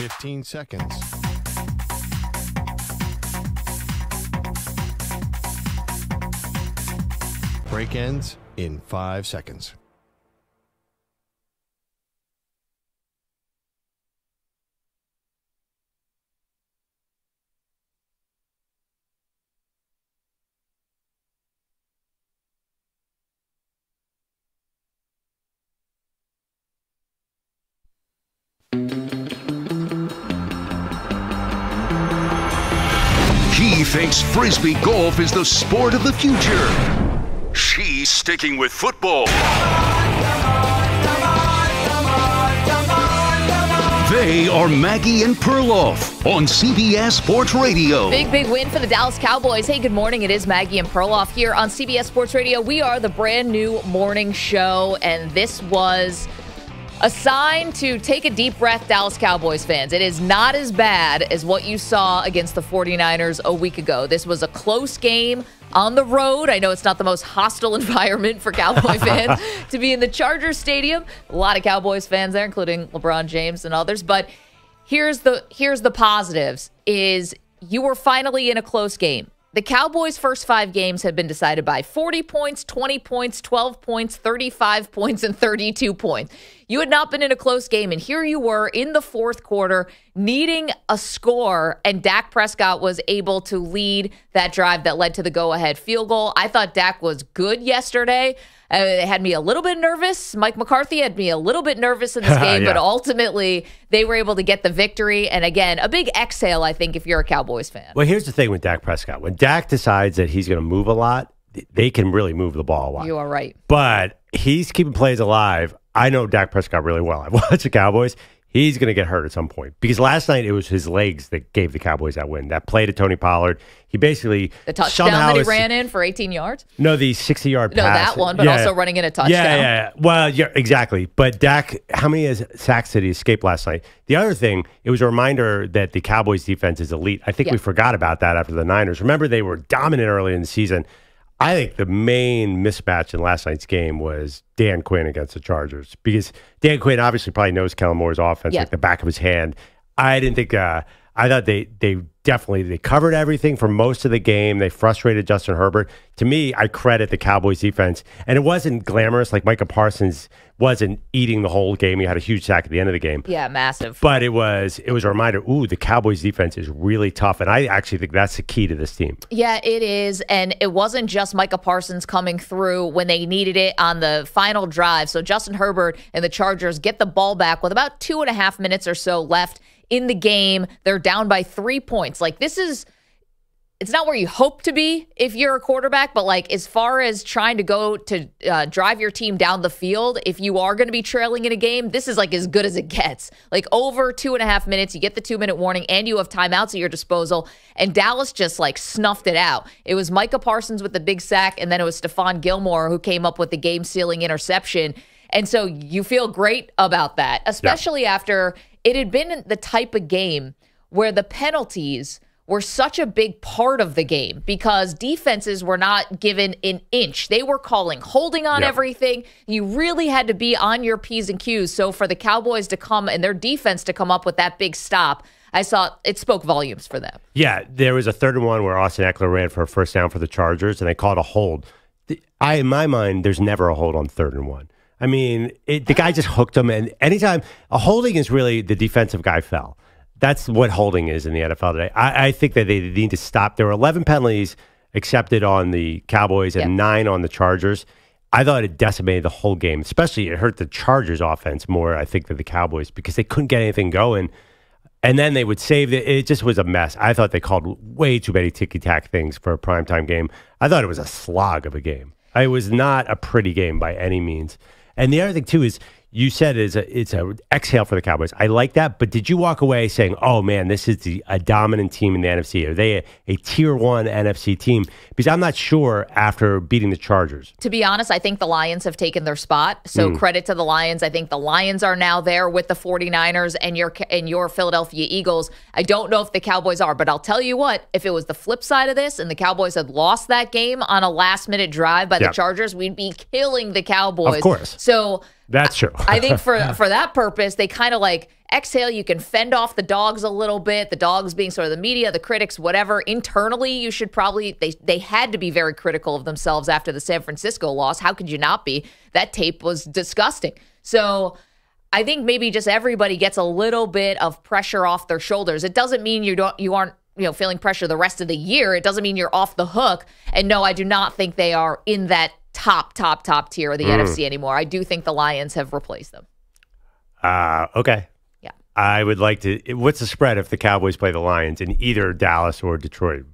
15 seconds. Break ends in five seconds. Frisbee golf is the sport of the future. She's sticking with football. They are Maggie and Perloff on CBS Sports Radio. Big, big win for the Dallas Cowboys. Hey, good morning. It is Maggie and Perloff here on CBS Sports Radio. We are the brand new morning show, and this was a sign to take a deep breath, Dallas Cowboys fans. It is not as bad as what you saw against the 49ers a week ago. This was a close game on the road. I know it's not the most hostile environment for Cowboy fans to be in the Chargers Stadium. A lot of Cowboys fans there, including LeBron James and others. But here's the here's the positives: is you were finally in a close game. The Cowboys' first five games have been decided by 40 points, 20 points, 12 points, 35 points, and 32 points. You had not been in a close game, and here you were in the fourth quarter needing a score, and Dak Prescott was able to lead that drive that led to the go ahead field goal. I thought Dak was good yesterday. Uh, it had me a little bit nervous. Mike McCarthy had me a little bit nervous in this game, Yeah. but ultimately they were able to get the victory. And again, a big exhale, I think, if you're a Cowboys fan. Well, here's the thing with Dak Prescott. When Dak decides that he's going to move a lot, they can really move the ball a lot. You are right. But he's keeping plays alive. I know Dak Prescott really well. I've watched the Cowboys. He's going to get hurt at some point because last night it was his legs that gave the Cowboys that win. That play to Tony Pollard. He basically The touchdown that he is- ran in for 18 yards. No, the 60 yard No, pass. that one, but also running in a touchdown. Yeah, yeah, yeah. Well, yeah, exactly. But Dak, how many is- sacks did he escape last night? The other thing, it was a reminder that the Cowboys defense is elite. I think Yeah. we forgot about that after the Niners. Remember, they were dominant early in the season. I think the main mismatch in last night's game was Dan Quinn against the Chargers because Dan Quinn obviously probably knows Kellen Moore's offense Yeah. like the back of his hand. I didn't think. Uh, I thought they they definitely they covered everything for most of the game. They frustrated Justin Herbert. To me, I credit the Cowboys defense, and it wasn't glamorous like Micah Parsons wasn't eating the whole game. He had a huge sack at the end of the game. Yeah, massive. But it was it was a reminder. Ooh, the Cowboys defense is really tough, and I actually think that's the key to this team. Yeah, it is. And it wasn't just Micah Parsons coming through when they needed it on the final drive. So Justin Herbert and the Chargers get the ball back with about two and a half minutes or so left in the game. They're down by three points. Like, this is. It's not where you hope to be if you're a quarterback, but like as far as trying to go to uh, drive your team down the field, if you are going to be trailing in a game, this is like as good as it gets. Like over two and a half minutes, you get the two minute warning, and you have timeouts at your disposal. And Dallas just like snuffed it out. It was Micah Parsons with the big sack, and then it was Stephon Gilmore who came up with the game sealing interception. And so you feel great about that, especially after it had been the type of game where the penalties were such a big part of the game because defenses were not given an inch. They were calling holding on Yep. everything. You really had to be on your P's and Q's. So for the Cowboys to come and their defense to come up with that big stop, I saw it spoke volumes for them. Yeah, there was a third and one where Austin Ekeler ran for a first down for the Chargers, and they called a hold. I, in my mind, there's never a hold on third and one. I mean, it, the guy just hooked him, and anytime a holding is really the defensive guy fell. That's what holding is in the NFL today. I, I think that they need to stop. There were 11 penalties accepted on the Cowboys and Yep. nine on the Chargers. I thought it decimated the whole game, especially it hurt the Chargers offense more, I think, than the Cowboys because they couldn't get anything going. And then they would save it. It just was a mess. I thought they called way too many ticky tack things for a primetime game. I thought it was a slog of a game. It was not a pretty game by any means. And the other thing too is you said it's a it's a exhale for the Cowboys. I like that, but did you walk away saying, "Oh man, this is the, a dominant team in the NFC"? Are they a, a tier one NFC team? Because I'm not sure after beating the Chargers. To be honest, I think the Lions have taken their spot. So hmm. credit to the Lions. I think the Lions are now there with the 49ers and your and your Philadelphia Eagles. I don't know if the Cowboys are, but I'll tell you what, if it was the flip side of this and the Cowboys had lost that game on a last minute drive by the Chargers, we'd be killing the Cowboys. Of course. So That's true. I think for for that purpose, they kind of like exhale. You can fend off the dogs a little bit. The dogs being sort of the media, the critics, whatever. Internally, you should probably they they had to be very critical of themselves after the San Francisco loss. How could you not be? That tape was disgusting. So. I think maybe just everybody gets a little bit of pressure off their shoulders. It doesn't mean you don't you aren't you know feeling pressure the rest of the year. It doesn't mean you're off the hook. And no, I do not think they are in that top top top tier of the NFC anymore. I do think the Lions have replaced them. Uh, okay. Yeah. I would like to. What's the spread if the Cowboys play the Lions in either Dallas or Detroit?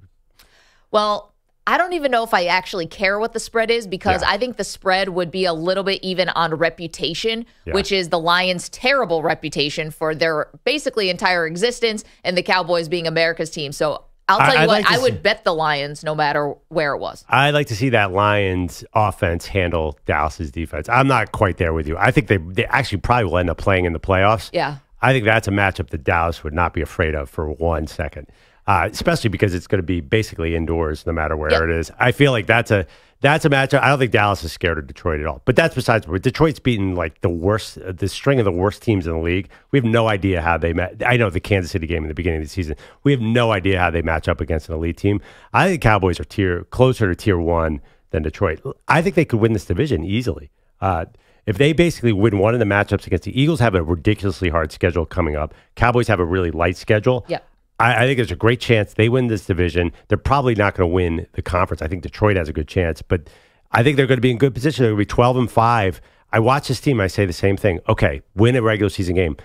Well, I don't even know if I actually care what the spread is because Yeah. I think the spread would be a little bit even on reputation, Yeah. which is the Lions' terrible reputation for their basically entire existence and the Cowboys being America's team. So I'll I- tell you I'd what, like I would see- bet the Lions no matter where it was. I'd like to see that Lions offense handle Dallas's defense. I'm not quite there with you. I think they they actually probably will end up playing in the playoffs. Yeah. I think that's a matchup that Dallas would not be afraid of for one second, uh, especially because it's going to be basically indoors no matter where Yep. it is. I feel like that's a that's a matchup. I don't think Dallas is scared of Detroit at all. But that's besides. Detroit's beaten like the worst, the string of the worst teams in the league. We have no idea how they met. I know the Kansas City game in the beginning of the season. We have no idea how they match up against an elite team. I think Cowboys are tier closer to tier one than Detroit. I think they could win this division easily. Uh, if they basically win one of the matchups against the Eagles, have a ridiculously hard schedule coming up. Cowboys have a really light schedule. Yep. I, I think there's a great chance they win this division. They're probably not going to win the conference. I think Detroit has a good chance, but I think they're going to be in good position. They're going to be 12 and 5. I watch this team, I say the same thing. Okay, win a regular season game.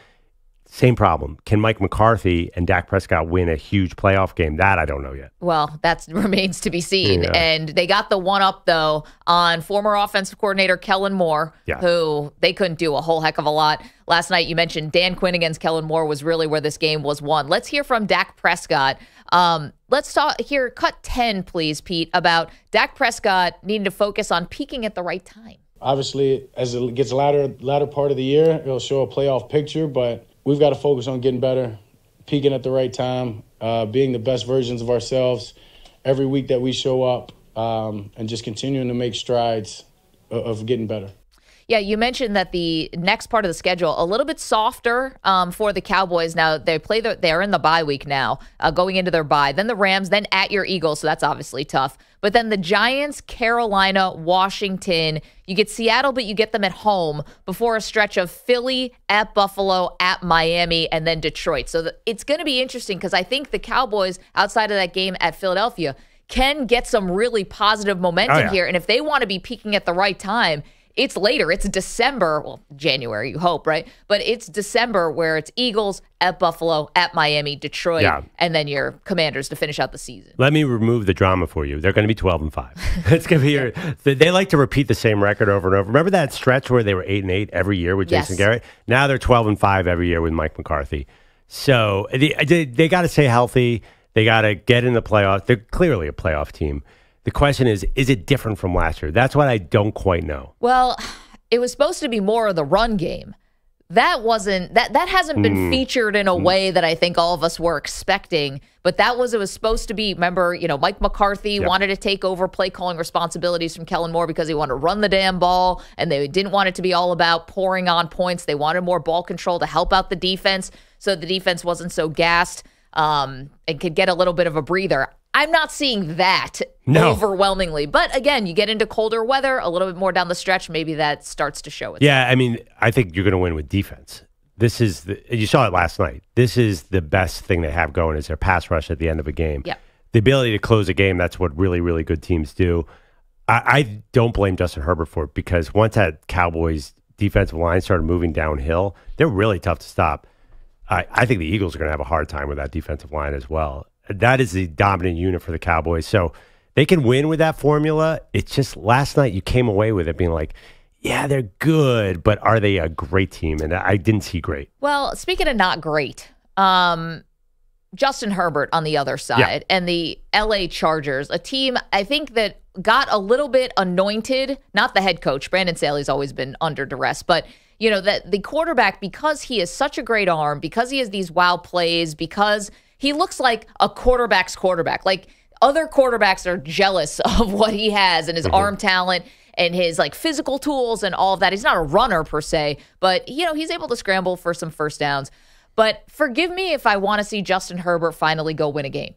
Same problem. Can Mike McCarthy and Dak Prescott win a huge playoff game? That I don't know yet. Well, that remains to be seen. Yeah. And they got the one up, though, on former offensive coordinator Kellen Moore, Yeah. who they couldn't do a whole heck of a lot. Last night, you mentioned Dan Quinn against Kellen Moore was really where this game was won. Let's hear from Dak Prescott. Um, let's talk here, cut 10, please, Pete, about Dak Prescott needing to focus on peaking at the right time. Obviously, as it gets latter latter part of the year, it'll show a playoff picture. But we've got to focus on getting better, peaking at the right time, uh, being the best versions of ourselves every week that we show up, um, and just continuing to make strides of, of getting better. Yeah, you mentioned that the next part of the schedule a little bit softer um, for the Cowboys. Now they play the, they're in the bye week now, uh, going into their bye. Then the Rams, then at your Eagles, so that's obviously tough. But then the Giants, Carolina, Washington. You get Seattle, but you get them at home before a stretch of Philly, at Buffalo, at Miami, and then Detroit. So the, it's going to be interesting because I think the Cowboys, outside of that game at Philadelphia, can get some really positive momentum Oh, yeah. here. And if they want to be peaking at the right time, it's later. It's December. Well, January, you hope, right? But it's December where it's Eagles at Buffalo, at Miami, Detroit, Yeah. and then your commanders to finish out the season. Let me remove the drama for you. They're going to be 12 and 5. it's going to be your, they they like to repeat the same record over and over. Remember that stretch where they were 8 and 8 every year with Jason Yes. Garrett? Now they're 12 and 5 every year with Mike McCarthy. So they, they, they got to stay healthy. They got to get in the playoffs. They're clearly a playoff team. The question is, is it different from last year? That's what I don't quite know. Well, it was supposed to be more of the run game. That wasn't that that hasn't been featured in a way that I think all of us were expecting. But that was it was supposed to be. Remember, you know, Mike McCarthy Yep. wanted to take over play calling responsibilities from Kellen Moore because he wanted to run the damn ball, and they didn't want it to be all about pouring on points. They wanted more ball control to help out the defense, so the defense wasn't so gassed um, and could get a little bit of a breather. I'm not seeing that No. overwhelmingly, but again, you get into colder weather a little bit more down the stretch. Maybe that starts to show itself. Yeah, I mean, I think you're going to win with defense. This is the, you saw it last night. This is the best thing they have going is their pass rush at the end of a game. Yeah. The ability to close a game, that's what really, really good teams do. I, I don't blame Justin Herbert for it because once that Cowboys defensive line started moving downhill, they're really tough to stop. I, I think the Eagles are going to have a hard time with that defensive line as well. That is the dominant unit for the Cowboys. So they can win with that formula. It's just last night you came away with it being like, yeah, they're good, but are they a great team? And I didn't see great. Well, speaking of not great, um, Justin Herbert on the other side and the LA Chargers, a team I think that got a little bit anointed, not the head coach. Brandon Staley's always been under duress, but you know, that the quarterback, because he has such a great arm, because he has these wow plays, because he looks like a quarterback's quarterback. Like other quarterbacks are jealous of what he has and his mm-hmm. arm talent. and his like physical tools and all of that. He's not a runner per se, but you know, he's able to scramble for some first downs. But forgive me if I want to see Justin Herbert finally go win a game.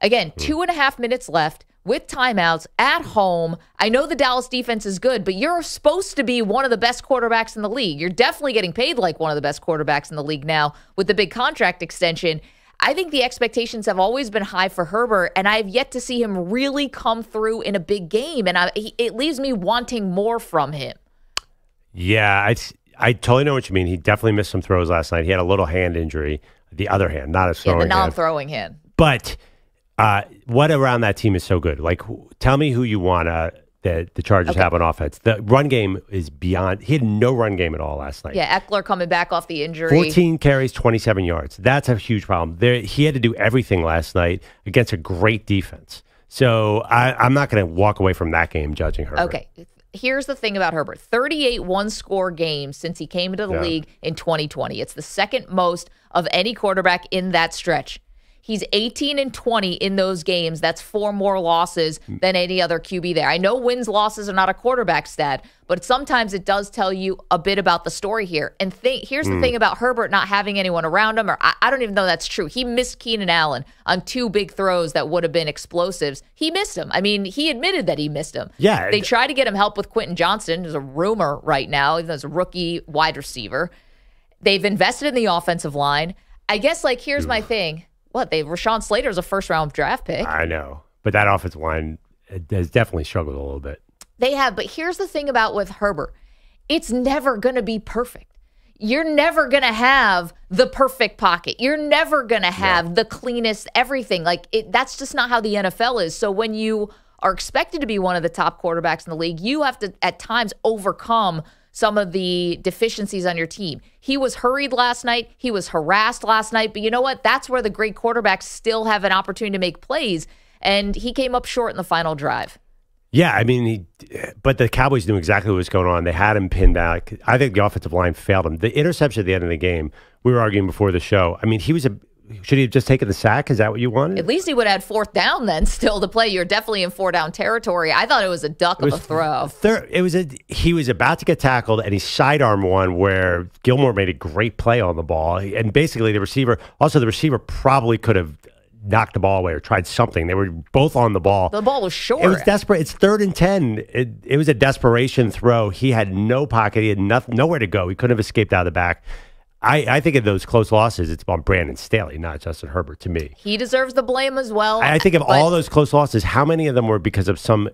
Again, hmm. two and a half minutes left with timeouts at home. I know the Dallas defense is good, but you're supposed to be one of the best quarterbacks in the league. You're definitely getting paid like one of the best quarterbacks in the league now with the big contract extension. I think the expectations have always been high for Herbert, and I've yet to see him really come through in a big game. And I, he, it leaves me wanting more from him. Yeah, I I totally know what you mean. He definitely missed some throws last night. He had a little hand injury, the other hand, not a Yeah, throwing the hand. non-throwing hand. But uh, what around that team is so good? Like, tell me who you want uh, that the Chargers have on offense. The run game is beyond. He had no run game at all last night. Yeah, Ekeler coming back off the injury. 14 carries, 27 yards. That's a huge problem. There, he had to do everything last night against a great defense. So I, I'm not going to walk away from that game judging her. Okay. Here's the thing about Herbert 38 one score games since he came into the Yeah. league in 2020. It's the second most of any quarterback in that stretch. He's 18 and 20 in those games. That's four more losses than any other QB there. I know wins, losses are not a quarterback stat, but sometimes it does tell you a bit about the story here. And th- here's the hmm. thing about Herbert not having anyone around him, or I, I don't even know that's true. He missed Keenan Allen on two big throws that would have been explosives. He missed them. I mean, he admitted that he missed them. Yeah. They tried to get him help with Quentin Johnston. There's a rumor right now, even though he's a rookie wide receiver. They've invested in the offensive line. I guess, like, here's my thing. What they Rashawn Slater's a first round draft pick. I know. But that offensive line has definitely struggled a little bit. They have, but here's the thing about with Herbert. It's never going to be perfect. You're never going to have the perfect pocket. You're never going to have the cleanest everything. Like it that's just not how the NFL is. So when you are expected to be one of the top quarterbacks in the league, you have to at times overcome some of the deficiencies on your team. He was hurried last night. He was harassed last night. But you know what? That's where the great quarterbacks still have an opportunity to make plays. And he came up short in the final drive. Yeah, I mean, he, but the Cowboys knew exactly what was going on. They had him pinned back. I think the offensive line failed him. The interception at the end of the game, we were arguing before the show. I mean, he was a. Should he have just taken the sack? Is that what you wanted? At least he would have had fourth down then still to play. You're definitely in four down territory. I thought it was a duck of a throw. Third, it was a. He was about to get tackled, and he sidearm one where Gilmore made a great play on the ball, and basically the receiver. Also, the receiver probably could have knocked the ball away or tried something. They were both on the ball. The ball was short. It was desperate. It's third and ten. It, it was a desperation throw. He had no pocket. He had nothing, nowhere to go. He couldn't have escaped out of the back. I, I think of those close losses, it's on Brandon Staley, not Justin Herbert. To me, he deserves the blame as well. I I think of all those close losses. How many of them were because of some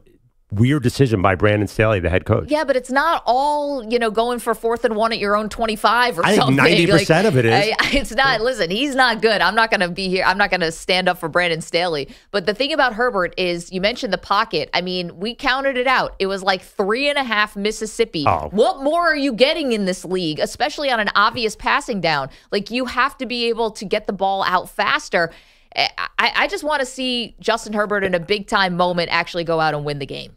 weird decision by Brandon Staley, the head coach? Yeah, but it's not all, you know, going for fourth and one at your own 25 or I think something. 90% of it is. I- it's not, listen, he's not good. I'm not going to be here. I'm not going to stand up for Brandon Staley. But the thing about Herbert is you mentioned the pocket. I mean, we counted it out. It was like three and a half Mississippi. Oh. What more are you getting in this league, especially on an obvious passing down? Like, you have to be able to get the ball out faster. Eh, I, I just want to see Justin Herbert in a big time moment actually go out and win the game.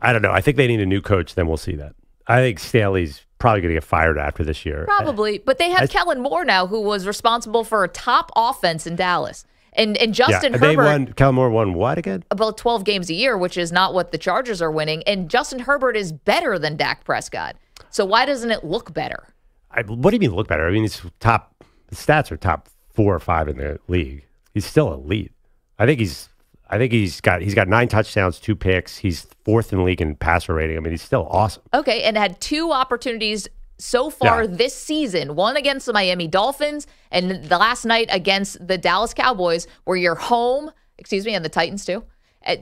I don't know. I think they need a new coach. Then we'll see that. I think Staley's probably going to get fired after this year. Probably, but they have I- Kellen Moore now, who was responsible for a top offense in Dallas, and and Yeah, Justin they Herbert won. Kellen Moore won what again? about twelve games a year, which is not what the Chargers are winning. And Justin Herbert is better than Dak Prescott. So why doesn't it look better? I, what do you mean look better? I mean, his top his stats are top four or five in the league. He's still elite. I think he's. I think he's got he's got nine touchdowns, two picks. He's fourth in the league in passer rating. I mean, he's still awesome. Okay, and had two opportunities so far Yeah. this season. One against the Miami Dolphins, and the last night against the Dallas Cowboys, where you're home. Excuse me, and the Titans too.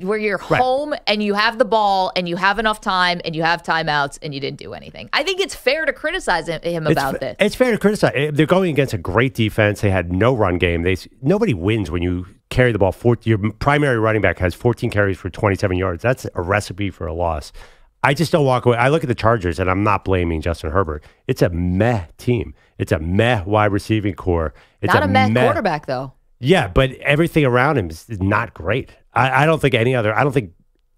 Where you're Right. home and you have the ball and you have enough time and you have timeouts and you didn't do anything. I think it's fair to criticize him, about it's, this. It's fair to criticize. Eh, They're going against a great defense. They had no run game. They nobody wins when you carry the ball. 14, your primary running back has 14 carries for 27 yards. That's a recipe for a loss. I just don't walk away. I look at the Chargers, and I'm not blaming Justin Herbert. It's a meh team. It's a meh wide receiving core. It's Not a meh quarterback though. Yeah, but everything around him is not great. I, I don't think any other. I don't think.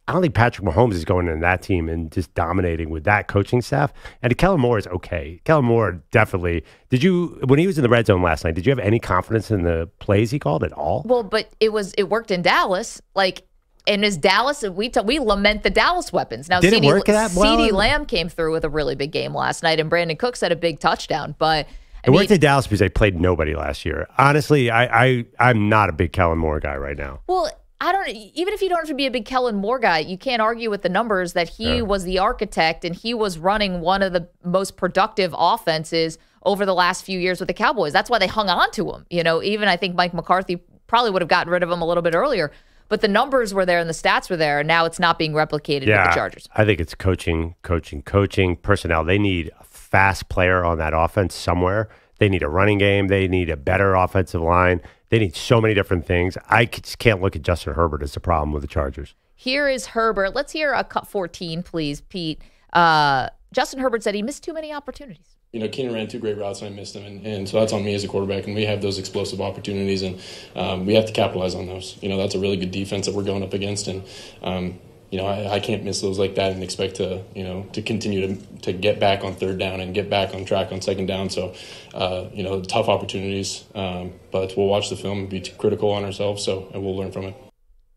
I don't think Patrick Mahomes is going in that team and just dominating with that coaching staff. And Kellen Moore is okay. Kellen Moore definitely. Did you when he was in the red zone last night? Did you have any confidence in the plays he called at all? Well, but it was it worked in Dallas. Like And as Dallas, we t- we lament the Dallas weapons. Now, Did it CeeDee, work that well? CeeDee Lamb came through with a really big game last night, and Brandin Cooks had a big touchdown. But I It mean, worked in Dallas because they played nobody last year. Honestly, I, I I'm not a big Kellen Moore guy right now. Well, I don't. Even if you don't have to be a big Kellen Moore guy, you can't argue with the numbers that he was the architect and he was running one of the most productive offenses over the last few years with the Cowboys. That's why they hung on to him. You know, even I think Mike McCarthy probably would have gotten rid of him a little bit earlier. But the numbers were there and the stats were there, and now it's not being replicated with the Chargers. I think it's coaching, coaching, coaching, personnel. They need a fast player on that offense somewhere. They need a running game. They need a better offensive line. They need so many different things. I just can't look at Justin Herbert as the problem with the Chargers. Here is Herbert. Let's hear a cut 14, please, Pete. Uh, Justin Herbert said he missed too many opportunities. you know, Keenan ran two great routes and I missed them, and, and so that's on me as a quarterback. And we have those explosive opportunities, and um, we have to capitalize on those. You know, that's a really good defense that we're going up against, and um, you know, I, I can't miss those like that and expect to, you know, to continue to to get back on third down and get back on track on second down. So, uh, you know, tough opportunities, um, but we'll watch the film and be critical on ourselves, so and we'll learn from it.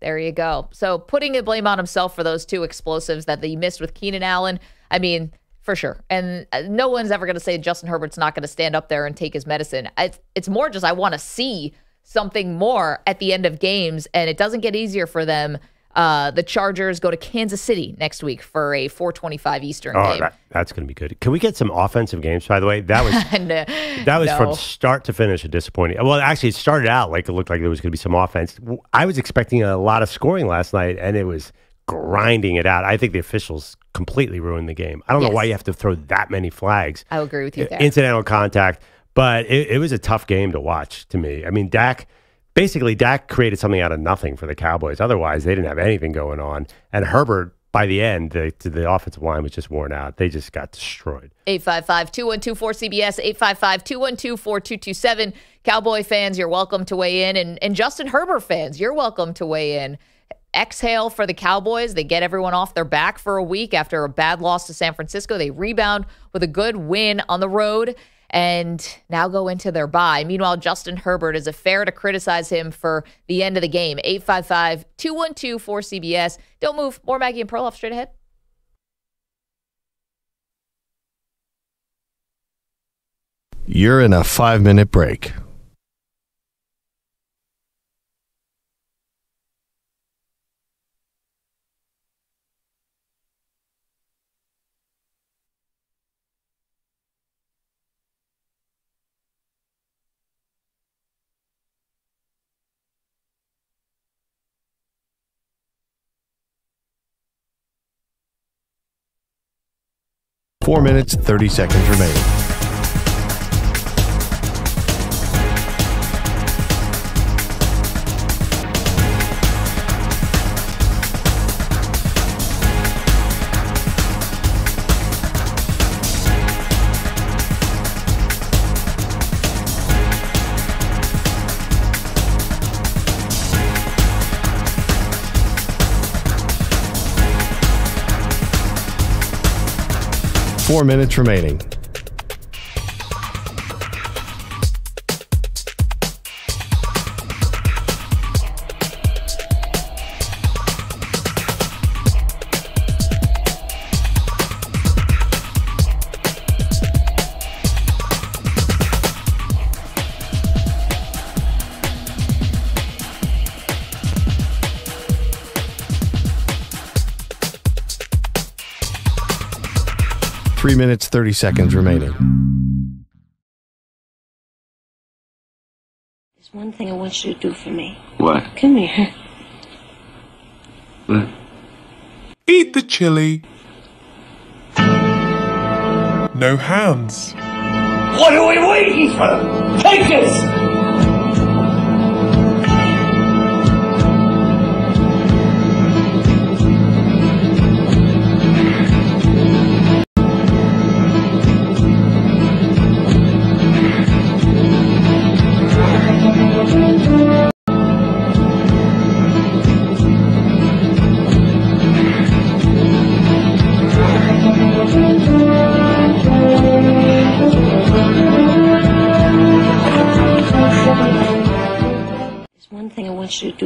There you go. So putting the blame on himself for those two explosives that he missed with Keenan Allen, I mean, for sure. And uh, no one's ever going to say Justin Herbert's not going to stand up there and take his medicine. It's, it's more just I want to see something more at the end of games, and it doesn't get easier for them. Uh, the Chargers go to Kansas City next week for a 425 Eastern Oh, game. that, that's going to be good. Can we get some offensive games? By the way, that was uh, that was no. from start to finish a disappointing. Well, actually, it started out like it looked like there was going to be some offense. I was expecting a lot of scoring last night, and it was grinding it out. I think the officials completely ruined the game. I don't know why you have to throw that many flags. I agree with you there. Incidental contact, but it, it was a tough game to watch to me. I mean, Dak basically Dak created something out of nothing for the Cowboys. Otherwise, they didn't have anything going on. And Herbert, by the end, the, the offensive line was just worn out. They just got destroyed. 855 212 4CBS, 855 212 4227. Cowboy fans, you're welcome to weigh in. And, and Justin Herbert fans, you're welcome to weigh in. Exhale for the Cowboys. They get everyone off their back for a week after a bad loss to San Francisco. They rebound with a good win on the road and now go into their bye. Meanwhile, Justin Herbert, is it fair to criticize him for the end of the game? 855 212 4CBS. Don't move. More Maggie and Perloff straight ahead. You're in a five minute break. Four minutes, 30 seconds remaining. Four minutes remaining. Three minutes, 30 seconds remaining. There's one thing I want you to do for me. What? Come here. What? Eat the chili. No hands. What are we waiting for? Take this! 是的。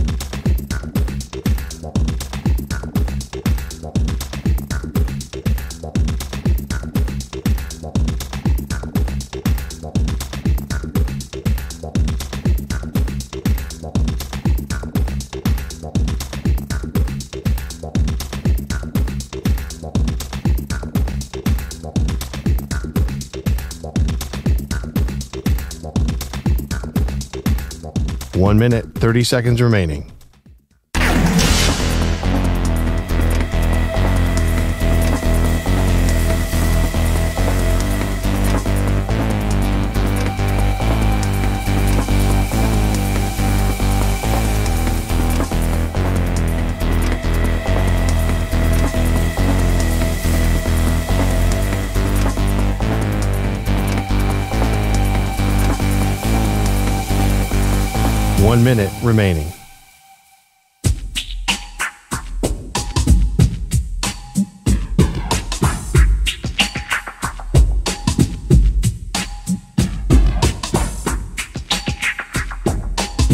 One minute, 30 seconds remaining. One minute remaining.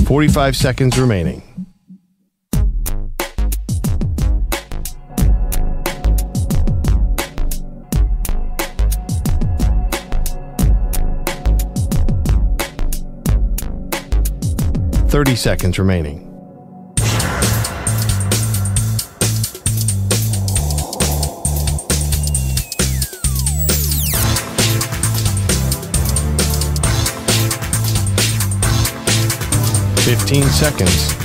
Forty-five seconds remaining. Thirty seconds remaining. Fifteen seconds.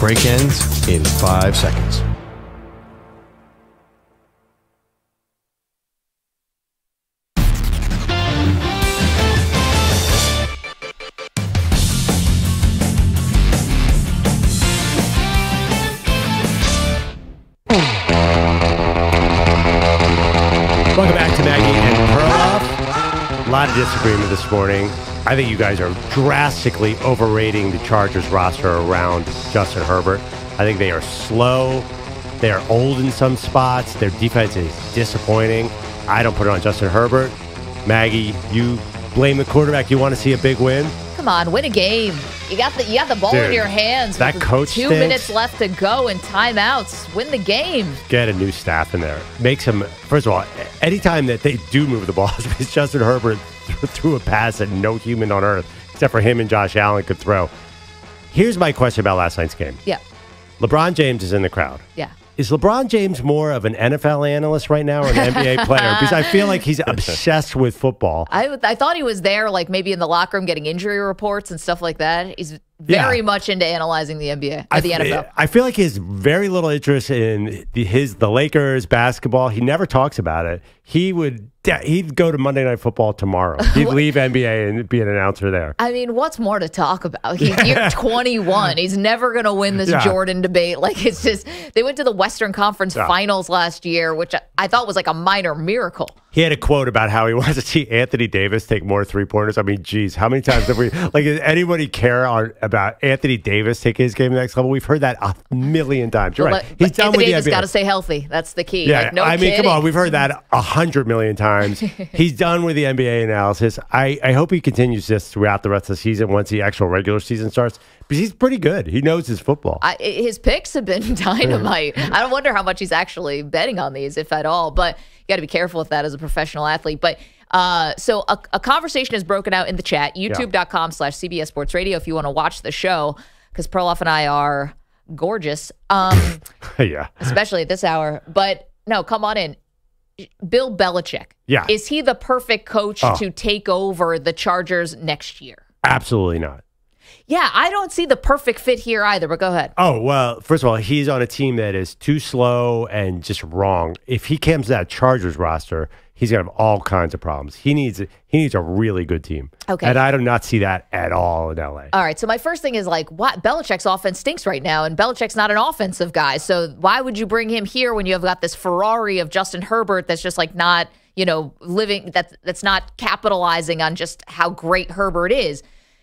Break ends in five seconds. A lot of disagreement this morning. I think you guys are drastically overrating the Chargers roster around Justin Herbert. I think they are slow. They are old in some spots. Their defense is disappointing. I don't put it on Justin Herbert. Maggie, you blame the quarterback. You want to see a big win? Come on, win a game. You got the you got the ball in your hands. that coach two stinks. minutes left to go and timeouts. Win the game. Get a new staff in there. Makes him, first of all, anytime that they do move the ball, it's Justin Herbert threw a pass that no human on earth, except for him and Josh Allen, could throw. Here's my question about last night's game. Yeah, LeBron James is in the crowd. yeah. Is LeBron James more of an NFL analyst right now or an NBA player? Because I feel like he's obsessed with football. I I thought he was there, like maybe in the locker room, getting injury reports and stuff like that. He's very Yeah. much into analyzing the NBA, I the NFL. I feel like he has very little interest in the, his the Lakers basketball. He never talks about it. He would he'd go to Monday Night Football tomorrow. He'd leave NBA and be an announcer there. I mean, what's more to talk about? He's year 21. He's never going to win this Yeah. Jordan debate. Like, it's just, they went to the Western Conference Yeah. finals last year, which I, I thought was like a minor miracle. He had a quote about how he wants to see Anthony Davis take more three pointers. I mean, geez, how many times have we like? Does anybody care on, about Anthony Davis taking his game to the next level? We've heard that a million times. You're right. But, He's but done Anthony with Davis the NBA. got to stay healthy. That's the key. Yeah, Like, no I mean, come on, we've heard that a hundred million times. He's done with the NBA analysis. I, I hope he continues this throughout the rest of the season once the actual regular season starts because he's pretty good. He knows his football. I, his picks have been dynamite. I don't wonder how much he's actually betting on these, if at all. But you got to be careful with that as a professional athlete. But uh, so a, a conversation has broken out in the chat, youtube.com slash CBS Sports Radio, if you want to watch the show, because Perloff and I are gorgeous, um, yeah, especially at this hour. But no, come on in. Bill Belichick. Yeah. Is he the perfect coach Oh. to take over the Chargers next year? absolutely not. Yeah, I don't see the perfect fit here either, but go ahead. Oh well, first of all, he's on a team that is too slow and just wrong. If he comes to that Chargers roster, he's gonna have all kinds of problems. He needs he needs a really good team. Okay. and I do not see that at all in LA. All right. So my first thing is like, what Belichick's offense stinks right now, and Belichick's not an offensive guy. So why would you bring him here when you have got this Ferrari of Justin Herbert that's just like not, you know, living that that's not capitalizing on just how great Herbert is.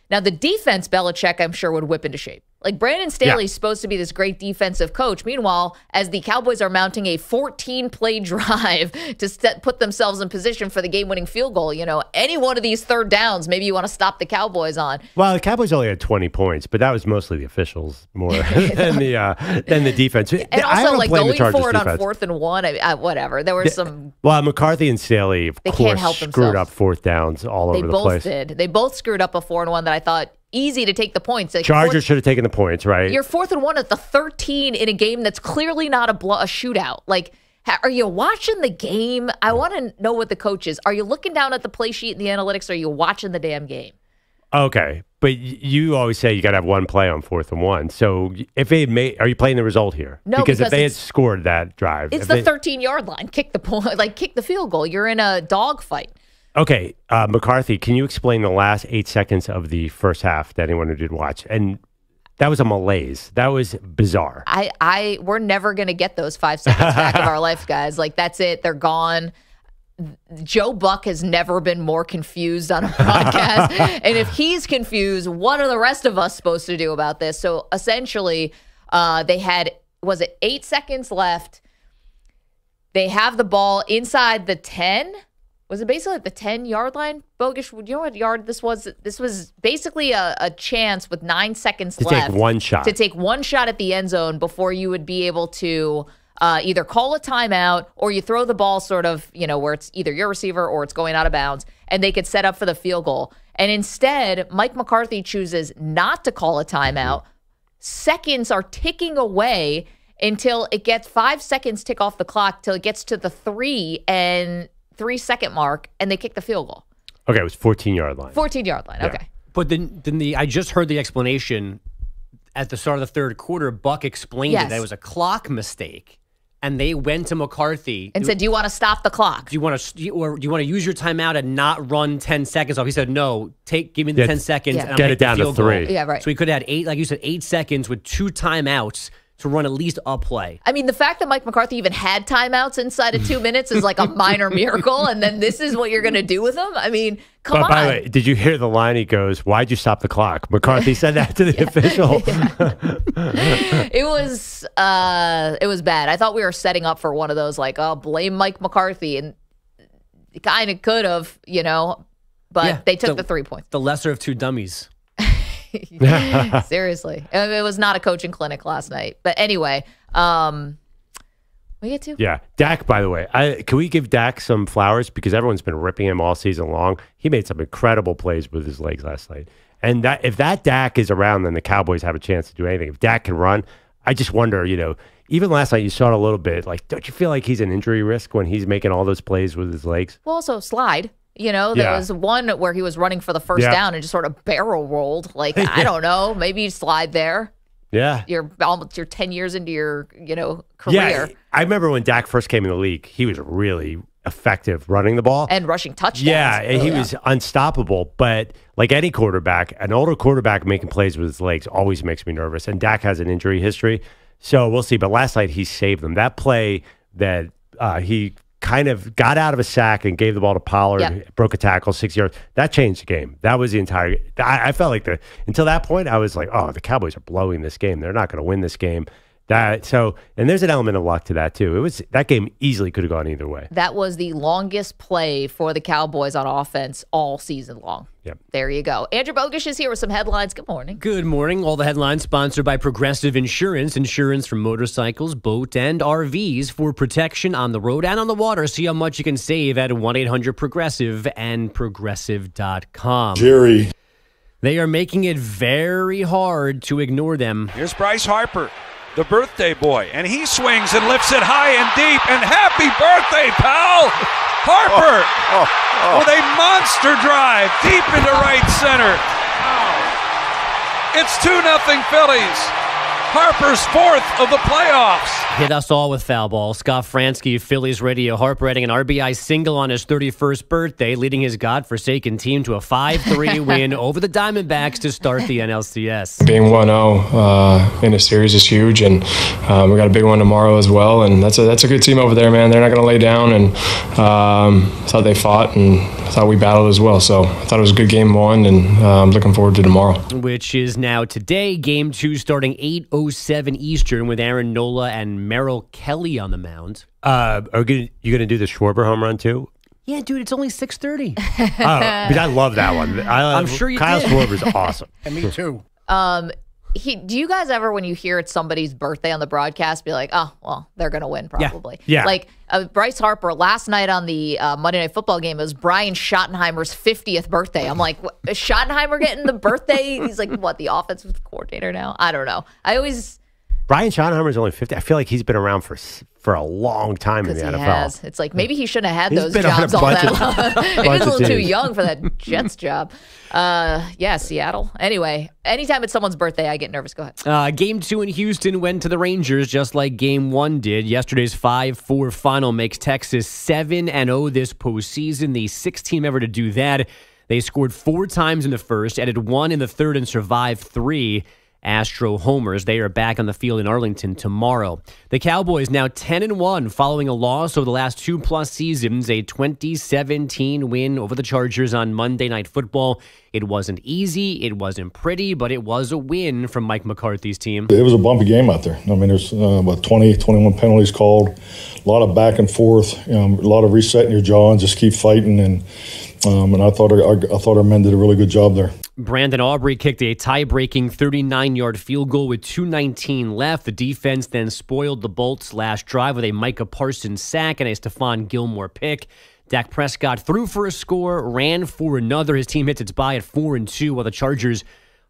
Now the defense, Belichick, I'm sure would whip into shape. Like Brandon Staley's supposed to be this great defensive coach. Meanwhile, as the Cowboys are mounting a 14 play drive to set, put themselves in position for the game winning field goal, you know, any one of these third downs, maybe you want to stop the Cowboys on. Well, the Cowboys only had 20 points, but that was mostly the officials more than the uh, than the defense. And I also, like going for it on fourth and one, I, I, whatever. There were some. Well, McCarthy and Staley, of They course, screwed themselves. up fourth downs all They over the both place. did. They both screwed up a four and one that I thought easy to take the points. Like, Chargers fourth- should have taken the points, right? You're fourth and one at the 13 in a game that's clearly not a, blo- a shootout. Like, ha- are you watching the game? I want to know what the coach is. Are you looking down at the play sheet and the analytics? Or are you watching the damn game? Okay, but you always say you got to have one play on fourth and one. So if they made, are you playing the result here? No, because, because if they had scored that drive, It's the they- 13 yard line. Kick the point, like kick the field goal. You're in a dogfight. Okay, uh, McCarthy, can you explain the last eight seconds of the first half to anyone who did watch? And that was a malaise. That was bizarre. I, I, we're never gonna get those five seconds back of our life, guys. Like that's it. They're gone. Joe Buck has never been more confused on a podcast. and if he's confused, what are the rest of us supposed to do about this? So essentially, uh, they had, was it eight seconds left? They have the ball inside the 10. Was it basically at the 10 yard line? Bogus, do you know what yard this was? This was basically a, a chance with nine seconds To take one shot. To take one shot at the end zone before you would be able to uh, either call a timeout or you throw the ball sort of, you know, where it's either your receiver or it's going out of bounds and they could set up for the field goal. And instead, Mike McCarthy chooses not to call a timeout. Seconds are ticking away until it gets five seconds tick off the clock till it gets to the three and three second mark and they kicked the field goal. Okay, it was 14 yard line. 14 yard line. Okay. But then, then the I just heard the explanation at the start of the third quarter. Buck explained Yes. it that it was a clock mistake, and they went to McCarthy And said, Do you want to stop the clock? "Do you want to, or do you want to use your timeout and not run ten seconds off?" He said, "No, take, give me the Yeah, ten seconds, Yeah. and I'll Get it down to field goal." three. Yeah, right. So he could have had eight, like you said, eight seconds with two timeouts to run at least a play. I mean, the fact that Mike McCarthy even had timeouts inside of two minutes is like a minor miracle. And then this is what you're going to do with them? I mean, come But on. by the way, did you hear the line? He goes, "Why'd you stop the clock?" McCarthy said that to the official. it was uh, it was bad. I thought we were setting up for one of those like, oh, blame Mike McCarthy, and kind of could have, you know, but Yeah, they took the- the three points. The lesser of two dummies. Seriously, it was not a coaching clinic last night. But anyway, um, we get to Yeah, Dak. By the way, I, can we give Dak some flowers because everyone's been ripping him all season long. He made some incredible plays with his legs last night, and that if that Dak is around, then the Cowboys have a chance to do anything. If Dak can run, I just wonder. You know, even last night you saw it a little bit. Like, don't you feel like he's an injury risk when he's making all those plays with his legs? Well, also slide. You know, there Yeah. was one where he was running for the first Yeah. down and just sort of barrel rolled. Like I don't know, maybe you slide there. Yeah, You're almost you're ten years into your you know career yeah. I remember when Dak first came in the league, he was really effective running the ball. and rushing touchdowns. Yeah, and he early was unstoppable. But like any quarterback, an older quarterback making plays with his legs always makes me nervous. And Dak has an injury history, so we'll see. But last night he saved them. That play that uh, he kind of got out of a sack and gave the ball to Pollard, Yeah. broke a tackle, six yards. That changed the game. That was the entire. I, I felt like the until that point, I was like, oh, the Cowboys are blowing this game. They're not going to win this game. That so, and there's an element of luck to that too. It was that game easily could have gone either way. That was the longest play for the Cowboys on offense all season long. Yep. There you go. Andrew Bogusch is here with some headlines. Good morning. Good morning. All the headlines sponsored by Progressive Insurance. Insurance for motorcycles, boat, and RVs for protection on the road and on the water. See how much you can save at 1 800 Progressive and Progressive.com. Jerry. They are making it very hard to ignore them. Here's Bryce Harper, the birthday boy, and he swings and lifts it high and deep. And happy birthday, pal! Harper oh, oh, oh. with a monster drive deep into right center. It's 2 nothing Phillies. Harper's fourth of the playoffs. Hit us all with foul ball. Scott Franzke, Phillies radio, Harper adding an RBI single on his 31st birthday, leading his godforsaken team to a 5 3 win over the Diamondbacks to start the NLCS. Being 1 0 uh, in a series is huge, and um, we got a big one tomorrow as well. And that's a, that's a good team over there, man. They're not going to lay down, and um, thought they fought, and I thought we battled as well. So I thought it was a good game one, and uh, I'm looking forward to tomorrow. Which is now today, game two starting 8.07 Eastern with Aaron Nola and Merrill Kelly on the mound. Uh, are you going to do the Schwarber home run too? Yeah, dude, it's only 6.30. oh, because I love that one. I, I'm sure you Kyle did. Schwarber's awesome. And me too. Um, he, do you guys ever, when you hear it's somebody's birthday on the broadcast, be like, oh, well, they're going to win probably? Yeah. yeah. Like uh, Bryce Harper last night on the uh, Monday Night Football game, it was Brian Schottenheimer's 50th birthday. I'm like, what, is Schottenheimer getting the birthday? He's like, what, the offensive coordinator now? I don't know. I always, Brian Schottenheimer is only 50. I feel like he's been around for for a long time in the because he NFL. has. It's like maybe he shouldn't have had He's those been on a jobs all that of- long. he was a little too young for that Jets job. Uh, yeah, Seattle. Anyway, anytime it's someone's birthday, I get nervous. Go ahead. Uh, game two in Houston went to the Rangers just like game one did. Yesterday's 5 4 final makes Texas 7 and 0 this postseason, the sixth team ever to do that. They scored four times in the first, added one in the third, and survived three. Astro homers. They are back on the field in Arlington tomorrow. The Cowboys now 10 and 1 following a loss over the last two plus seasons, a 2017 win over the Chargers on Monday Night Football. It wasn't easy, it wasn't pretty, but it was a win from Mike McCarthy's team. It was a bumpy game out there. I mean, there's uh, about 20, 21 penalties called, a lot of back and forth, um, a lot of resetting your jaw and just keep fighting. And um, and I thought our, our, I thought our men did a really good job there. Brandon Aubrey kicked a tie-breaking 39-yard field goal with 2:19 left. The defense then spoiled the Bolts' last drive with a Micah Parsons sack and a Stephon Gilmore pick. Dak Prescott threw for a score, ran for another. His team hits its bye at four and two, while the Chargers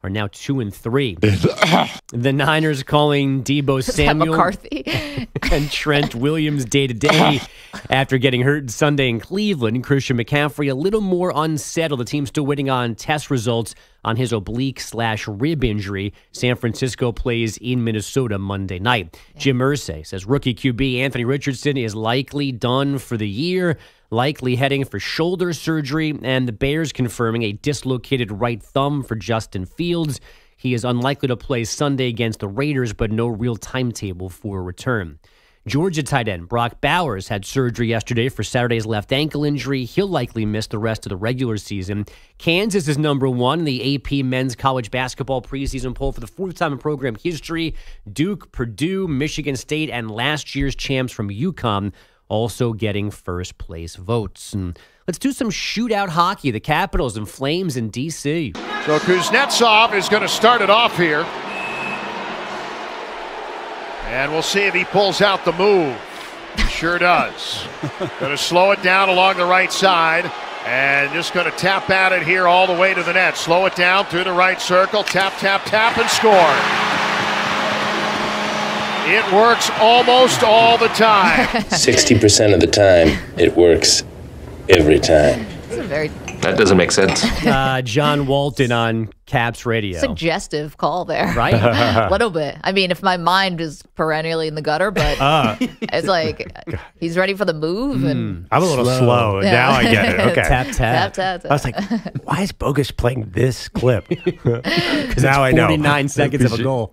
are now two and three. the Niners calling Deebo Is that Samuel McCarthy? and Trent Williams day to day after getting hurt Sunday in Cleveland. Christian McCaffrey a little more unsettled. The team's still waiting on test results on his oblique slash rib injury. San Francisco plays in Minnesota Monday night. Jim Irsay says rookie QB Anthony Richardson is likely done for the year. Likely heading for shoulder surgery, and the Bears confirming a dislocated right thumb for Justin Fields. He is unlikely to play Sunday against the Raiders, but no real timetable for a return. Georgia tight end Brock Bowers had surgery yesterday for Saturday's left ankle injury. He'll likely miss the rest of the regular season. Kansas is number one in the AP men's college basketball preseason poll for the fourth time in program history. Duke, Purdue, Michigan State, and last year's champs from UConn also getting first place votes. And let's do some shootout hockey. The Capitals and Flames in DC. So Kuznetsov is going to start it off here. And we'll see if he pulls out the move. He sure does. going to slow it down along the right side. And just going to tap at it here all the way to the net. Slow it down through the right circle. Tap, tap, tap, and score. It works almost all the time. 60% of the time, it works every time. This is a very That doesn't make sense. Uh, John Walton on Caps Radio. suggestive call there. Right? a little bit. I mean, if my mind is perennially in the gutter, but Ah. it's like he's ready for the move and I'm a little slow. Yeah. Now I get it. Okay. Tap, tap, tap, I was like, why is Bogusch playing this clip? Because now I know. 49 seconds of a goal.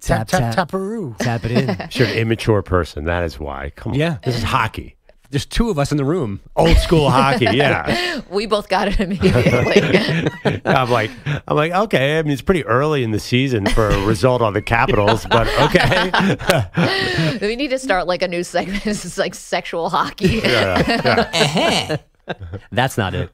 Tap, tap, taparoo. Tap it in. You're immature person. That is why. Come on. Yeah. This is hockey. There's two of us in the room. Old school hockey. Yeah. we both got it immediately. I'm like, I'm like, okay. I mean, it's pretty early in the season for a result on the Capitals, but okay. we need to start like a new segment. This is like sexual hockey. Uh-huh. That's not it.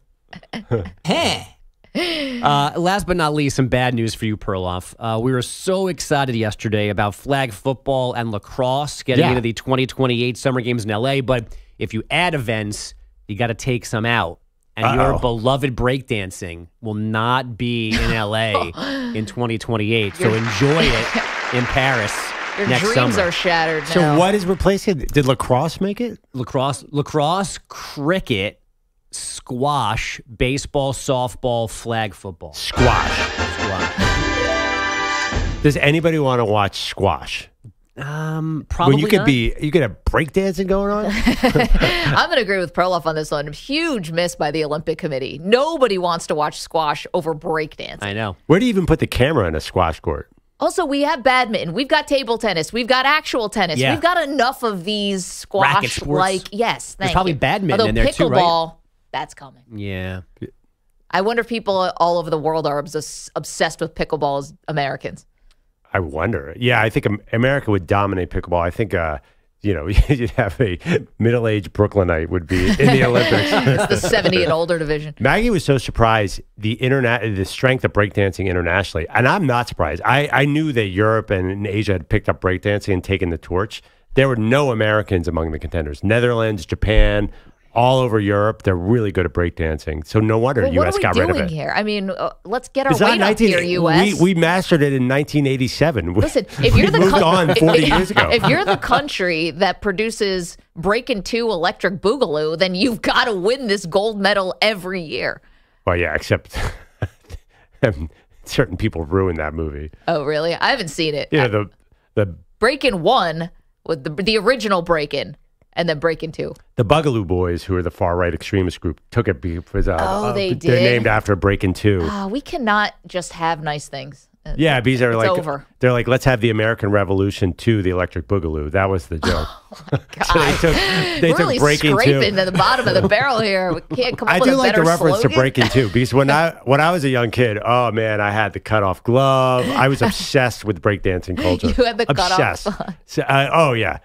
Uh, last but not least, some bad news for you, Perloff. Uh, we were so excited yesterday about flag football and lacrosse getting Yeah. into the 2028 Summer Games in LA. But if you add events, you got to take some out. And your Uh-oh. beloved breakdancing will not be in LA in 2028. So enjoy it in Paris Your next dreams summer. are shattered So what is replacing? it? Did lacrosse make it? lacrosse, lacrosse, cricket, squash, baseball, softball, flag football. Squash. Squash. Does anybody want to watch squash? Um, probably when you could not. be, you could have breakdancing going on. I'm going to agree with Perloff on this one. Huge miss by the Olympic Committee. Nobody wants to watch squash over breakdance. I know. Where do you even put the camera in a squash court? Also, we have badminton, we've got table tennis, we've got actual tennis, Yeah. we've got enough of these squash sports. like. Yes, There's probably you. badminton Although in there too, right? pickleball, that's coming. Yeah. I wonder if people all over the world are obs- obsessed with pickleball as Americans. I wonder. Yeah, I think America would dominate pickleball. I think, uh, you know, you'd have a middle-aged Brooklynite would be in the Olympics. It's the 70 and older division. Maggie was so surprised the internet, the strength of breakdancing internationally, and I'm not surprised. I, I knew that Europe and Asia had picked up breakdancing and taken the torch. There were no Americans among the contenders. Netherlands, Japan, all over Europe, they're really good at breakdancing. So no wonder Well, U.S. what are we got rid of it. here? I mean, uh, let's get our It's weight up 19 here, U.S. We, we mastered it in 1987. Listen, if you're the moved coun- on 40 if, years ago. if you're the country that produces Breakin' Two Electric Boogaloo, then you've got to win this gold medal every year. well, yeah, except certain people ruined that movie. Oh, really? I haven't seen it. Yeah, the the Breakin' One with the the original Breakin', and then Breakin' Two. the Boogaloo Boys, who are the far right extremist group, took it because uh, Oh, uh, they they're named after Breaking Two. Ah, we cannot just have nice things. Uh, Yeah, because they're it's like over. they're like let's have the American Revolution to the Electric Boogaloo. That was the joke. so they took they We're really took Breaking scraping Two. to the bottom of the barrel here. We can't come up I do like the reference slogan. to Breaking Two because when I when I was a young kid, oh man, I had the cut off glove. I was obsessed with breakdancing culture. You had the cutoff obsessed. glove. So, uh, oh yeah,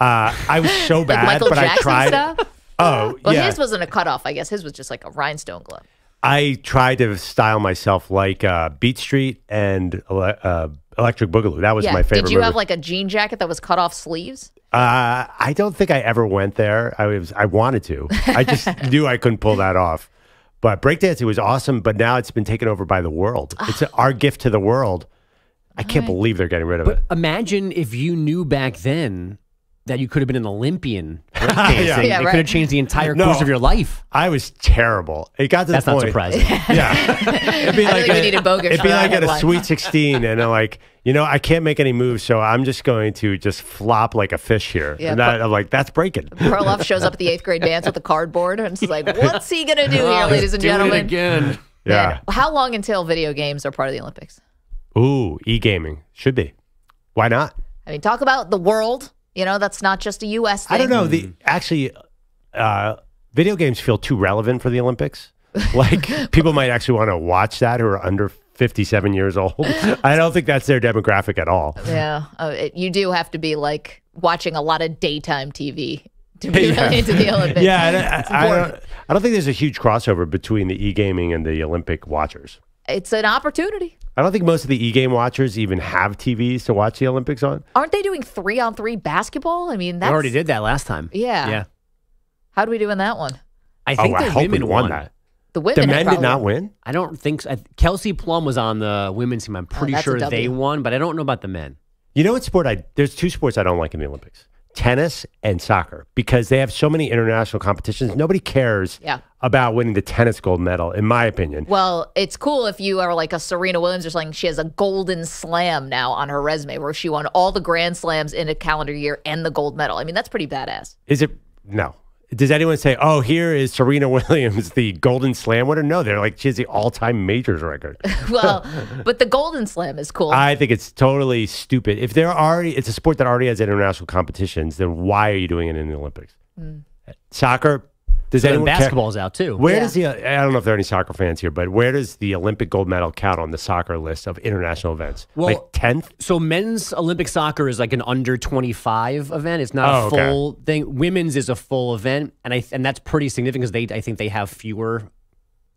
uh, I was so bad, Michael but Jackson I tried. stuff. Oh Well, yeah, his wasn't a cutoff. I guess his was just like a rhinestone glove. I tried to style myself like uh, Beat Street and uh, Electric Boogaloo. That was yeah. my favorite. Did you movie. have like a jean jacket that was cut off sleeves? Uh, I don't think I ever went there. I was I wanted to. I just knew I couldn't pull that off. But breakdancing was awesome, but now it's been taken over by the world. It's our gift to the world. I can't believe they're getting rid of it. Imagine if you knew back then that you could have been an Olympian. breakdancing. Yeah. Yeah, it right. could have changed the entire No. course of your life. I was terrible. It got to That's the point. That's not surprising. Yeah, it'd be I like think we a- need a bogus It'd be like at a headline. Sweet Sixteen, and I'm like, you know, I can't make any moves, so I'm just going to just flop like a fish here. Yeah, and that, I'm like, that's breaking. Perloff shows up at the eighth grade dance with a cardboard and it's like, what's he gonna do here, ladies and Do it gentlemen? again. Yeah. Man, how long until video games are part of the Olympics? Ooh, e gaming should be. Why not? I mean, talk about the world. You know, that's not just a U.S. thing. I don't know. The actually, uh, video games feel too relevant for the Olympics. Like people might actually want to watch that who are under fifty-seven years old. I don't think that's their demographic at all. Yeah, uh, it, you do have to be like watching a lot of daytime TV to be Yeah. into the Olympics. Yeah, I, I, I don't. I don't think there's a huge crossover between the e-gaming and the Olympic watchers. It's an opportunity. I don't think most of the e-game watchers even have TVs to watch the Olympics on. Aren't they doing three on three basketball? I mean, They already did that last time. Yeah. Yeah. How do we do in that one? I Oh, think I the hope we women won won that. The women The had men did not win. I don't think so. Kelsey Plum was on the women's team. I'm oh, pretty Oh, sure they won, but I don't know about the men. You know what sport I there's two sports I don't like in the Olympics. Tennis and soccer because they have so many international competitions. Nobody cares Yeah. about winning the tennis gold medal, in my opinion. Well, it's cool if you are like a Serena Williams or something. She has a golden slam now on her resume where she won all the grand slams in a calendar year and the gold medal. I mean, that's pretty badass. Is it no? Does anyone say, "Oh, here is Serena Williams, the Golden Slam winner"? No, they're like she has the all-time majors record. well, but the golden slam is cool. I think it's totally stupid. If they're already, it's a sport that already has international competitions. Then why are you doing it in the Olympics? Mm. Soccer. Does So then anyone care? basketball's out too. Where Yeah. does the I don't know if there are any soccer fans here, but where does the Olympic gold medal count on the soccer list of international events? Well- like tenth? So men's Olympic soccer is like an under 25 event. It's not Oh, a okay. full thing. Women's is a full event, and I and that's pretty significant because they I think they have fewer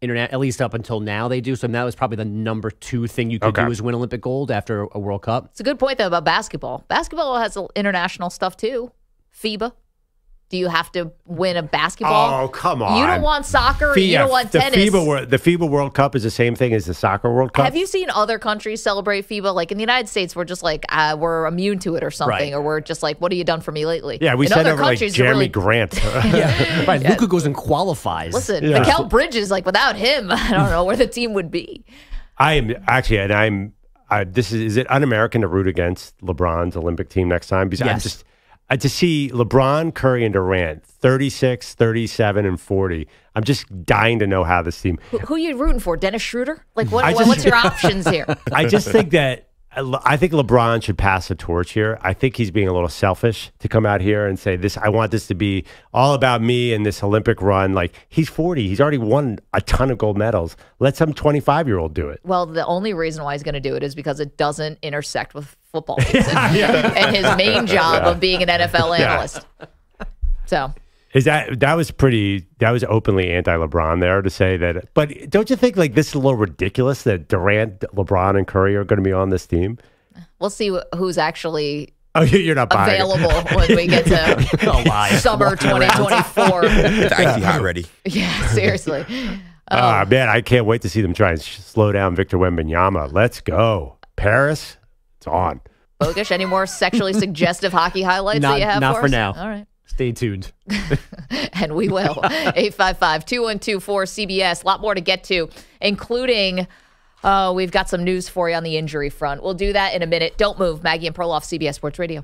internet at least up until now they do. So that was probably the number two thing you could Okay. do is win Olympic gold after a World Cup. it's a good point though about basketball. Basketball has international stuff too. FIBA. Do you have to win a basketball? Oh, come on. You don't want soccer. you don't want the tennis. FIBA, Wor- the FIBA World Cup is the same thing as the soccer World Cup. Have you seen other countries celebrate FIBA? Like in the United States, we're just like uh, we're immune to it or something, Right. or we're just like, what have you done for me lately? yeah, we in sent other over like countries, Jerami really- Grant. Yeah, right. Luka goes and qualifies. Listen, Yeah. Mikal Bridges, like without him, I don't know where the team would be. I am actually, and I'm I, this is is it un-American to root against LeBron's Olympic team next time? Because I'm Yes. just I to see LeBron, Curry, and Durant 36, 37, and 40. I'm just dying to know how this team. Who, who you rooting for? Dennis Schroeder? Like, what, what- just- what's your options here? I just think that I think LeBron should pass the torch here. I think he's being a little selfish to come out here and say this. I want this to be all about me and this Olympic run. Like he's 40, he's already won a ton of gold medals. Let some 25 year old do it. Well, the only reason why he's going to do it is because it doesn't intersect with football season and his main job Yeah. of being an NFL Yeah. analyst. So, Is that that was pretty? That was openly anti LeBron there to say that. But don't you think like this is a little ridiculous that Durant, LeBron, and Curry are going to be on this team? we'll see who's actually Oh, you're not buying it. available when we get to summer 2024. The icy hot ready. yeah, seriously. Ah man, I can't wait to see them try and sh- slow down Victor Wembanyama. Let's go, Paris. It's on. Bogusch, any more sexually suggestive hockey highlights Not- that you have not for for us? now. All right. Stay tuned. and we will. 855 2124 CBS. A lot more to get to, including uh, we've got some news for you on the injury front. We'll do that in a minute. Don't move. Maggie and Perloff, CBS Sports Radio.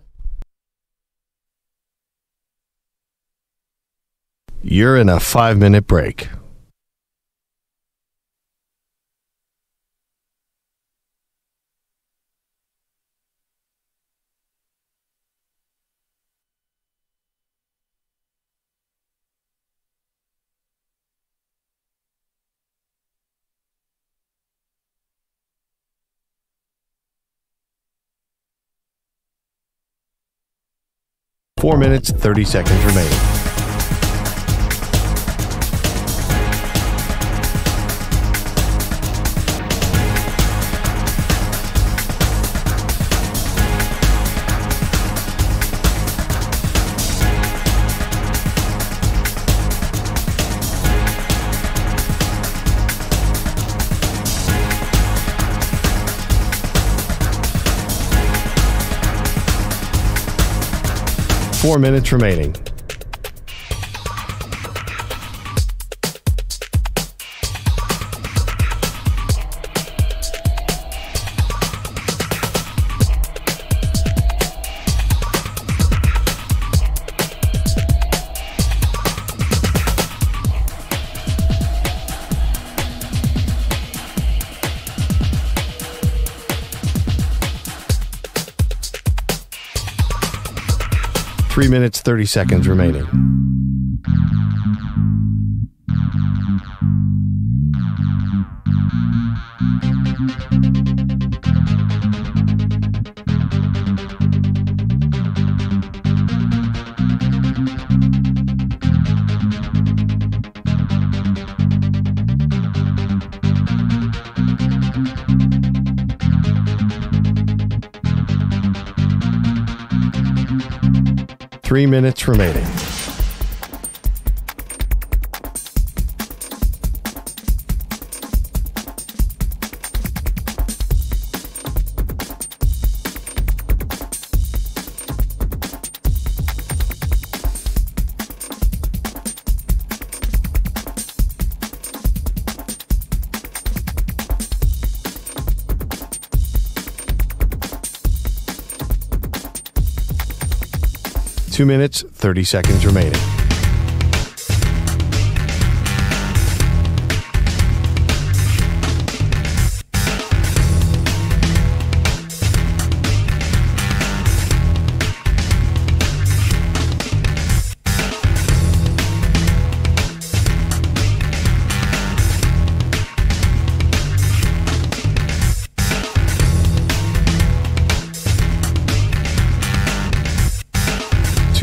You're in a five minute break. Four minutes, 30 seconds remaining. Four minutes remaining. Three minutes, 30 seconds remaining. Three minutes remaining. Minutes, 30 seconds remaining.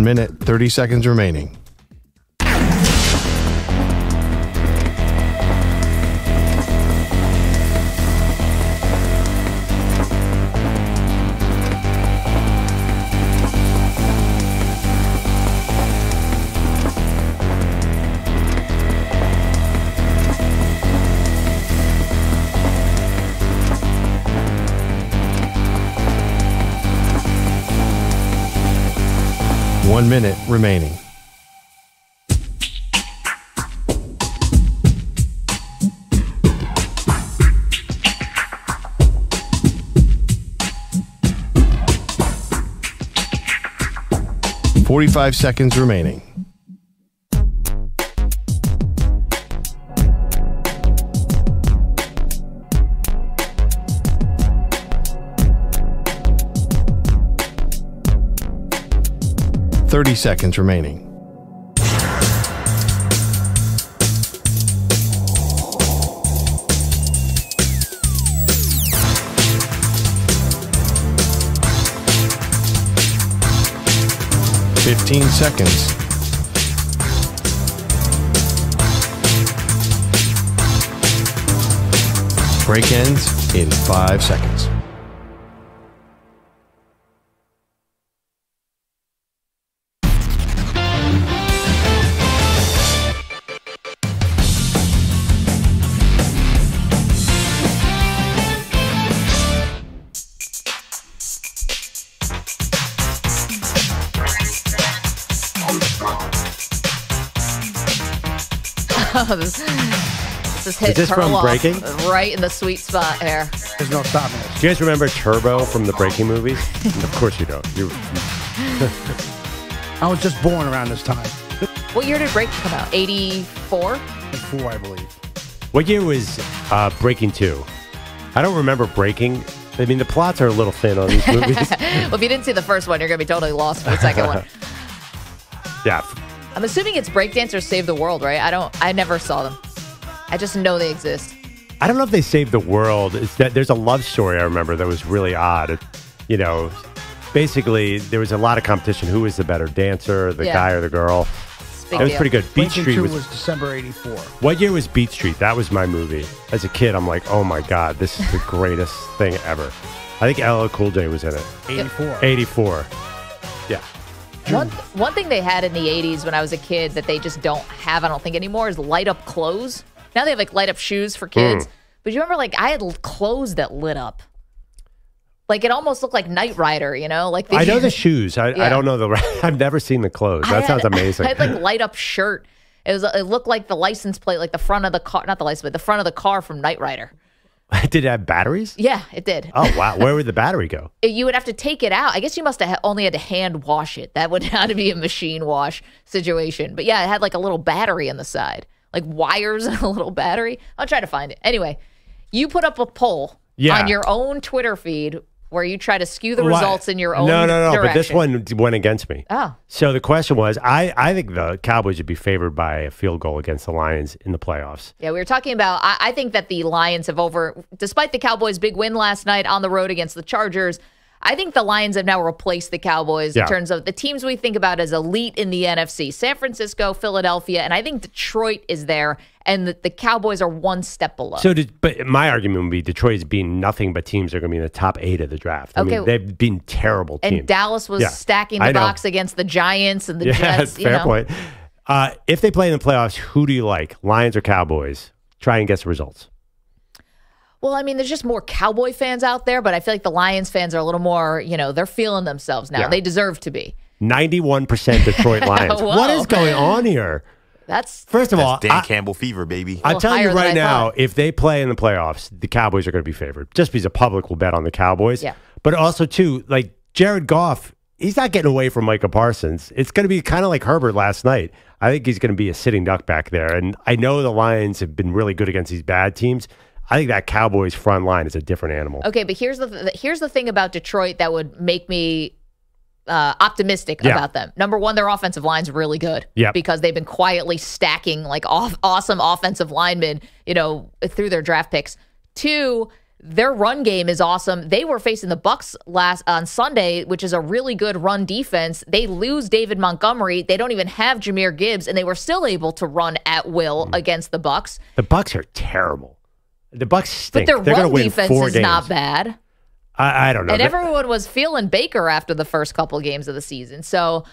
One minute, 30 seconds remaining. Remaining. Forty-five seconds remaining. Thirty seconds remaining. Fifteen seconds. Break ends in five seconds. This is this from Perloff Breaking? right in the sweet spot here. There's no stopping it. Do you guys remember Turbo from the Breaking movies? of course you don't. You, I was just born around this time. What year did Break come out? 84? Four, I believe. what year was uh, Breaking Two? I don't remember Breaking. I mean, the plots are a little thin on these movies. well, if you didn't see the first one, you're going to be totally lost for the second one. yeah, I'm assuming it's Breakdancers Save the World, right? I don't. I never saw them. I just know they exist. I don't know if they saved the world. It's that there's a love story I remember that was really odd. It, you know, basically there was a lot of competition. Who was the better dancer, the Yeah. guy or the girl? Big That was deal. pretty good. Beat Lincoln Street 2 was, was December 84. What year was Beat Street? That was my movie. As a kid, I'm like, oh my god, this is the greatest thing ever. I think LL Cool J was in it. 84. 84. Yeah. One one thing they had in the 80s when I was a kid that they just don't have, I don't think anymore, is light up clothes. Now they have like light up shoes for kids. Mm. But you remember, like I had clothes that lit up. Like it almost looked like Knight Rider, you know? Like I know the shoes. I, Yeah. I don't know the. I've never seen the clothes. That sounds amazing. I had like light up shirt. It was. It looked like the license plate, like the front of the car, not the license plate, the front of the car from Knight Rider. Did it have batteries? Yeah, it did. Oh wow, where would the battery go? You would have to take it out. I guess you must have only had to hand wash it. That would have to be a machine wash situation. But yeah, it had like a little battery on the side, like wires and a little battery. I'll try to find it. Anyway, you put up a poll Yeah. on your own Twitter feed where you try to skew the What? results in your own No, no, no. direction. But this one went against me. Oh. So the question was, I, I think the Cowboys would be favored by a field goal against the Lions in the playoffs. Yeah, we were talking about. I, I think that the Lions have over, despite the Cowboys' big win last night on the road against the Chargers. I think the Lions have now replaced the Cowboys Yeah. in terms of the teams we think about as elite in the NFC: San Francisco, Philadelphia, and I think Detroit is there, and the, the Cowboys are one step below. So, did, but my argument would be Detroit's been nothing but teams that are going to be in the top eight of the draft. I mean, Okay. they've been terrible teams. and Dallas was Yeah, stacking the box against the Giants and the Jets. fair know. point. Uh, if they play in the playoffs, who do you like, Lions or Cowboys? Try and guess the results. Well, I mean, there's just more Cowboy fans out there, but I feel like the Lions fans are a little more, you know, they're feeling themselves now. Yeah. They deserve to be. Ninety-one percent Detroit Lions. What is going on here? That's First of all, Dan I- Campbell fever, baby. I'm little telling you right now, thought. if they play in the playoffs, the Cowboys are going to be favored just because the public will bet on the Cowboys. Yeah. But also, too, like Jared Goff, he's not getting away from Micah Parsons. It's going to be kind of like Herbert last night. I think he's going to be a sitting duck back there. And I know the Lions have been really good against these bad teams. I think that Cowboys front line is a different animal. Okay, but here's the th- here's the thing about Detroit that would make me uh, optimistic Yeah. about them. Number one, their offensive line's really good. Yep. because they've been quietly stacking like off, awesome offensive linemen, you know, through their draft picks. Two, their run game is awesome. They were facing the Bucks last on Sunday, which is a really good run defense. They lose David Montgomery. They don't even have Jahmyr Gibbs, and they were still able to run at will Mm. against the Bucks. The Bucks are terrible. The Bucks But their They're run win defense is games. not bad. I, I don't know. And everyone was feeling Baker after the first couple games of the season. So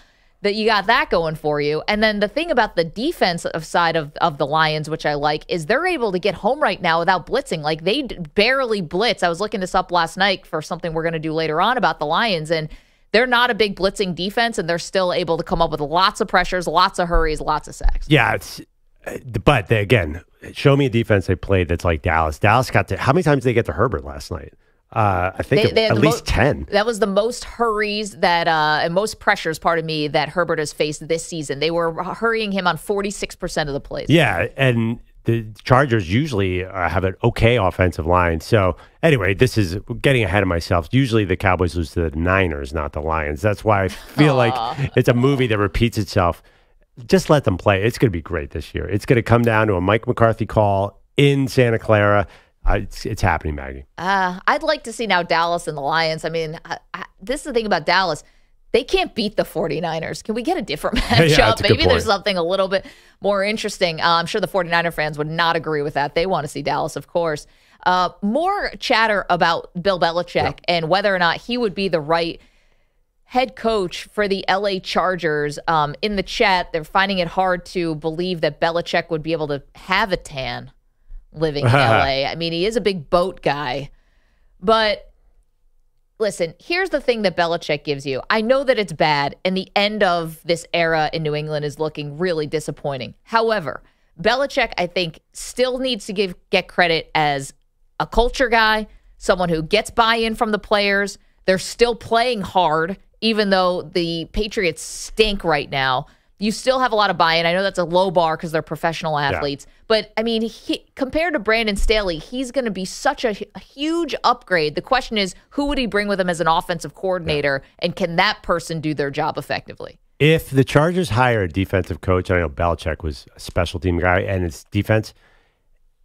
that you got that going for you. And then the thing about the defensive side of, of the Lions, which I like, is they're able to get home right now without blitzing. Like they barely blitz. I was looking this up last night for something we're going to do later on about the Lions. And they're not a big blitzing defense, and they're still able to come up with lots of pressures, lots of hurries, lots of sacks. Yeah, it's but they, again, show me a defense they played that's like Dallas. Dallas got to how many times did they get to Herbert last night? Uh, I think They- they at the least ten. That was the most hurries that uh, and most pressures, part of me, that Herbert has faced this season. They were hurrying him on forty six percent of the plays. Yeah, and the Chargers usually uh, have an okay offensive line. So anyway, this is getting ahead of myself. Usually the Cowboys lose to the Niners, not the Lions. That's why I feel like it's a movie that repeats itself. Just let them play. It's going to be great this year. It's going to come down to a Mike McCarthy call in Santa Clara. Uh, it's, it's happening, Maggie. Uh, I'd like to see now Dallas and the Lions. I mean, I, I, this is the thing about Dallas. They can't beat the 49ers. Can we get a different Yeah, matchup? that's a Maybe there's something a little bit more interesting. Uh, I'm sure the 49er fans would not agree with that. They want to see Dallas, of course. Uh, more chatter about Bill Belichick and whether or not he would be the right head coach for the LA Chargers. Um, in the chat, they're finding it hard to believe that Belichick would be able to have a tan living in LA. I mean, he is a big boat guy. But listen, here's the thing that Belichick gives you. I know that it's bad, and the end of this era in New England is looking really disappointing. However, Belichick, I think, still needs to give get credit as a culture guy, someone who gets buy-in from the players. They're still playing hard, even though the Patriots stink right now. You still have a lot of buy-in. I know that's a low bar because they're professional athletes, but I mean, he, compared to Brandon Staley, he's going to be such a, a huge upgrade. The question is, who would he bring with him as an offensive coordinator, and can that person do their job effectively? If the Chargers hire a defensive coach, I know Belichick was a special team guy and it's defense,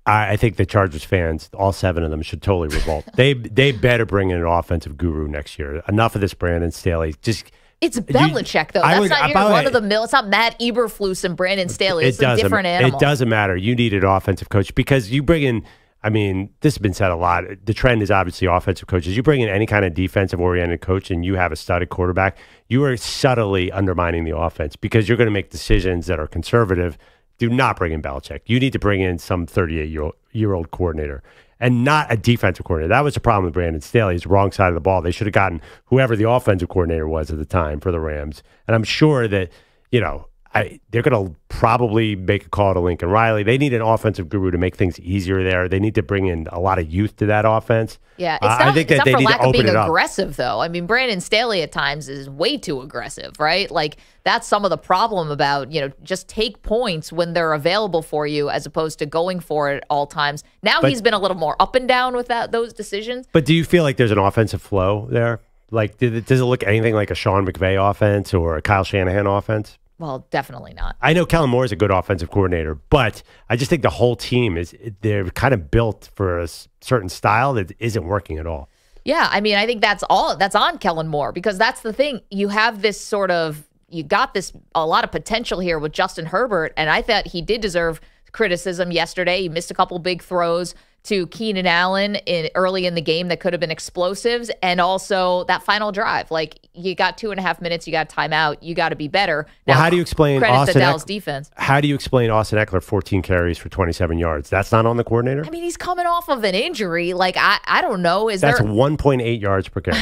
I, I think the Chargers fans, all seven of them, should totally revolt. they they better bring in an offensive guru next year. Enough of this Brandon Staley. Just It's Belichick, though. That's would- not your by the run way- of the mill. It's not Matt Eberflus and Brandon Staley. It's a doesn't- different animal. It doesn't matter. You need an offensive coach because you bring in. I mean, this has been said a lot. The trend is obviously offensive coaches. You bring in any kind of defensive oriented coach and you have a studded quarterback, you are subtly undermining the offense because you're going to make decisions that are conservative. Do not bring in Belichick. You need to bring in some 38 year old, year old coordinator and not a defensive coordinator. That was the problem with Brandon Staley. He's wrong side of the ball. They should have gotten whoever the offensive coordinator was at the time for the Rams. And I'm sure that, you know, I, they're going to probably make a call to Lincoln Riley. They need an offensive guru to make things easier there. They need to bring in a lot of youth to that offense. Yeah, it's Uh, not, I think that they for need lack to of open being it up. aggressive, though. I mean, Brandon Staley at times is way too aggressive, right? Like that's some of the problem about you know just take points when they're available for you, as opposed to going for it at all times. Now But- he's been a little more up and down with that those decisions. But do you feel like there's an offensive flow there? Like, did it, does it look anything like a Sean McVay offense or a Kyle Shanahan offense? Well, definitely not. I know Kellen Moore is a good offensive coordinator, but I just think the whole team is they're kind of built for a certain style that isn't working at all. Yeah, I mean, I think that's all that's on Kellen Moore because that's the thing. You have this sort of you got this a lot of potential here with Justin Herbert, and I thought he did deserve criticism yesterday. He missed a couple big throws to Keenan Allen in early in the game that could have been explosives, and also that final drive. Like you got two and a half minutes, you got timeout, you got to be better. Well, how do you explain credit Austin to Dallas Eck- defense? How do you explain Austin Ekeler 14 carries for 27 yards? That's not on the coordinator. I mean, he's coming off of an injury. Like I, I don't know. Is That's there? 1.8 yards per carry.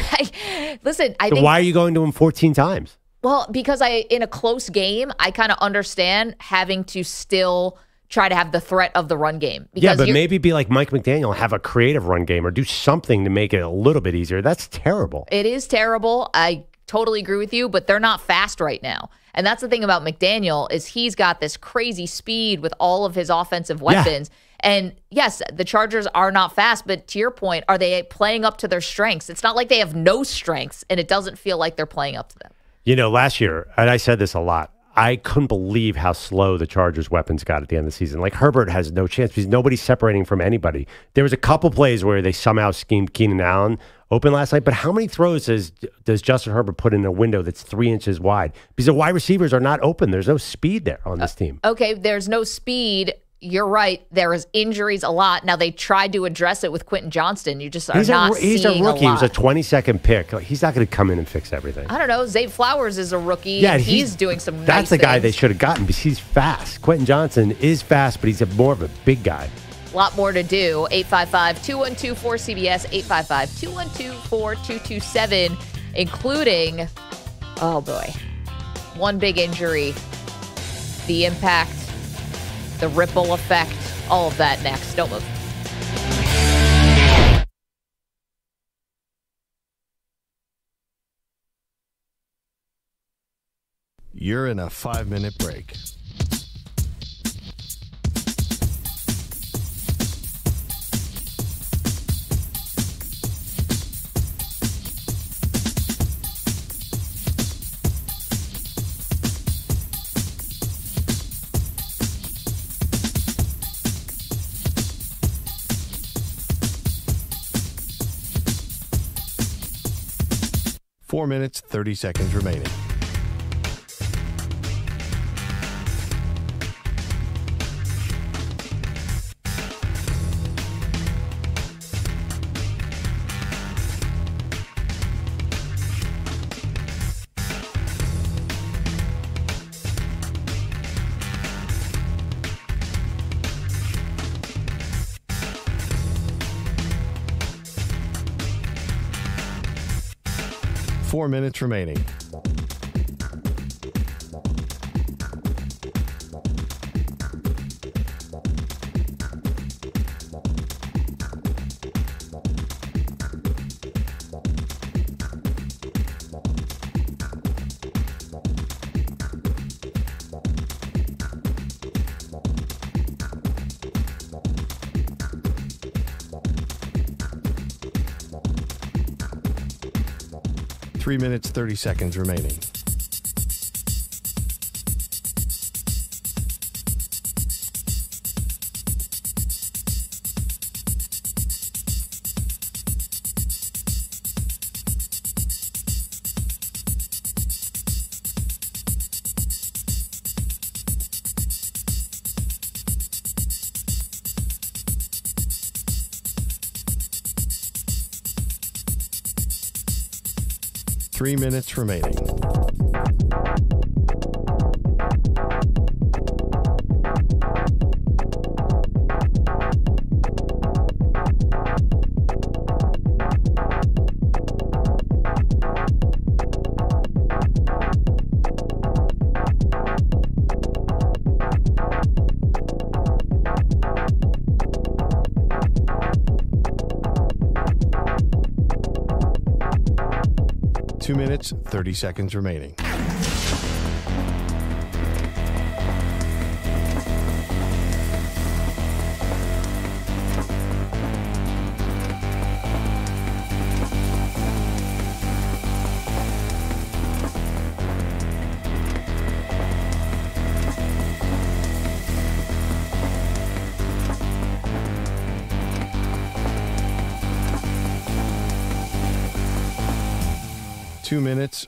Listen, I so think why are you going to him 14 times? Well, because I in a close game, I kind of understand having to still try to have the threat of the run game. Because yeah, but maybe be like Mike McDaniel, have a creative run game or do something to make it a little bit easier. That's terrible. it is terrible. I totally agree with you, but they're not fast right now. And that's the thing about McDaniel is he's got this crazy speed with all of his offensive Yeah. weapons. And yes, the Chargers are not fast, but to your point, are they playing up to their strengths? It's not like they have no strengths and it doesn't feel like they're playing up to them. You know, last year, and I said this a lot, I couldn't believe how slow the Chargers' weapons got at the end of the season. Like Herbert has no chance because nobody's separating from anybody. There was a couple plays where they somehow schemed Keenan Allen open last night, but how many throws does does Justin Herbert put in a window that's three inches wide? Because the wide receivers are not open. There's no speed there on this uh, team. okay, there's no speed. You're right. There is injuries a lot. Now they tried to address it with Quentin Johnston. You just are He's a, not he's a rookie. He was a 20 second pick. Like, he's not going to come in and fix everything. I don't know. Zay Flowers is a rookie. Yeah, he's- he's, doing some. That's nice the guy they should have gotten because he's fast. Quentin Johnston is fast, but he's a more of a big guy. A lot more to do. 855 212 4CBS, 855 212 4227. including, oh boy, one big injury, the impact, the ripple effect, all of that next. Don't move. You're in a five minute break. Four minutes, 30 seconds remaining. Four minutes remaining. Three minutes, 30 seconds remaining. Minutes remaining. 30 seconds remaining. Two minutes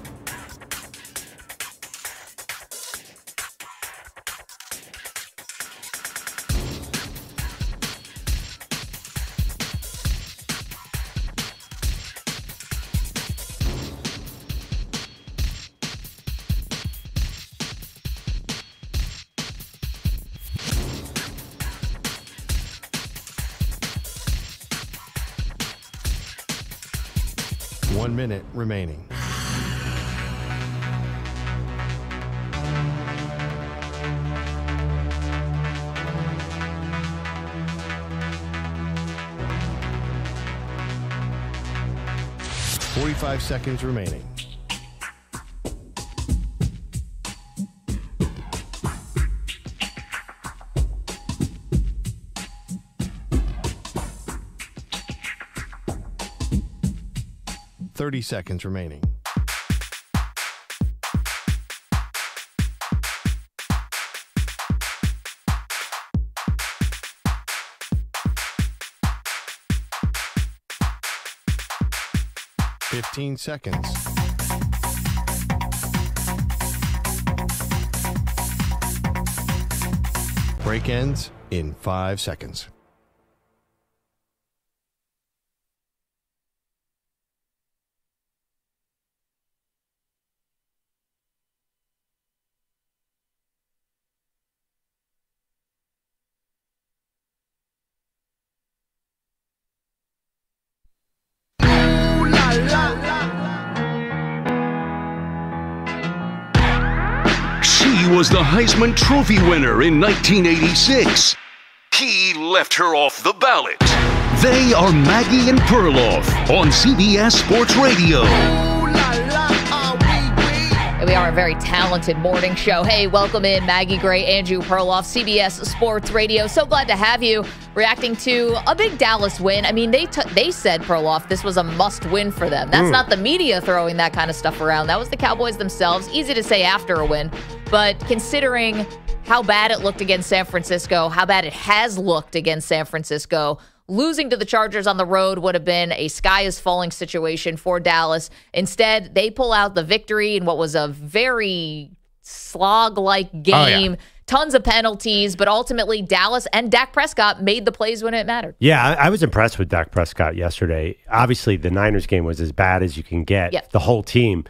One minute remaining. Forty-five seconds remaining. Thirty seconds remaining. 15 seconds. Break ends in five seconds. Heisman Trophy winner in 1986. He left her off the ballot. They are Maggie and Perloff on CBS Sports Radio. And we are a very talented morning show. Hey, welcome in Maggie Gray, Andrew Perloff, CBS Sports Radio. So glad to have you reacting to a big Dallas win. I mean, they t- they said Perloff this was a must win for them. That's Mm. not the media throwing that kind of stuff around. That was the Cowboys themselves. Easy to say after a win, but considering how bad it looked against San Francisco, how bad it has looked against San Francisco, losing to the Chargers on the road would have been a sky is falling situation for Dallas. Instead, they pull out the victory in what was a very slog like Oh, yeah. game. Tons of penalties, but ultimately Dallas and Dak Prescott made the plays when it mattered. Yeah, I, I was impressed with Dak Prescott yesterday. Obviously, the Niners game was as bad as you can get. Yep. The whole team.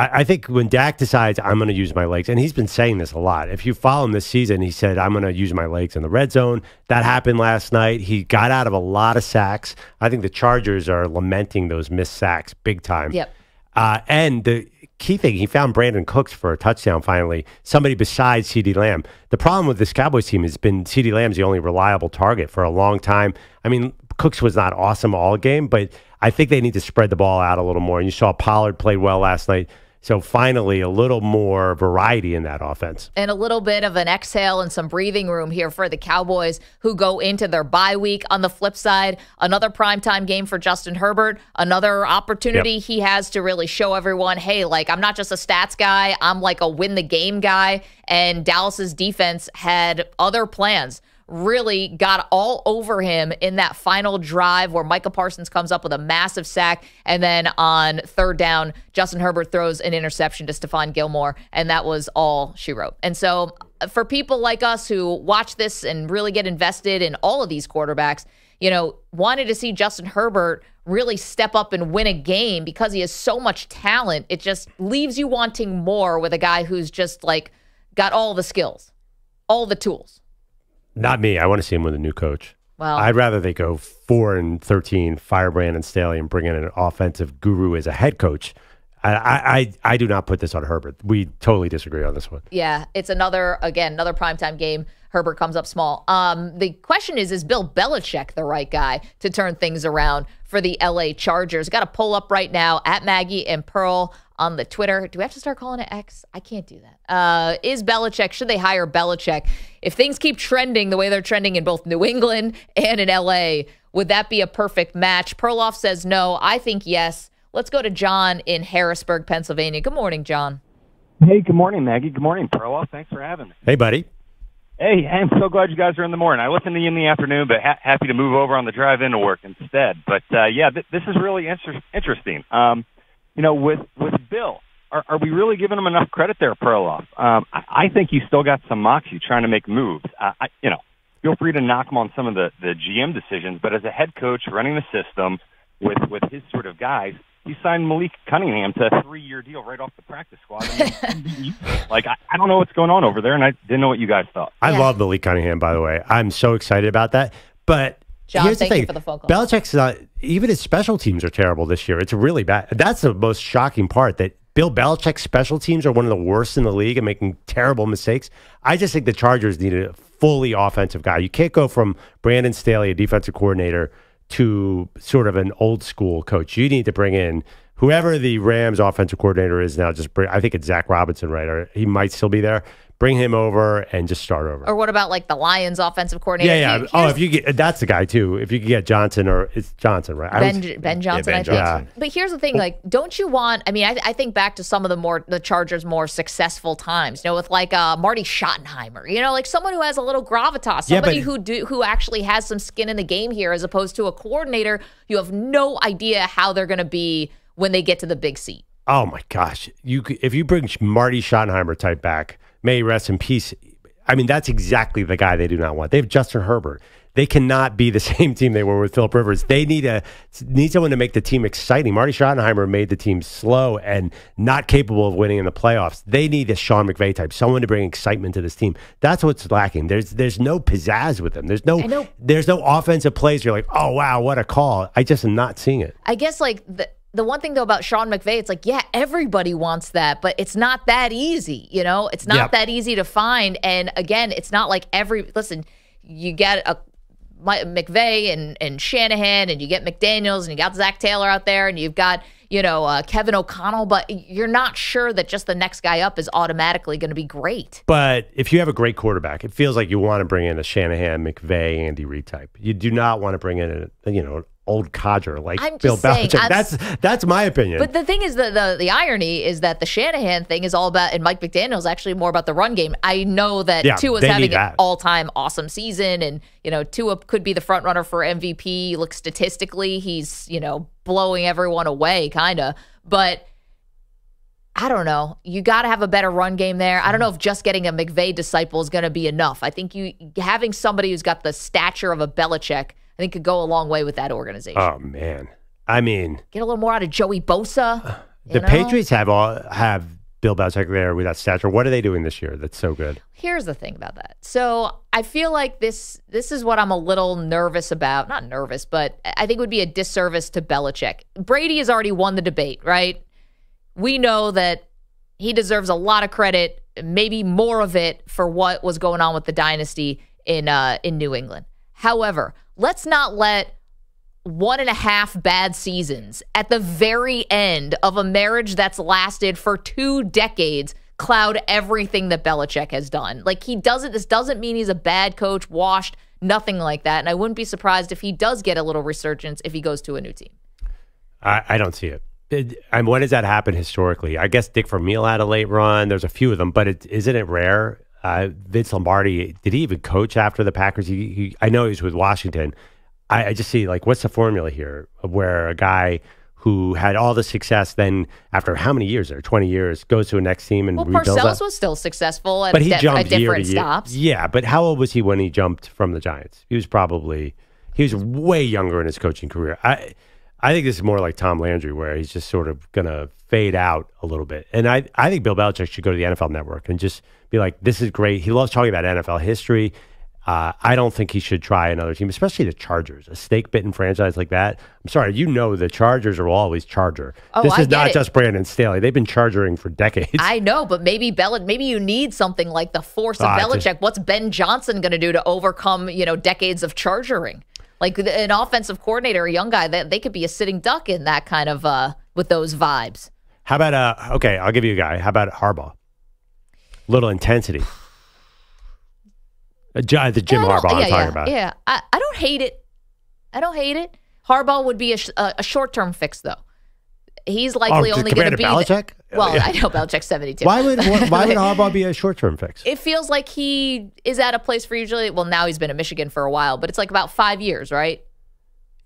I, I think when Dak decides I'm going to use my legs, and he's been saying this a lot. If you follow him this season, he said I'm going to use my legs in the red zone. That happened last night. He got out of a lot of sacks. I think the Chargers are lamenting those missed sacks big time. Yep. Uh, and the key thing, he found Brandin Cooks for a touchdown finally, somebody besides CeeDee Lamb. The problem with this Cowboys team has been CeeDee Lamb's the only reliable target for a long time. I mean, Cooks was not awesome all game, but I think they need to spread the ball out a little more. And you saw Pollard played well last night. So finally, a little more variety in that offense. and a little bit of an exhale and some breathing room here for the Cowboys who go into their bye week. On the flip side, another primetime game for Justin Herbert, another opportunity Yep. he has to really show everyone, hey, like I'm not just a stats guy, I'm like a win the game guy. And Dallas's defense had other plans. Really got all over him in that final drive where Micah Parsons comes up with a massive sack. And then on third down, Justin Herbert throws an interception to Stephon Gilmore. And that was all she wrote. And so uh, for people like us who watch this and really get invested in all of these quarterbacks, you know, wanted to see Justin Herbert really step up and win a game because he has so much talent. It just leaves you wanting more with a guy who's just like got all the skills, all the tools. Not me. I want to see him with a new coach. Well- I'd rather they go four and thirteen, Firebrand and Staley, and bring in an offensive guru as a head coach. I, I, I, do not put this on Herbert. We totally disagree on this one. Yeah, it's another again another primetime game. Herbert comes up small. Um, the question is, is Bill Belichick the right guy to turn things around for the LA Chargers? Got to pull up right now at Maggie and Pearl on the Twitter. Do we have to start calling it X? I can't do that. Uh, is Belichick? Should they hire Belichick? If things keep trending the way they're trending in both New England and in LA, would that be a perfect match? Perloff says no. I think yes. Let's go to John in Harrisburg, Pennsylvania. Good morning, John. Hey, good morning, Maggie. Good morning, Perloff. Thanks for having me. Hey, buddy. Hey, I'm so glad you guys are in the morning. I listen to you in the afternoon, but ha- happy to move over on the drive into work instead. But uh, yeah, th- this is really inter- interesting. Um, you know, with with Bill, are, are we really giving him enough credit there, Perloff? Um, I, I think he's still got some moxie trying to make moves. Uh, I, you know, feel free to knock him on some of the the GM decisions, but as a head coach running the system with with his sort of guys, he signed Malik Cunningham to a three year deal right off the practice squad. And like I, I don't know what's going on over there, and I didn't know what you guys thought. I love Malik Cunningham, by the way. I'm so excited about that. But John, here's thank the you thing. for the phone call. Belichick's not, even his special teams are terrible this year. It's really bad. That's the most shocking part that Bill Belichick's special teams are one of the worst in the league and making terrible mistakes. I just think the Chargers need a fully offensive guy. You can't go from Brandon Staley, a defensive coordinator, to sort of an old school coach. You need to bring in whoever the Rams offensive coordinator is now. Just bring, I think it's Zach Robinson, right? Or he might still be there. Bring him over and just start over. Or what about like the Lions offensive coordinator? Yeah, yeah. Here- Oh, if you get that's the guy too. If you could get Johnson or it's Johnson, right? I Ben, was- ben Johnson, Yeah, I Ben think. Johnson. But here's the thing: like, don't you want? I mean, I, I think back to some of the more the Chargers' more successful times. You know, with like uh, Marty Schottenheimer. You know, like someone who has a little gravitas, Yeah, somebody but- who do who actually has some skin in the game here, as opposed to a coordinator you have no idea how they're going to be when they get to the big seat. Oh my gosh! You if you bring Marty Schottenheimer type back, may he rest in peace. I mean, that's exactly the guy they do not want. They have Justin Herbert. They cannot be the same team they were with Philip Rivers. They need a need someone to make the team exciting. Marty Schottenheimer made the team slow and not capable of winning in the playoffs. They need a Sean McVay type, someone to bring excitement to this team. That's what's lacking. There's there's no pizzazz with them. There's no there's no offensive plays. You're like, oh wow, what a call. I just am not seeing it. I guess like the the one thing though about Sean McVay, it's like, yeah, everybody wants that, but it's not that easy, you know? It's not Yep. that easy to find. And again, it's not like every listen, you get a McVay and, and Shanahan and you get McDaniels and you got Zac Taylor out there and you've got, you know, uh, Kevin O'Connell, but you're not sure that just the next guy up is automatically going to be great. But if you have a great quarterback, it feels like you want to bring in a Shanahan, McVay, Andy Reid type. You do not want to bring in a you know old codger like I'm Bill saying, Belichick. That's that's my opinion. But the thing is, the, the the irony is that the Shanahan thing is all about, and Mike McDaniel's actually more about the run game. I know that Yeah, Tua's having an all time awesome season, and you know Tua could be the front runner for MVP. Look statistically, he's you know blowing everyone away, kind of. But I don't know. You got to have a better run game there. I don't know if just getting a McVay disciple is going to be enough. I think you having somebody who's got the stature of a Belichick, I think could go a long way with that organization. oh man, I mean, Get a little more out of Joey Bosa. the know? Patriots have all have Bill Belichick there with that stature. What are they doing this year that's so good? here's the thing about that. So I feel like this this is what I'm a little nervous about. Not nervous, but I think it would be a disservice to Belichick. Brady has already won the debate, right? We know that he deserves a lot of credit, maybe more of it for what was going on with the dynasty in uh, in New England. However, let's not let one and a half bad seasons at the very end of a marriage that's lasted for two decades cloud everything that Belichick has done. Like he doesn't this doesn't mean he's a bad coach, washed, nothing like that. And I wouldn't be surprised if he does get a little resurgence if he goes to a new team. I, I don't see it. It- mean, when does that happen historically? I guess Dick Vermeil had a late run. There's a few of them, but isn't it rare? Uh, Vince Lombardi did he even coach after the Packers? He, he I know he was with Washington. I, I just see like what's the formula here where a guy who had all the success then after how many years or 20 years goes to a next team and Well, rebuilds Parcells that? was still successful at, but he di- jumped at year different to year. stops. Yeah, but how old was he when he jumped from the Giants? He was probably he was way younger in his coaching career. I I think this is more like Tom Landry, where he's just sort of gonna fade out a little bit. And I I think Bill Belichick should go to the NFL Network and just be like, this is great. He loves talking about NFL history. Uh, I don't think he should try another team, especially the Chargers, a snake bitten franchise like that. I'm sorry, you know the Chargers are always Charger. Oh, this I is not it. just Brandon Staley. They've been chargering for decades. I know, but maybe Bel- maybe you need something like the force of I Belichick. just- What's Ben Johnson going to do to overcome, you know, decades of chargering? Like an offensive coordinator, a young guy, that they could be a sitting duck in that kind of uh with those vibes. How about uh okay, I'll give you a guy. How about Harbaugh? Little intensity. Uh, J- the Jim Yeah, I don't- Harbaugh I'm talking yeah, about. Yeah, I, I don't hate it. I don't hate it. Harbaugh would be a, sh- a, short term fix though. He's likely Oh, only going to be. Belichick? well, Yeah. I know Belichick's seventy two. Why would why, why would Harbaugh be a short term fix? It feels like he is at a place for usually. Well, now he's been in Michigan for a while, but it's like about five years, right?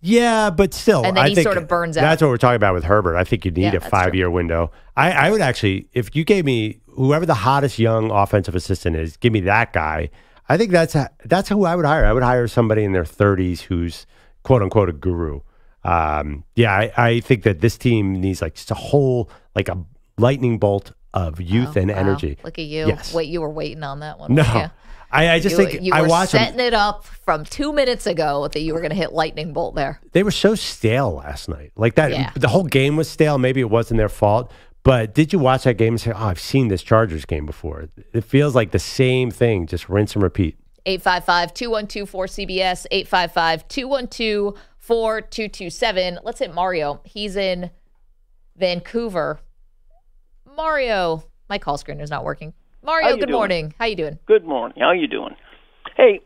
Yeah, but still, And then I he sort of burns out. That's what we're talking about with Herbert. I think you need Yeah, a five year window. I, I would actually, if you gave me whoever the hottest young offensive assistant is, give me that guy. I think that's that's who I would hire. I would hire somebody in their 30s who's quote unquote a guru. Um, yeah, I, I think that this team needs like just a whole like a lightning bolt of youth and Wow, energy. Look at you. Yes. Wait, you were waiting on that one. No? I, I just you, think you I were watch them. setting it up from two minutes ago that you were going to hit lightning bolt there. they were so stale last night. Like that, Yeah. the whole game was stale. Maybe it wasn't their fault. But did you watch that game and say, "Oh, I've seen this Chargers game before"? It feels like the same thing, just rinse and repeat. 855 212 4CBS, 855 212 4227. Let's hit Mario. He's in Vancouver. Mario, my call screener is not working. Mario, good doing? morning. How you doing? Good morning. How you doing? Hey,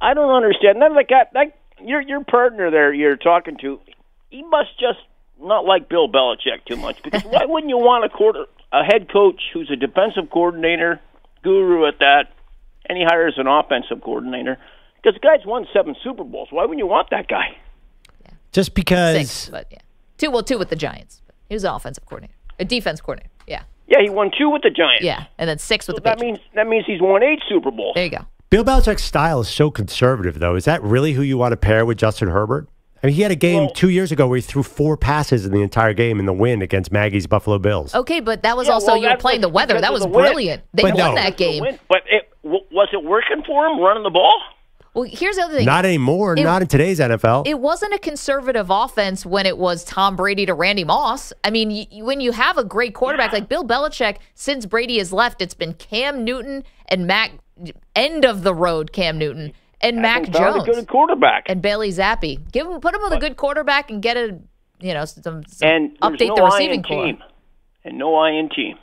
I don't understand. That like that, that your your partner there you're talking to, he must just not like Bill Belichick too much because why wouldn't you want a quarter a head coach who's a defensive coordinator, guru at that, and he hires an offensive coordinator? Because the guy's won seven Super Bowls. Why wouldn't you want that guy? Just because Six, but yeah. Two, well, two with the Giants. He was an offensive coordinator, a defense coordinator. Yeah, Yeah, he won two with the Giants. yeah, and then six with So the that Patriots. means that means he's won eight Super Bowls. There you go. Bill Belichick's style is so conservative, though. Is that really who you want to pair with Justin Herbert? I mean, he had a game two years ago where he threw four passes in the entire game in the win against Maggie's Buffalo Bills. Okay, but that was Yeah, also well, you were playing was the weather. That was the win. brilliant. They But won no. that game. Win- But it, w- was it working for him running the ball? Well, here's the other thing. Not anymore. It- not in today's NFL. It wasn't a conservative offense when it was Tom Brady to Randy Moss. I mean, y y- when you have a great quarterback like Bill Belichick, since Brady has left, it's been Cam Newton and Mac, end of the road Cam Newton and Mac Hasn't Jones a good quarterback. and Bailey Zappe. Give him, put him with a good quarterback and get a, you know, some, some And update no the receiving core. team. And no I in team.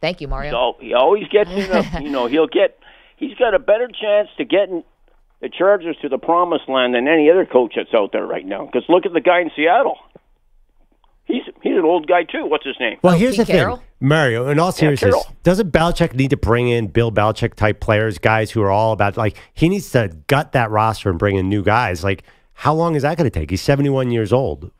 Thank you, Mario. So he always gets in the, you know, he'll get, he's got a better chance to getting the Chargers to the promised land than any other coach that's out there right now. Because look at the guy in Seattle. He's he's an old guy too. What's his name? Well, here's Pete the Carroll? thing, Mario. In all seriousness, Carroll. doesn't Belichick need to bring in Bill Belichick type players, guys who are all about like he needs to gut that roster and bring in new guys? Like, how long is that going to take? He's 71 years old.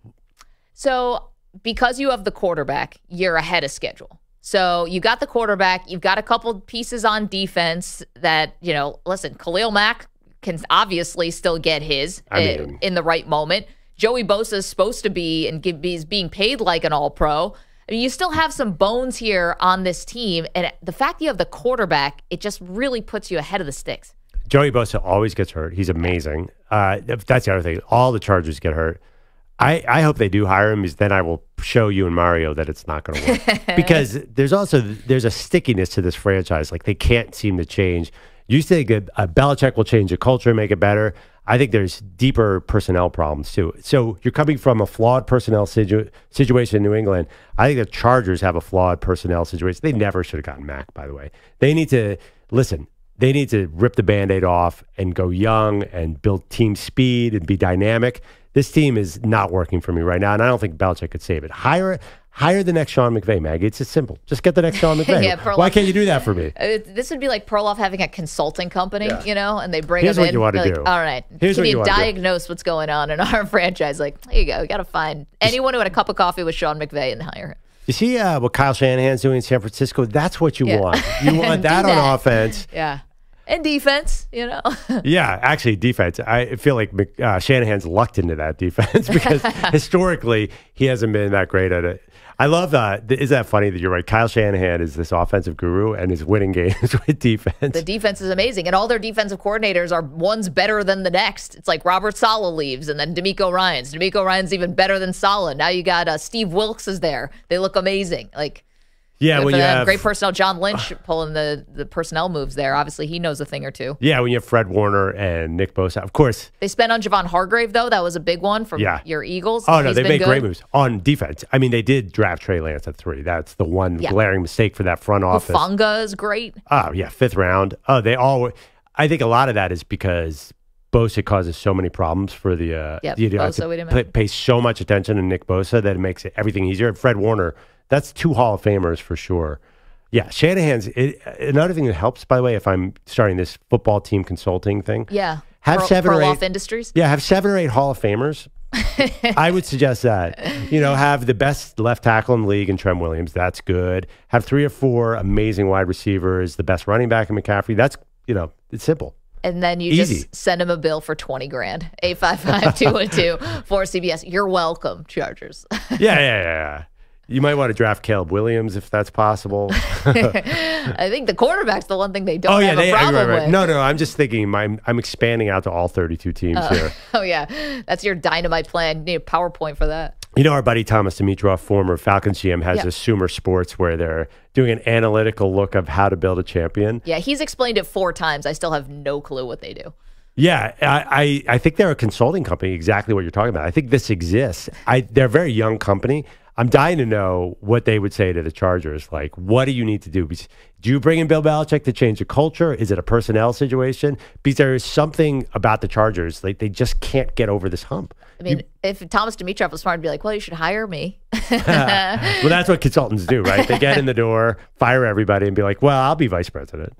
So, because you have the quarterback, you're ahead of schedule. So, you got the quarterback, you've got a couple pieces on defense that, you know, listen, Khalil Mack can obviously still get his I mean- in the right moment. Joey Bosa is supposed to be and give, is being paid like an all pro. I mean, you still have some bones here on this team. And the fact you have the quarterback, it just really puts you ahead of the sticks. Joey Bosa always gets hurt. He's amazing. Uh, that's the other thing. All the Chargers get hurt. I, I hope they do hire him because then I will show you and Mario that it's not going to work. because there's also there's a stickiness to this franchise. Like they can't seem to change. You think a, a Belichick will change the culture and make it better. I think there's deeper personnel problems too. So you're coming from a flawed personnel situ- situation in New England. I think the Chargers have a flawed personnel situation. They never should have gotten Mac, by the way. They need to listen. They need to rip the band-aid off and go young and build team speed and be dynamic. This team is not working for me right now, and I don't think Belichick could save it. Hire hire the next Sean McVay, Maggie. It's as simple. Just get the next Sean McVay. Yeah, Perloff. Why can't you do that for me? Uh, This would be like Perloff having a consulting company, you know, and they bring Here's him what in. you wanna they're do. Like, All right, Here's can what you, you diagnose what's going on in our franchise? Like, there you go. You got to find anyone who had a cup of coffee with Sean McVay and hire him. You see uh, what Kyle Shanahan's doing in San Francisco? That's what you Yeah. want. You want that, that. on offense. Yeah, and defense, you know. Yeah, actually, defense. I feel like uh, Shanahan's lucked into that defense because historically he hasn't been that great at it. I love that. Is that funny that you're right? Kyle Shanahan is this offensive guru and is winning games with defense. the defense is amazing, and all their defensive coordinators are one's better than the next. It's like Robert Saleh leaves, and then DeMeco Ryans. DeMeco Ryans even better than Saleh. Now you got uh, Steve Wilks is there. They look amazing. Like yeah, when you them. have great personnel. John Lynch pulling the the personnel moves there. Obviously, he knows a thing or two. yeah, when you have Fred Warner and Nick Bosa, of course. They spent on Javon Hargrave though. That was a big one from Yeah. your Eagles. Oh no, He's they made good. great moves on defense. I mean, they did draft Trey Lance at three. That's the one Yeah. glaring mistake for that front office. Hufanga is great. Oh yeah, fifth round. Oh, they all. I think a lot of that is because Bosa causes so many problems for the. Uh, Yep, the, you have Bosa, to we didn't pay, pay so much attention to Nick Bosa that it makes it, everything easier. Fred Warner, that's two Hall of Famers for sure. Yeah, Shanahan's. It, another thing that helps, by the way, if I'm starting this football team consulting thing, Yeah. have seven or eight Industries. Yeah, have seven or eight Hall of Famers. I would suggest that. You know, have the best left tackle in the league in Trent Williams. That's good. Have three or four amazing wide receivers. The best running back in McCaffrey. That's you know, it's simple. And then you Easy. just send him a bill for 20 grand. 855 212 for CBS. You're welcome, Chargers. Yeah, yeah, yeah. You might want to draft Caleb Williams if that's possible. I think the quarterback's the one thing they don't oh yeah, have they, a problem right, right. with. No, no. I'm just thinking. I'm I'm expanding out to all 32 teams Oh. here. Oh, yeah. That's your dynamite plan. You need a PowerPoint for that. You know, our buddy Thomas Dimitroff, former Falcons GM, has Yeah. a Sumer Sports where they're doing an analytical look of how to build a champion. Yeah, he's explained it four times. I still have no clue what they do. Yeah, I, I, I think they're a consulting company, exactly what you're talking about. I think this exists. I, they're a very young company. I'm dying to know what they would say to the Chargers. Like, what do you need to do? Do you bring in Bill Belichick to change the culture? Is it a personnel situation? Because there is something about the Chargers, like they just can't get over this hump. I mean, if Thomas Dimitroff was smart, he'd be like, well, you should hire me. well, that's what consultants do, right? They get in the door, fire everybody, and be like, "Well, I'll be vice president."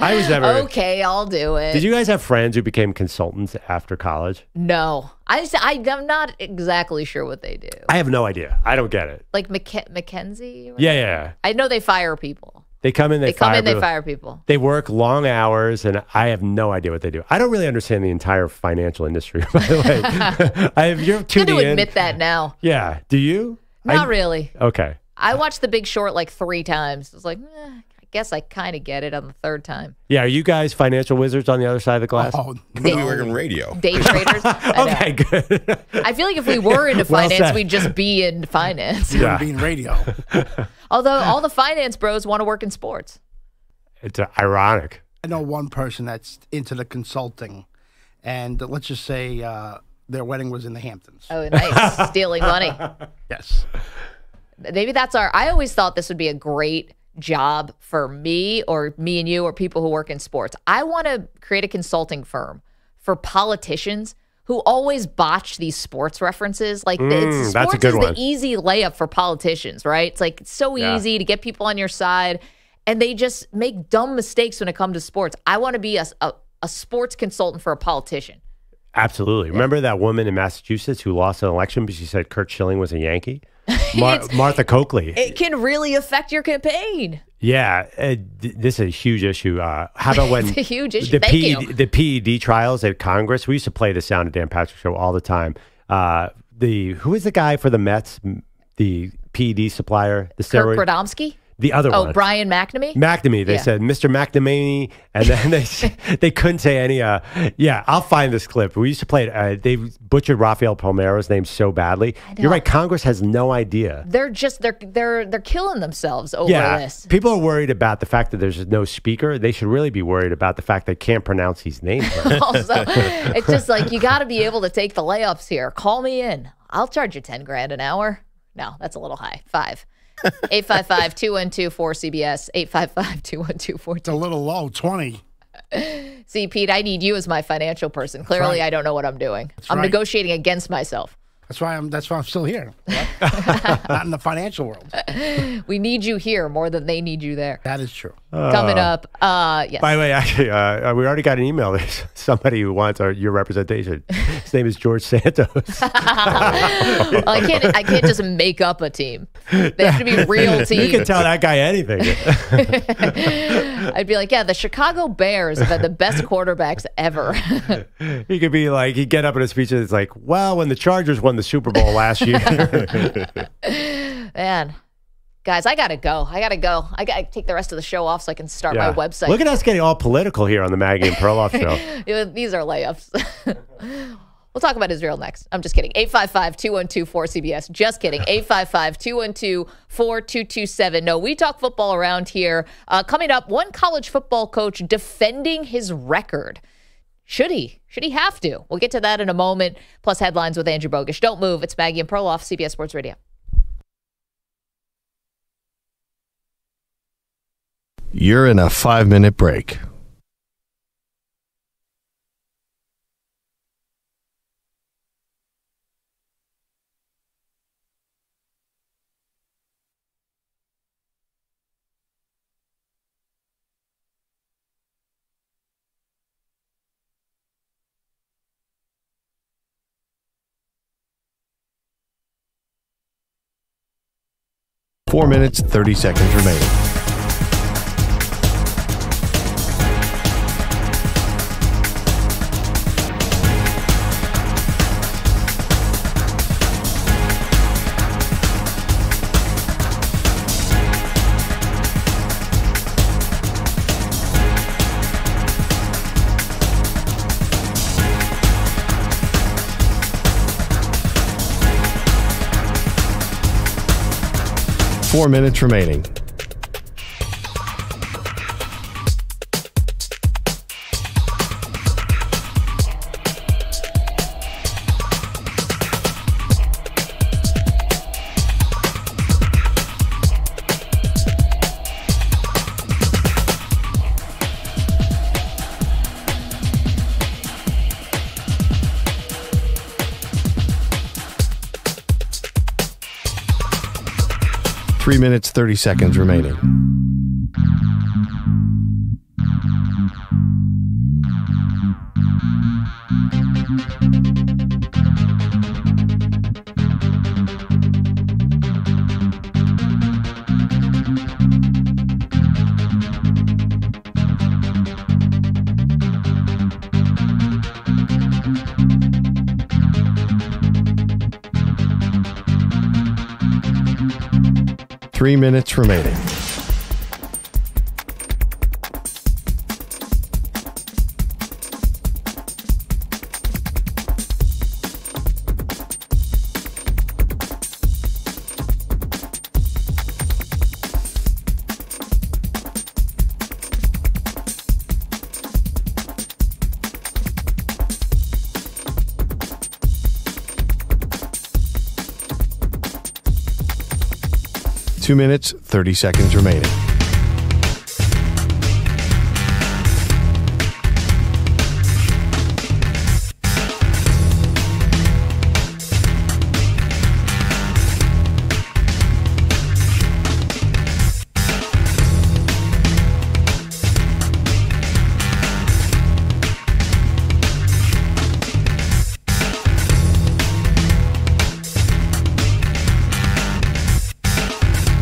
I was never. Okay, I'll do it. Did you guys have friends who became consultants after college? No, I just, I, I'm not exactly sure what they do. I have no idea. I don't get it. Like McK- McKinsey? or Yeah, yeah. I know they fire people. They come in, they, They, come fire in, they people. fire people. They work long hours, and I have no idea what they do. I don't really understand the entire financial industry, by the way. I have, you're tuning to in. admit that now. Yeah. Do you? Not I- really. Okay. I watched The Big Short like three times. I was like, eh, guess I kind of get it on the third time. Yeah. Are you guys financial wizards on the other side of the glass? Oh, we work in radio. Day traders. I know. okay, good. I feel like if we were into Well finance, said. we'd just be in finance. Yeah. Being radio. Although all the finance bros want to work in sports. It's uh, ironic. I know one person that's into the consulting, and let's just say uh, their wedding was in the Hamptons. Oh, nice. Stealing money. Yes. Maybe that's our. I always thought this would be a great job for me or me and you or people who work in sports. I want to create a consulting firm for politicians who always botch these sports references. Like Mm, it's, that's a sports good is one. the easy layup for politicians, right? It's like it's so Yeah. easy to get people on your side, and they just make dumb mistakes when it comes to sports. I want to be a, a, a sports consultant for a politician. Absolutely. Remember that woman in Massachusetts who lost an election because she said Curt Schilling was a Yankee? Mar- Martha Coakley. It can really affect your campaign. Yeah, uh, th- this is a huge issue. Uh, how about when It's huge issue. The, Thank you. PED, the PED trials at Congress? We used to play the sound of Dan Patrick show all the time. Uh, the who is the guy for the Mets? The PED supplier, the Kirk steroid. Radomski. The other Oh, one. Brian McNamee. McNamee. They Yeah. said Mr. McNamee, and then they they couldn't say any. Uh, yeah, I'll find this clip. We used to play it. Uh, they butchered Rafael Palmeiro's name so badly. You're right. Congress has no idea. They're just they're they're they're killing themselves over yeah, this. people are worried about the fact that there's no speaker. They should really be worried about the fact they can't pronounce his name. also, it's just like you got to be able to take the layups here. Call me in. I'll charge you ten grand an hour. No, that's a little high. Five. 855 212 4CBS. 855 212 It's a little low, 20. See, Pete, I need you as my financial person. Clearly, right. I don't know what I'm doing. I'm right. negotiating against myself. That's why I'm that's why I'm still here. Not in the financial world. We need you here more than they need you there. That is true. Coming up, uh, yes. By the way, actually, uh, we already got an email. There's somebody who wants our, your representation. His name is George Santos. well, I can't. I can't just make up a team. They have to be real teams. You can tell that guy anything. I'd be like, yeah, the Chicago Bears have had the best quarterbacks ever. he could be like, he'd get up in a speech and it's like, well, when the Chargers won the Super Bowl last year. Man, guys, I gotta go. I gotta go. I gotta take the rest of the show off so I can start my website. Look at us getting all political here on the Maggie and Perloff show. These are layups. we'll talk about Israel next. I'm just kidding. 855 212 4CBS. Just kidding. 855 212 4227. No, we talk football around here. Uh, coming up, one college football coach defending his record. Should he? Should he have to? We'll get to that in a moment. Plus headlines with Andrew Bogusch. Don't move. It's Maggie and Perloff, CBS Sports Radio. You're in a five minute break. Four minutes, 30 seconds remaining. Four minutes remaining. Three minutes, 30 seconds remaining. Three minutes remaining. Two minutes, 30 seconds remaining.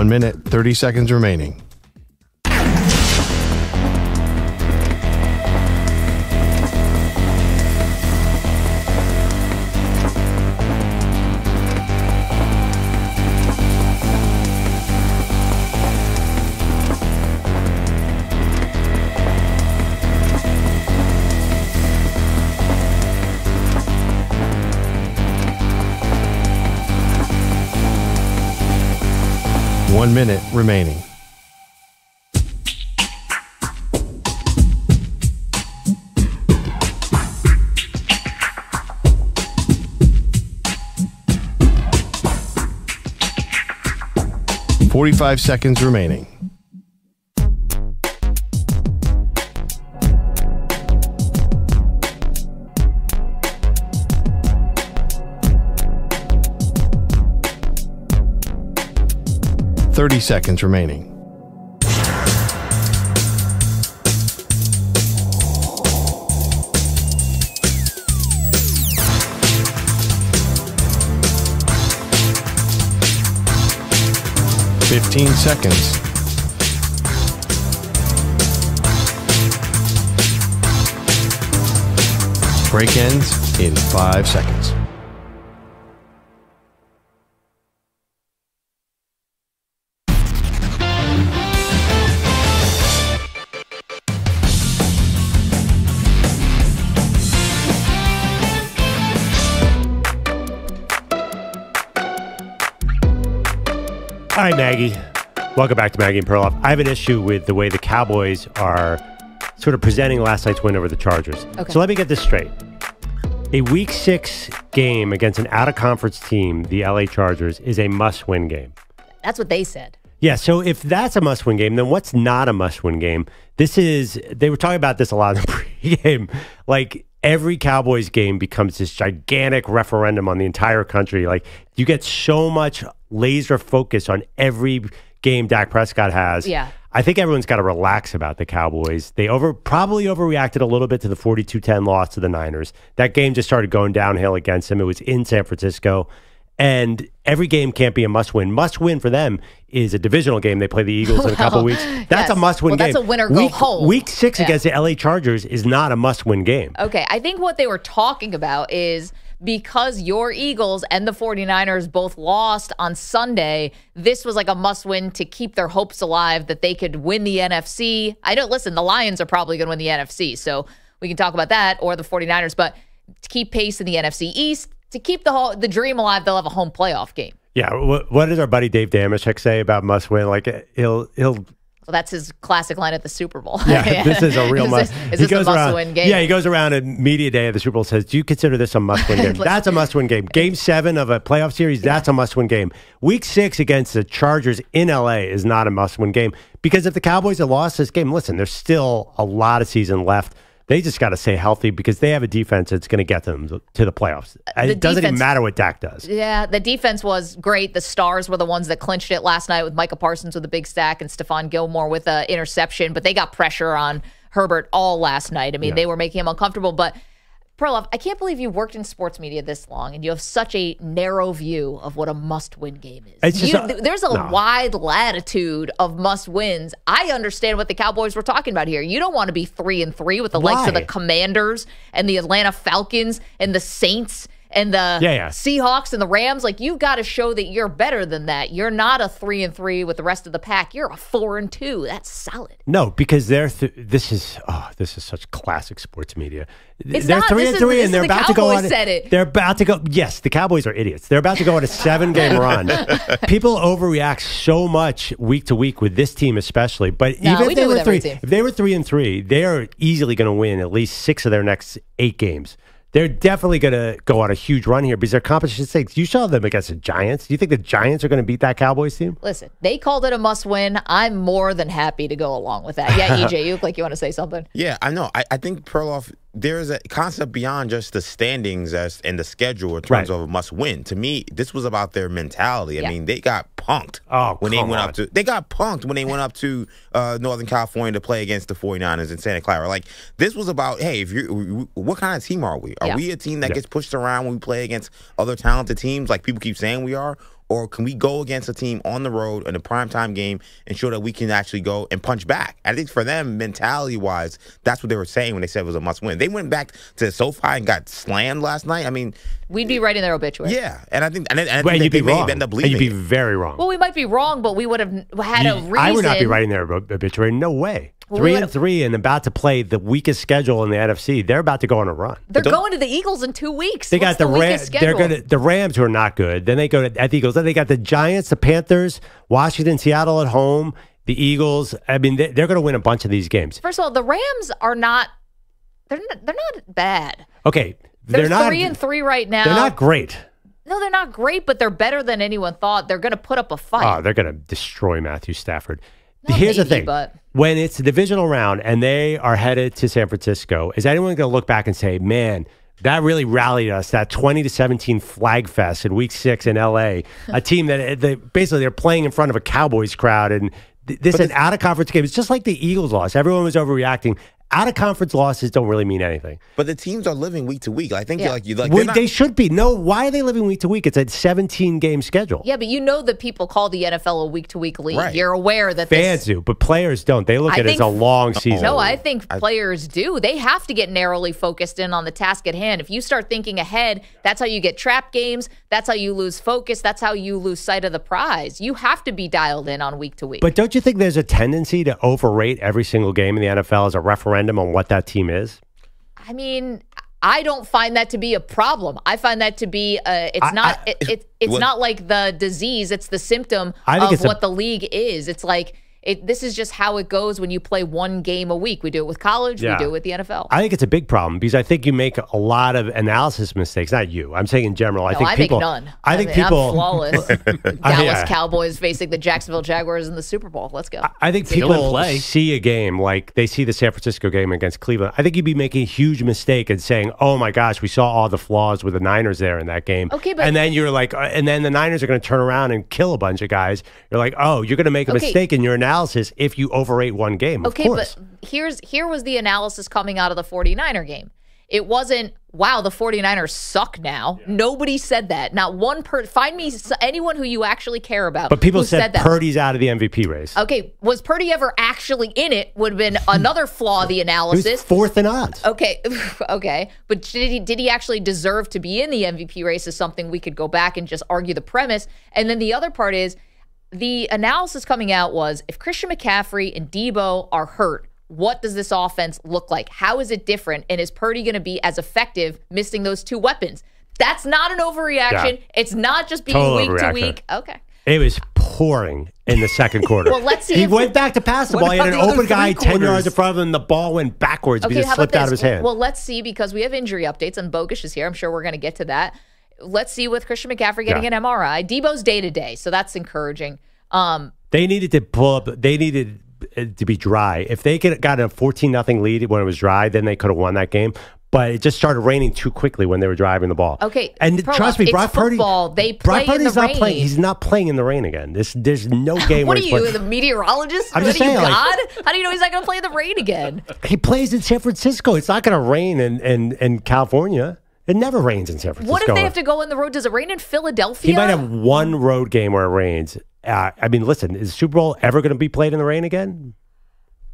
One minute, 30 seconds remaining. Remaining. Forty-five seconds remaining. Thirty seconds remaining. Fifteen seconds. Break ends in five seconds. Right, Maggie. Welcome back to Maggie and Perloff. I have an issue with the way the Cowboys are sort of presenting last night's win over the Chargers. Okay. So let me get this straight. A week six game against an out of conference team, the LA Chargers, is a must win game. That's what they said. Yeah, so if that's a must win game, then what's not a must win game? This is, they were talking about this a lot in the pregame. Like every Cowboys game becomes this gigantic referendum on the entire country. Like you get so much laser focus on every game Dak Prescott has. Yeah. I think everyone's got to relax about the Cowboys. They over probably overreacted a little bit to the 42-10 loss to the Niners. That game just started going downhill against them. It was in San Francisco. And every game can't be a must win. Must win for them is a divisional game. They play the Eagles in a couple weeks. That's yes. a must win Well, game. that's a winner go week, home. Week six Yeah. against the LA Chargers is not a must win game. Okay, I think what they were talking about is because your Eagles and the 49ers both lost on Sunday, this was like a must win to keep their hopes alive that they could win the NFC. I know, listen, the Lions are probably going to win the NFC, so we can talk about that or the 49ers, but to keep pace in the NFC East, to keep the whole, the dream alive, they'll have a home playoff game. Yeah. What, what does our buddy Dave Dameshek say about must win? Like he'll he'll Well, that's his classic line at the Super Bowl. Yeah, this is a real is must. This, is he this a goes must around, win game? Yeah, he goes around at media day of the Super Bowl says, "Do you consider this a must-win game? that's a must-win game. Game seven of a playoff series, that's a must-win game. Week six against the Chargers in LA is not a must-win game because if the Cowboys had lost this game, listen, there's still a lot of season left They just got to stay healthy because they have a defense that's going to get them to the playoffs. Uh, it doesn't even matter what Dak does. Yeah, the defense was great. The Stars were the ones that clinched it last night with Micah Parsons with a big stack and Stephon Gilmore with an interception, but they got pressure on Herbert all last night. I mean, Yeah. they were making him uncomfortable, but Perloff, I can't believe you worked in sports media this long and you have such a narrow view of what a must-win game is. You- a- th- there's a no. wide latitude of must-wins. I understand what the Cowboys were talking about here. You don't want to be three and three with the likes of the Commanders and the Atlanta Falcons and the Saints and the Yeah, yeah. Seahawks and the Rams. Like you've got to show that you're better than that. You're not a three and three with the rest of the pack. You're a four and two. That's solid. No, because they're th- this is oh, this is such classic sports media. It's they're not. three and is- three, and they're the about to go Cowboys on. said it. They're about to go. Yes, the Cowboys are idiots. They're about to go on a seven-game run. People overreact so much week to week with this team, especially. But No, even if they were three, team. if they were three and three, they are easily going to win at least six of their next eight games. They're definitely going to go on a huge run here because their competition stakes. You saw them against the Giants. Do you think the Giants are going to beat that Cowboys team? Listen, they called it a must win. I'm more than happy to go along with that. Yeah, EJ, you look like you want to say something. Yeah, I know. I, I think Perloff, there's a concept beyond just the standings as and the schedule in terms of a must win. To me, this was about their mentality. I Yeah. mean, they got punked Oh, when they went on. up to they got punked when they went up to uh, Northern California to play against the 49ers in Santa Clara. Like this was about, hey, if you what kind of team are we? Are Yeah. we a team that Yeah. gets pushed around when we play against other talented teams like people keep saying we are? Or can we go against a team on the road in a primetime game and show that we can actually go and punch back? I think for them, mentality wise, that's what they were saying when they said it was a must win. They went back to SoFi and got slammed last night. I mean, We'd be writing their obituary. yeah, and I think and I, and I Well, think you'd they, be they may wrong. end up And. You'd be very wrong. Well, we might be wrong, but we would have had a You- reason. I would not be writing their ob- obituary. No way. Three and three, and about to play the weakest schedule in the NFC. They're about to go on a run. They're going to the Eagles in two weeks. They What's got the, the Rams. They're going to the Rams, who are not good. Then they go to at the Eagles. Then they got the Giants, the Panthers, Washington, Seattle at home. The Eagles. I mean, they, they're going to win a bunch of these games. First of all, the Rams are not. They're not, they're not bad. Okay, They're, they're, not. three and three right now. They're not great. No, they're not great, but they're better than anyone thought. They're going to put up a fight. Oh, they're going to destroy Matthew Stafford. Not Here's the thing: but- when it's the divisional round and they are headed to San Francisco, is anyone going to look back and say, "Man"? That really rallied us. That twenty to seventeen flag fest in Week Six in L.A. A team that eh, they, basically they're playing in front of a Cowboys crowd, and th- this is an out of conference game. It's just like the Eagles loss. Everyone was overreacting. Out of conference losses don't really mean anything. But the teams are living week to week. I think Yeah. like you like We- they're not- they should be. No, why are they living week to week? It's a seventeen game schedule. Yeah, but you know that people call the NFL a week to week league. Right. You're aware that Fans this. do, but players don't. They look I at it as a long season. No, I think players do. They have to get narrowly focused in on the task at hand. If you start thinking ahead, that's how you get trap games. That's how you lose focus. That's how you lose sight of the prize. You have to be dialed in on week to week. But don't you think there's a tendency to overrate every single game in the NFL as a referendum on what that team is? I mean, I don't find that to be a problem. I find that to be uh, it's I- not I- it, it, it's Well- not like the disease. It's the symptom of it's a- what the league is. It's like it, this is just how it goes when you play one game a week. We do it with college. Yeah. We do it with the NFL. I think it's a big problem because I think you make a lot of analysis mistakes. Not you. I'm saying in general. I no, think I people. make none. I think mean, people. I'm flawless. Dallas yeah. Cowboys facing the Jacksonville Jaguars in the Super Bowl. Let's go. I think Still in people play. see a game like they see the San Francisco game against Cleveland. I think you'd be making a huge mistake and saying, "Oh my gosh, we saw all the flaws with the Niners there in that game." Okay, but- and then you're like, uh, and then the Niners are going to turn around and kill a bunch of guys. You're like, "Oh, you're going to make a Okay. mistake in your analysis if you overrate one game." Of okay, course. but here's here was the analysis coming out of the 49er game. It wasn't, wow, the 49ers suck now. Nobody said that. Not one per find me anyone who you actually care about. But people who said, that. Purdy's out of the MVP race. Okay, was Purdy ever actually in it? Would have been another flaw of the analysis. fourth in odds. Okay, okay, but did he did he actually deserve to be in the MVP race? Is something we could go back and just argue the premise. And then the other part is the analysis coming out was if Christian McCaffrey and Deebo are hurt, what does this offense look like? How is it different? And is Purdy going to be as effective missing those two weapons? That's not an overreaction. Yeah. It's not just being Total week to week. Okay. It was pouring in the second quarter. Well, let's see He went back to pass the ball. He had an about the other open guy three 10 yards quarters? in front of him. and The ball went backwards because how it slipped out of his hand. Well, let's see because we have injury updates and Bogusch is here. I'm sure we're going to get to that. Let's see with Christian McCaffrey getting Yeah. an MRI. Deebo's day to day, so that's encouraging. Um, They needed to pull up. They needed uh, to be dry. If they could got a fourteen nothing lead when it was dry, then they could have won that game. But it just started raining too quickly when they were driving the ball. Okay, and Perloff, trust me, Brock Purdy. football. They Brock play in Purdy's the not playing. He's not playing in the rain again. This there's no game. What are you, playing- the meteorologist? I'm what just are you, saying, like- God? How do you know he's not going to play in the rain again? He plays in San Francisco. It's not going to rain in, in, in California. It never rains in San Francisco. What if they have to go on the road? Does it rain in Philadelphia? He might have one road game where it rains. Uh, I mean, listen, is Super Bowl ever going to be played in the rain again?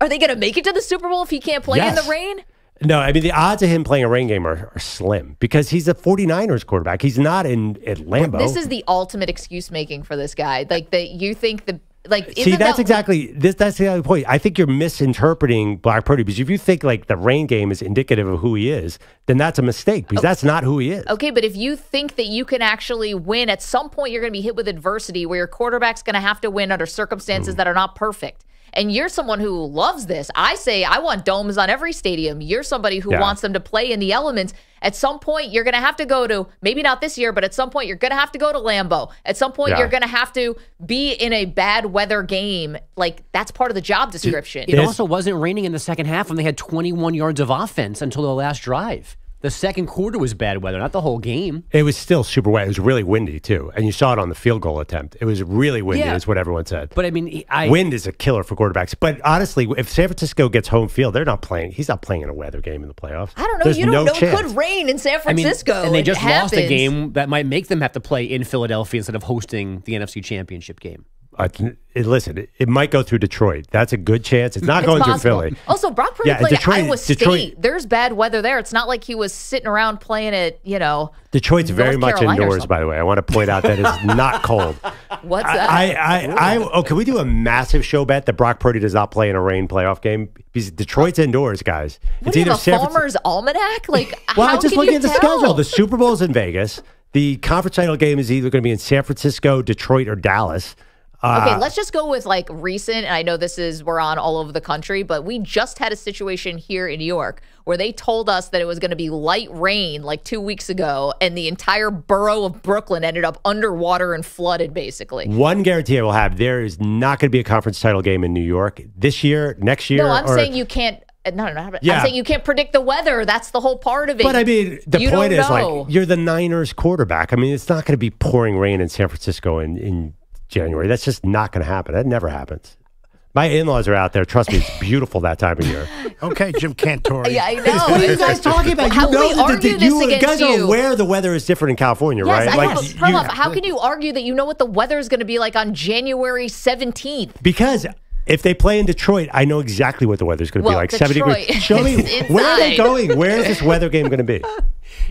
Are they going to make it to the Super Bowl if he can't play in the rain? No, I mean, the odds of him playing a rain game are, are slim because he's a 49ers quarterback. He's not in at Lambeau. This is the ultimate excuse making for this guy. Like that, you think the like. See, that's that- exactly this. That's the other point. I think you're misinterpreting Brock Purdy because if you think like the rain game is indicative of who he is, then that's a mistake because that's not who he is. Okay, but if you think that you can actually win, at some point you're going to be hit with adversity where your quarterback's going to have to win under circumstances Mm. that are not perfect. And you're someone who loves this. I say I want domes on every stadium. You're somebody who Yeah. wants them to play in the elements. At some point, you're going to have to go to maybe not this year, but at some point, you're going to have to go to Lambeau. At some point, Yeah. you're going to have to be in a bad weather game. Like that's part of the job description. It also wasn't raining in the second half when they had 21 yards of offense until the last drive. The second quarter was bad weather, not the whole game. It was still super wet. It was really windy too, and you saw it on the field goal attempt. It was really windy, Yeah. is what everyone said. But I mean, I Wind is a killer for quarterbacks. But honestly, if San Francisco gets home field, they're not playing. He's not playing in a weather game in the playoffs. I don't know. There's you don't no know. chance. Could rain in San I mean, Francisco. and they just lost a game that might make them have to play in Philadelphia instead of hosting the NFC Championship game. Uh, it- listen, it, it might go through Detroit. That's a good chance. It's not It's going possible. through Philly. Also, Brock Purdy Yeah, played Detroit- at Iowa State. Detroit- There's bad weather there. It's not like he was sitting around playing it, you know, Detroit's very North much Carolina or indoors, by the way. I want to point out that it's not cold. what's that? I, I, I, oh, can we do a massive show bet that Brock Purdy does not play in a rain playoff game? Because Detroit's indoors, guys. what have, a San Fran- Farmer's Almanac? Like, Well, how I just can looking you at the tell? schedule. The Super Bowl's in Vegas. The conference title game is either going to be in San Francisco, Detroit, or Dallas. Uh, Okay, let's just go with like recent. And I know this is we're on all over the country, but we just had a situation here in New York where they told us that it was going to be light rain like two weeks ago, and the entire borough of Brooklyn ended up underwater and flooded, basically. One guarantee I will have: there is not going to be a conference title game in New York this year, next year. No, I'm saying you can't. uh, No, no, no. Yeah. I'm saying you can't predict the weather. That's the whole part of it. But I mean, the You point is know. like you're the Niners quarterback. I mean, it's not going to be pouring rain in San Francisco in, in January. That's just not going to happen. That never happens. My in-laws are out there. Trust me, it's beautiful that time of year. Okay, Jim Cantore. Yeah, I know. What are you guys talking about? How you know can that the- you, you guys you? are aware the weather is different in California, Yes, right? I Like, know. you- But Perloff, how can you argue that you know what the weather is going to be like on January 17th? Because if they play in Detroit, I know exactly what the weather's going to Well, be like. 70 degrees. Show me where are they going? Where is this weather game going to be?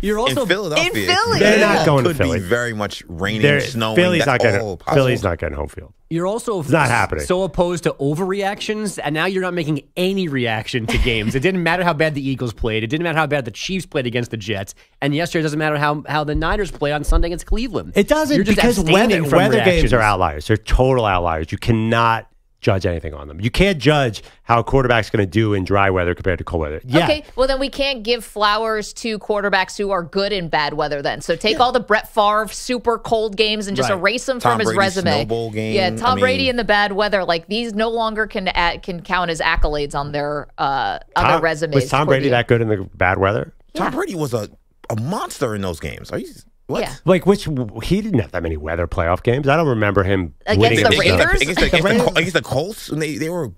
You're also in Philadelphia. in Philly. They're it not going to Philly. be very much raining, They're- snowing. Philly's not getting. Philly's not getting home field. You're also It's not happening. so opposed to overreactions, and now you're not making any reaction to games. it didn't matter how bad the Eagles played. It didn't matter how bad the Chiefs played against the Jets, and yesterday it doesn't matter how, how the Niners played on Sunday against Cleveland. It doesn't You're just because abstaining weather, from weather games reactions. are outliers. They're total outliers. You cannot judge anything on them. You can't judge how a quarterback's going to do in dry weather compared to cold weather. Yeah. Okay, well then we can't give flowers to quarterbacks who are good in bad weather. Then, so take all the Brett Favre super cold games and just Right. erase them Tom from his Brady's resume. Bowl game, Yeah, I Tom Brady in the bad weather, like these no longer can add, can count as accolades on their uh, on their resumes. Was Tom Brady the- that good in the bad weather? Tom Brady was a, a monster in those games. Are you what? Yeah. Like which he didn't have that many weather playoff games. I don't remember him Against winning the Raiders? Against, the, against, the, Raiders? Col- against the Colts, and they, they were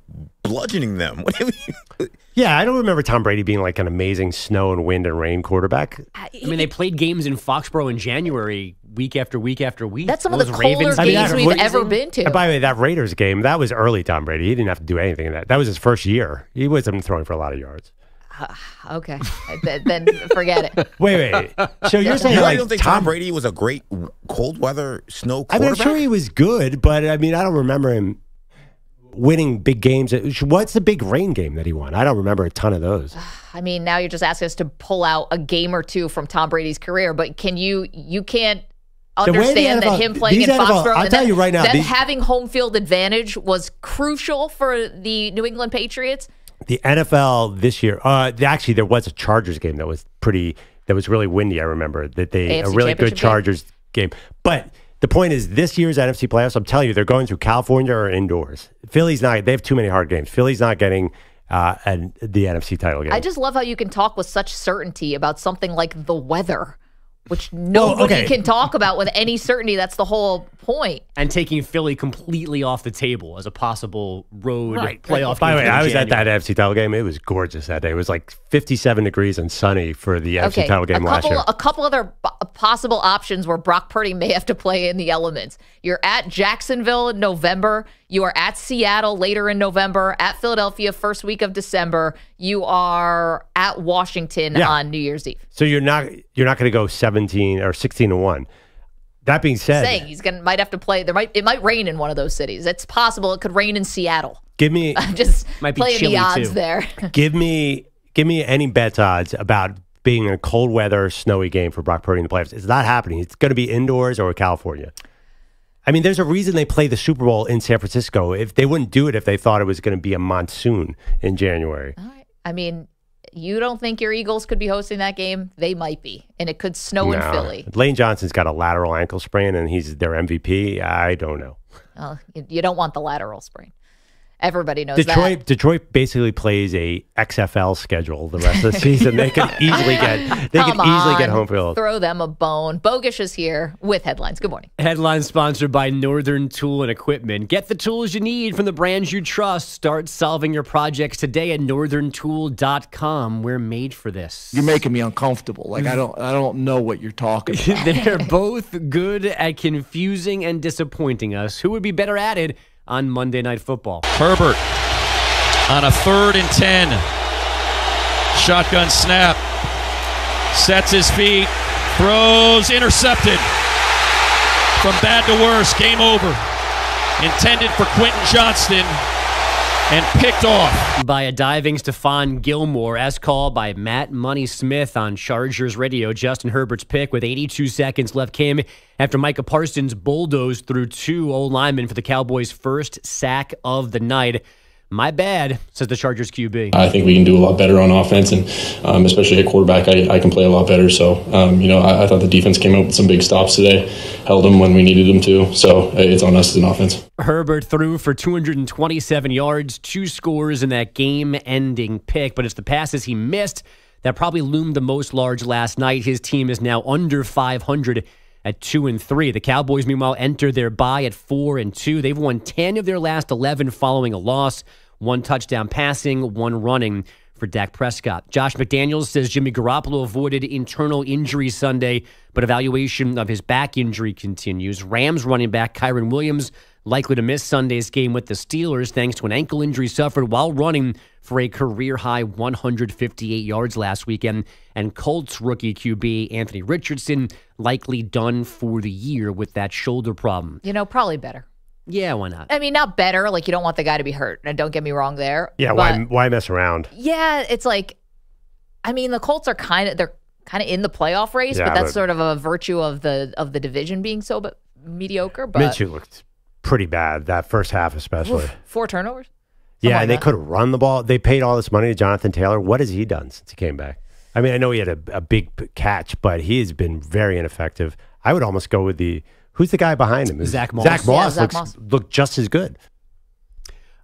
bludgeoning them. What do you mean? Yeah, I don't remember Tom Brady being like an amazing snow and wind and rain quarterback. I mean, they played games in Foxborough in January, week after week after week. That's some of Those the colder Ravens games that- we've what- ever been to. And by the way, that Raiders game, that was early Tom Brady. He didn't have to do anything in that. That was his first year. He wasn't throwing for a lot of yards. okay, Th- then forget it. Wait, wait. So you're saying You like don't think Tom, Brady was a great cold weather snow I mean, I'm quarterback? sure he was good, but I mean, I don't remember him winning big games. What's the big rain game that he won? I don't remember a ton of those. I mean, now you're just asking us to pull out a game or two from Tom Brady's career, but can you? You can't The way the understand that NFL him playing these in NFL Foxborough. I'll and tell them- you right now, them these- having home field advantage was crucial for the New England Patriots. The NFL this year, uh, actually, there was a Chargers game that was pretty, that was really windy. I remember that they a really good Championship game? Chargers game. But The point is, this year's NFC playoffs, I'm telling you, they're going through California or indoors. Philly's not, they have too many hard games. Philly's not getting uh, an, the NFC title game. I just love how you can talk with such certainty about something like the weather, which nobody oh, okay. can talk about with any certainty. That's the whole point. And taking Philly completely off the table as a possible road Right. playoff. By the way, I was at that NFC title game. It was gorgeous that day. It was like 57 degrees and sunny for the NFC Okay, title a game last couple year. a couple other po- possible options where Brock Purdy may have to play in the elements. You're at Jacksonville in November. You are at Seattle later in November. At Philadelphia first week of December. You are at Washington Yeah. on New Year's Eve. So you're not you're not going to go 17 or 16 to one. That being said, Saying he's gonna might have to play. There might it might rain in one of those cities. It's possible it could rain in Seattle. give me just Might be playing chilly, the odds too. there. give me give me any bets odds about being a cold weather snowy game for Brock Purdy in the playoffs. It's not happening. It's going to be indoors or California. I mean, there's a reason they play the Super Bowl in San Francisco. If they wouldn't do it if they thought it was going to be a monsoon in January. I mean, you don't think your Eagles could be hosting that game? They might be, and it could snow in Philly. Lane Johnson's got a lateral ankle sprain and he's their MVP. I don't know. Well, you, you don't want the lateral sprain. Everybody knows Detroit that. Detroit basically plays a XFL schedule the rest of the season. They could easily get they Come could easily get home field. Throw them a bone. Bogusch is here with headlines. Good morning. Headline sponsored by Northern Tool and Equipment. Get the tools you need from the brands you trust. Start solving your projects today at northerntool.com. We're made for this. You're making me uncomfortable. Like I don't I don't know what you're talking about. They're both good at confusing and disappointing us. Who would be better at it on Monday Night Football? Herbert on a third and 10. Shotgun snap. Sets his feet. Throws intercepted. From bad to worse. Game over. Intended for Quentin Johnston and picked off. By a diving Stephon Gilmore, as called by Matt Money Smith on Chargers Radio. Justin Herbert's pick with 82 seconds left came after Micah Parsons bulldozed through two old linemen for the Cowboys' first sack of the night. My bad, says the Chargers QB. I think we can do a lot better on offense, and um, especially at quarterback, I, I can play a lot better. So, um, you know, I, I thought the defense came up with some big stops today, held them when we needed them to. So, uh, it's on us as an offense. Herbert threw for 227 yards, two scores in that game ending pick, but it's the passes he missed that probably loomed the most large last night. His team is now under 500 at 2 and 3. The Cowboys meanwhile enter their bye at 4 and 2. They've won 10 of their last 11 following a loss, one touchdown passing, one running for Dak Prescott. Josh McDaniels says Jimmy Garoppolo avoided internal injury Sunday, but evaluation of his back injury continues. Rams running back Kyren Williams likely to miss Sunday's game with the Steelers thanks to an ankle injury suffered while running for a career high 158 yards last weekend. And Colts rookie QB Anthony Richardson likely done for the year with that shoulder problem. You know, probably better. Yeah, why not? I mean, not better. Like you don't want the guy to be hurt. And don't get me wrong there. Yeah, why why mess around? Yeah, it's like, I mean, the Colts are kind of they're kind of in the playoff race, Yeah, but that's but- sort of a virtue of the of the division being so but mediocre. But Minshew looked pretty bad that first half, especially. Oof, four turnovers. yeah, like and they could run the ball. They paid all this money to Jonathan Taylor. What has he done since he came back? I mean, I know he had a, a big catch, but he has been very ineffective. I would almost go with the who's the guy behind him? Zack Moss. Zack Yeah, Moss Zack looks Moss. looked just as good.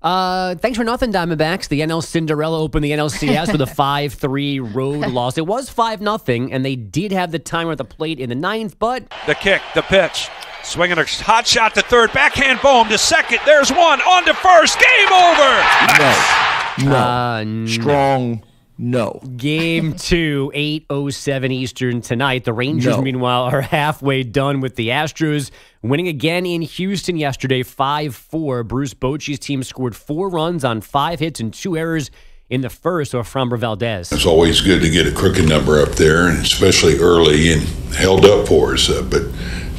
Uh, thanks for nothing, Diamondbacks. The NL Cinderella opened the NLCS with a 5 3 road loss. It was 5 nothing, and they did have the timer at the plate in the ninth, but The kick, the pitch. Swinging a hot shot to third. Backhand boom to second. There's one. On to first. Game over. No. Uh, no. Strong no. Game two, 8.07 Eastern tonight. The Rangers, No. meanwhile, are halfway done with the Astros, winning again in Houston yesterday, 5-4. Bruce Bochy's team scored four runs on five hits and two errors in the first or Framber Valdez. It's always good to get a crooked number up there, and especially early and held up for us. Uh, but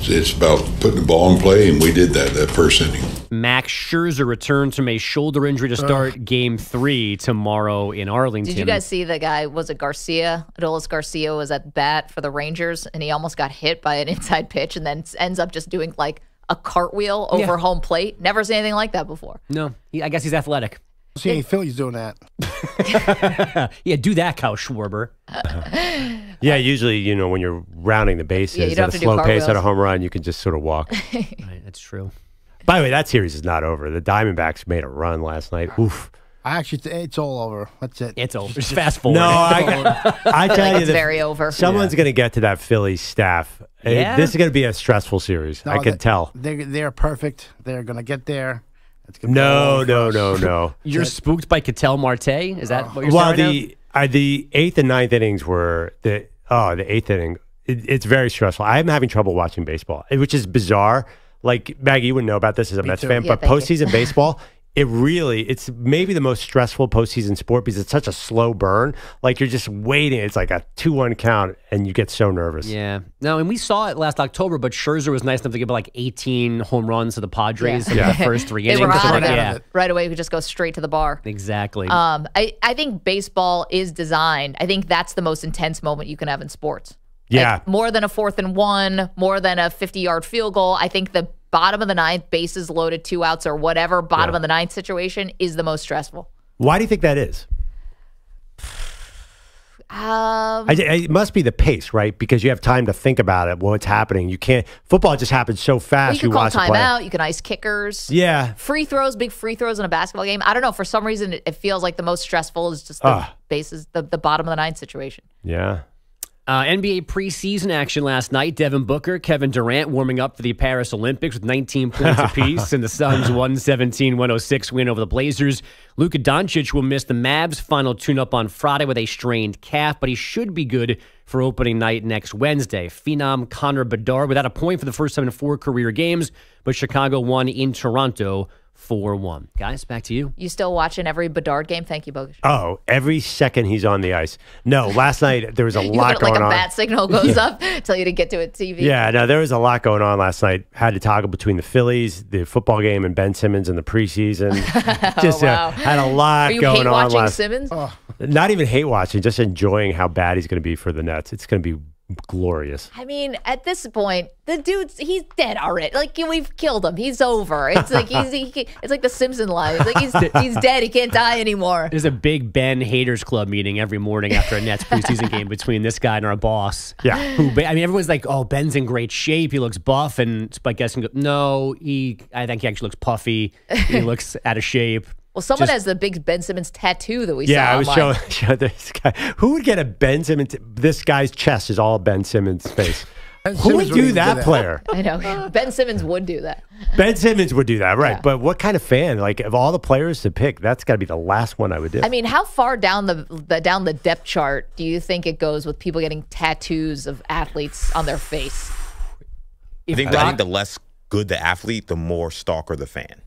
it's about putting the ball in play, and we did that that first inning. Max Scherzer returns from a shoulder injury to start game three tomorrow in Arlington. Did you guys see the guy? Was it Garcia? Adolis Garcia was at bat for the Rangers, and he almost got hit by an inside pitch, and then ends up just doing like a cartwheel over Yeah. home plate. Never seen anything like that before. No, he, I guess he's athletic. See any Phillies doing that? yeah, do that, Kyle Schwarber. Yeah, usually, you know, when you're rounding the bases Yeah, you don't at have a to do slow pace at a cartwheels. home run, you can just sort of walk. Right, that's true. By the way, that series is not over. The Diamondbacks made a run last night. Oof. I actually, th- it's all over. That's it. It's over. Just- Just fast forward. No, I, I tell like you, it's the- very over. Someone's going to get to that Philly staff. Uh, Yeah? This is going to be a stressful series. I No, can they- tell. They're, they're perfect. They're going to get there. It's gonna be No, over no, us. no, no. You're spooked by Ketel Marte? Is that what you're well, saying? right the uh, the eighth and ninth innings were the oh the eighth inning. It, it's very stressful. I'm having trouble watching baseball, which is bizarre. Like Maggie, you wouldn't know about this as a Mets too. fan, Yeah, but postseason baseball, it really it's maybe the most stressful postseason sport because it's such a slow burn. Like you're just waiting. It's like a two one count, and you get so nervous. Yeah. No, and we saw it last October, but Scherzer was nice enough to give like 18 home runs to the Padres in Yeah. the first three They innings. were So, out of yeah, Right away, we could just go straight to the bar. exactly. Um, I, I think baseball is designed. I think that's the most intense moment you can have in sports. Yeah. Like, more than a fourth and one, more than a 50 yard field goal. I think the bottom of the ninth, bases loaded, two outs, or whatever bottom Yeah. of the ninth situation is the most stressful. Why do you think that is? Um, I, it must be the pace, right? Because you have time to think about it. What's happening? You can't. Football just happens so well, fast. you can call watch it timeout. You can ice kickers. Yeah, Free throws, big free throws in a basketball game. I don't know. For some reason, it, it feels like the most stressful is just the Ah. bases, the, the bottom of the ninth situation. yeah. Uh, NBA preseason action last night. Devin Booker, Kevin Durant warming up for the Paris Olympics with 19 points apiece in the Suns' 117 106 win over the Blazers. Luka Doncic will miss the Mavs' final tune up on Friday with a strained calf, but he should be good for opening night next Wednesday. Phenom Connor Bedard without a point for the first time in four career games, but Chicago won in Toronto 4 1. Guys, back to you. You still watching every Bedard game? Thank you, Bogusch. Oh, every second he's on the ice. No, last night there was a You lot look like going a on. bat signal goes up, tell you to get to a TV. Yeah, no, there was a lot going on last night. Had to toggle between the Phillies, the football game, and Ben Simmons in the preseason. just uh, Oh, wow. had a lot Are you going hate on watching last. Simmons? Not even hate watching, just enjoying how bad he's going to be for the Nets. It's going to be glorious. I mean, at this point, the dude's he's dead already. Like we've killed him. He's over. It's like he's he, it's like the Simpson line. It's like he's he's dead. He can't die anymore. There's a big Ben Haters Club meeting every morning after a Nets preseason game between this guy and our boss. Yeah. Who, I mean, everyone's like, oh, Ben's in great shape. He looks buff. And Spike Eskin goes, no, he, I think he actually looks puffy. He looks out of shape. Well, someone Just- has the big Ben Simmons tattoo that we yeah, saw. I was online. showing, showing this guy. Who would get a Ben Simmons? This guy's chest is all Ben Simmons' face. Ben Who Simmons would wouldn't do even that, player? I know Ben Simmons would do that. Ben Simmons would do that, right? Yeah. But what kind of fan? Like, of all the players to pick, that's got to be the last one I would do. I mean, how far down the, the down the depth chart do you think it goes with people getting tattoos of athletes on their face? I think, I think the less good the athlete, the more stalker the fan.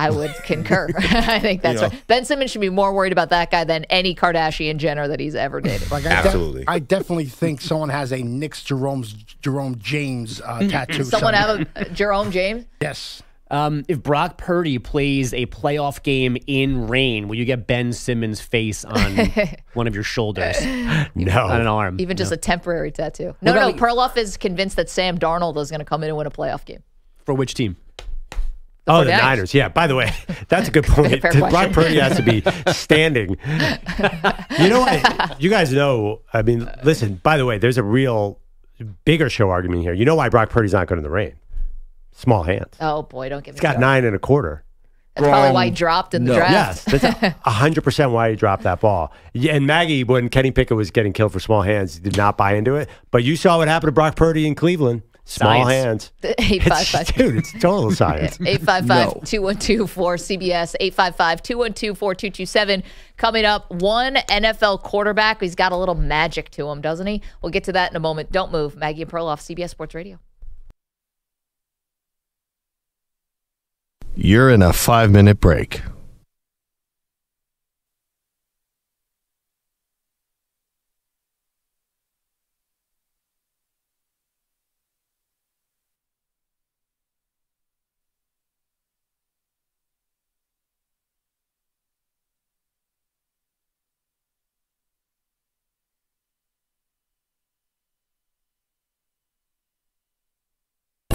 I would concur. I think that's You know. right. Ben Simmons should be more worried about that guy than any Kardashian Jenner that he's ever dated. Like I de- I definitely think someone has a Knicks Jerome's Jerome James uh, tattoo. Someone somewhere. have a Jerome James? Yes. Um, if Brock Purdy plays a playoff game in rain, will you get Ben Simmons' face on one of your shoulders? No. On an arm. Even just No. a temporary tattoo. No, What no. about- Perloff is convinced that Sam Darnold is going to come in and win a playoff game. For which team? Oh, the 49ers. Niners. Yeah. By the way, that's a good point. Fair Brock. Purdy has to be standing. you know what? You guys know. I mean, listen. By the way, there's a real bigger show argument here. You know why Brock Purdy's not good in the rain? Small hands. Oh, boy. Don't get me He's got started. nine and a quarter. That's probably why he dropped in the Yes, draft. Yes, that's hundred percent why he dropped that ball. Yeah, and Maggie, when Kenny Pickett was getting killed for small hands, did not buy into it. But you saw what happened to Brock Purdy in Cleveland. Small Science. hands. Eight five It's, five. dude, it's total science. 855 212 4CBS, 855 212 4227. Coming up, one NFL quarterback. He's got a little magic to him, doesn't he? We'll get to that in a moment. Don't move. Maggie and Perloff, CBS Sports Radio. You're in a five minute break.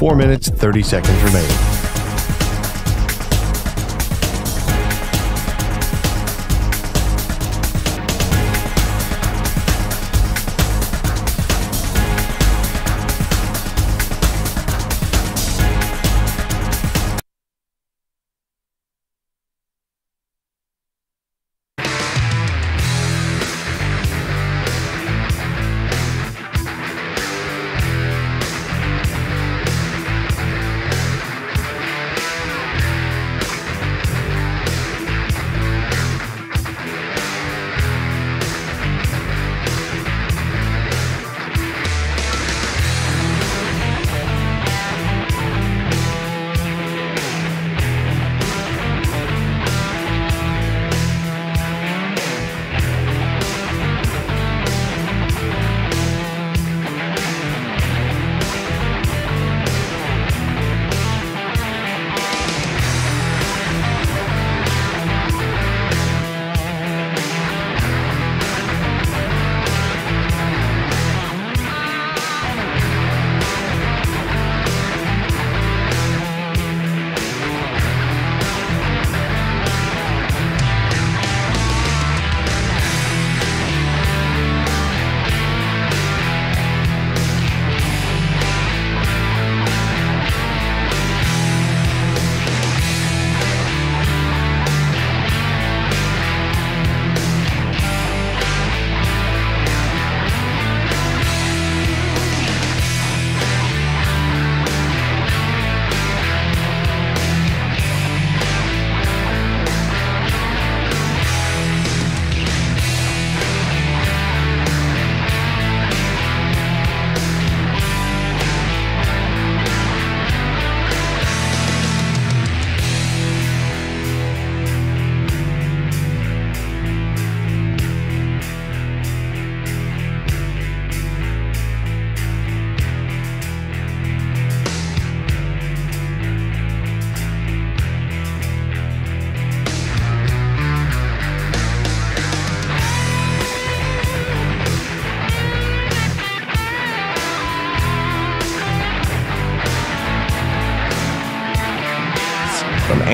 Four minutes, 30 seconds remaining.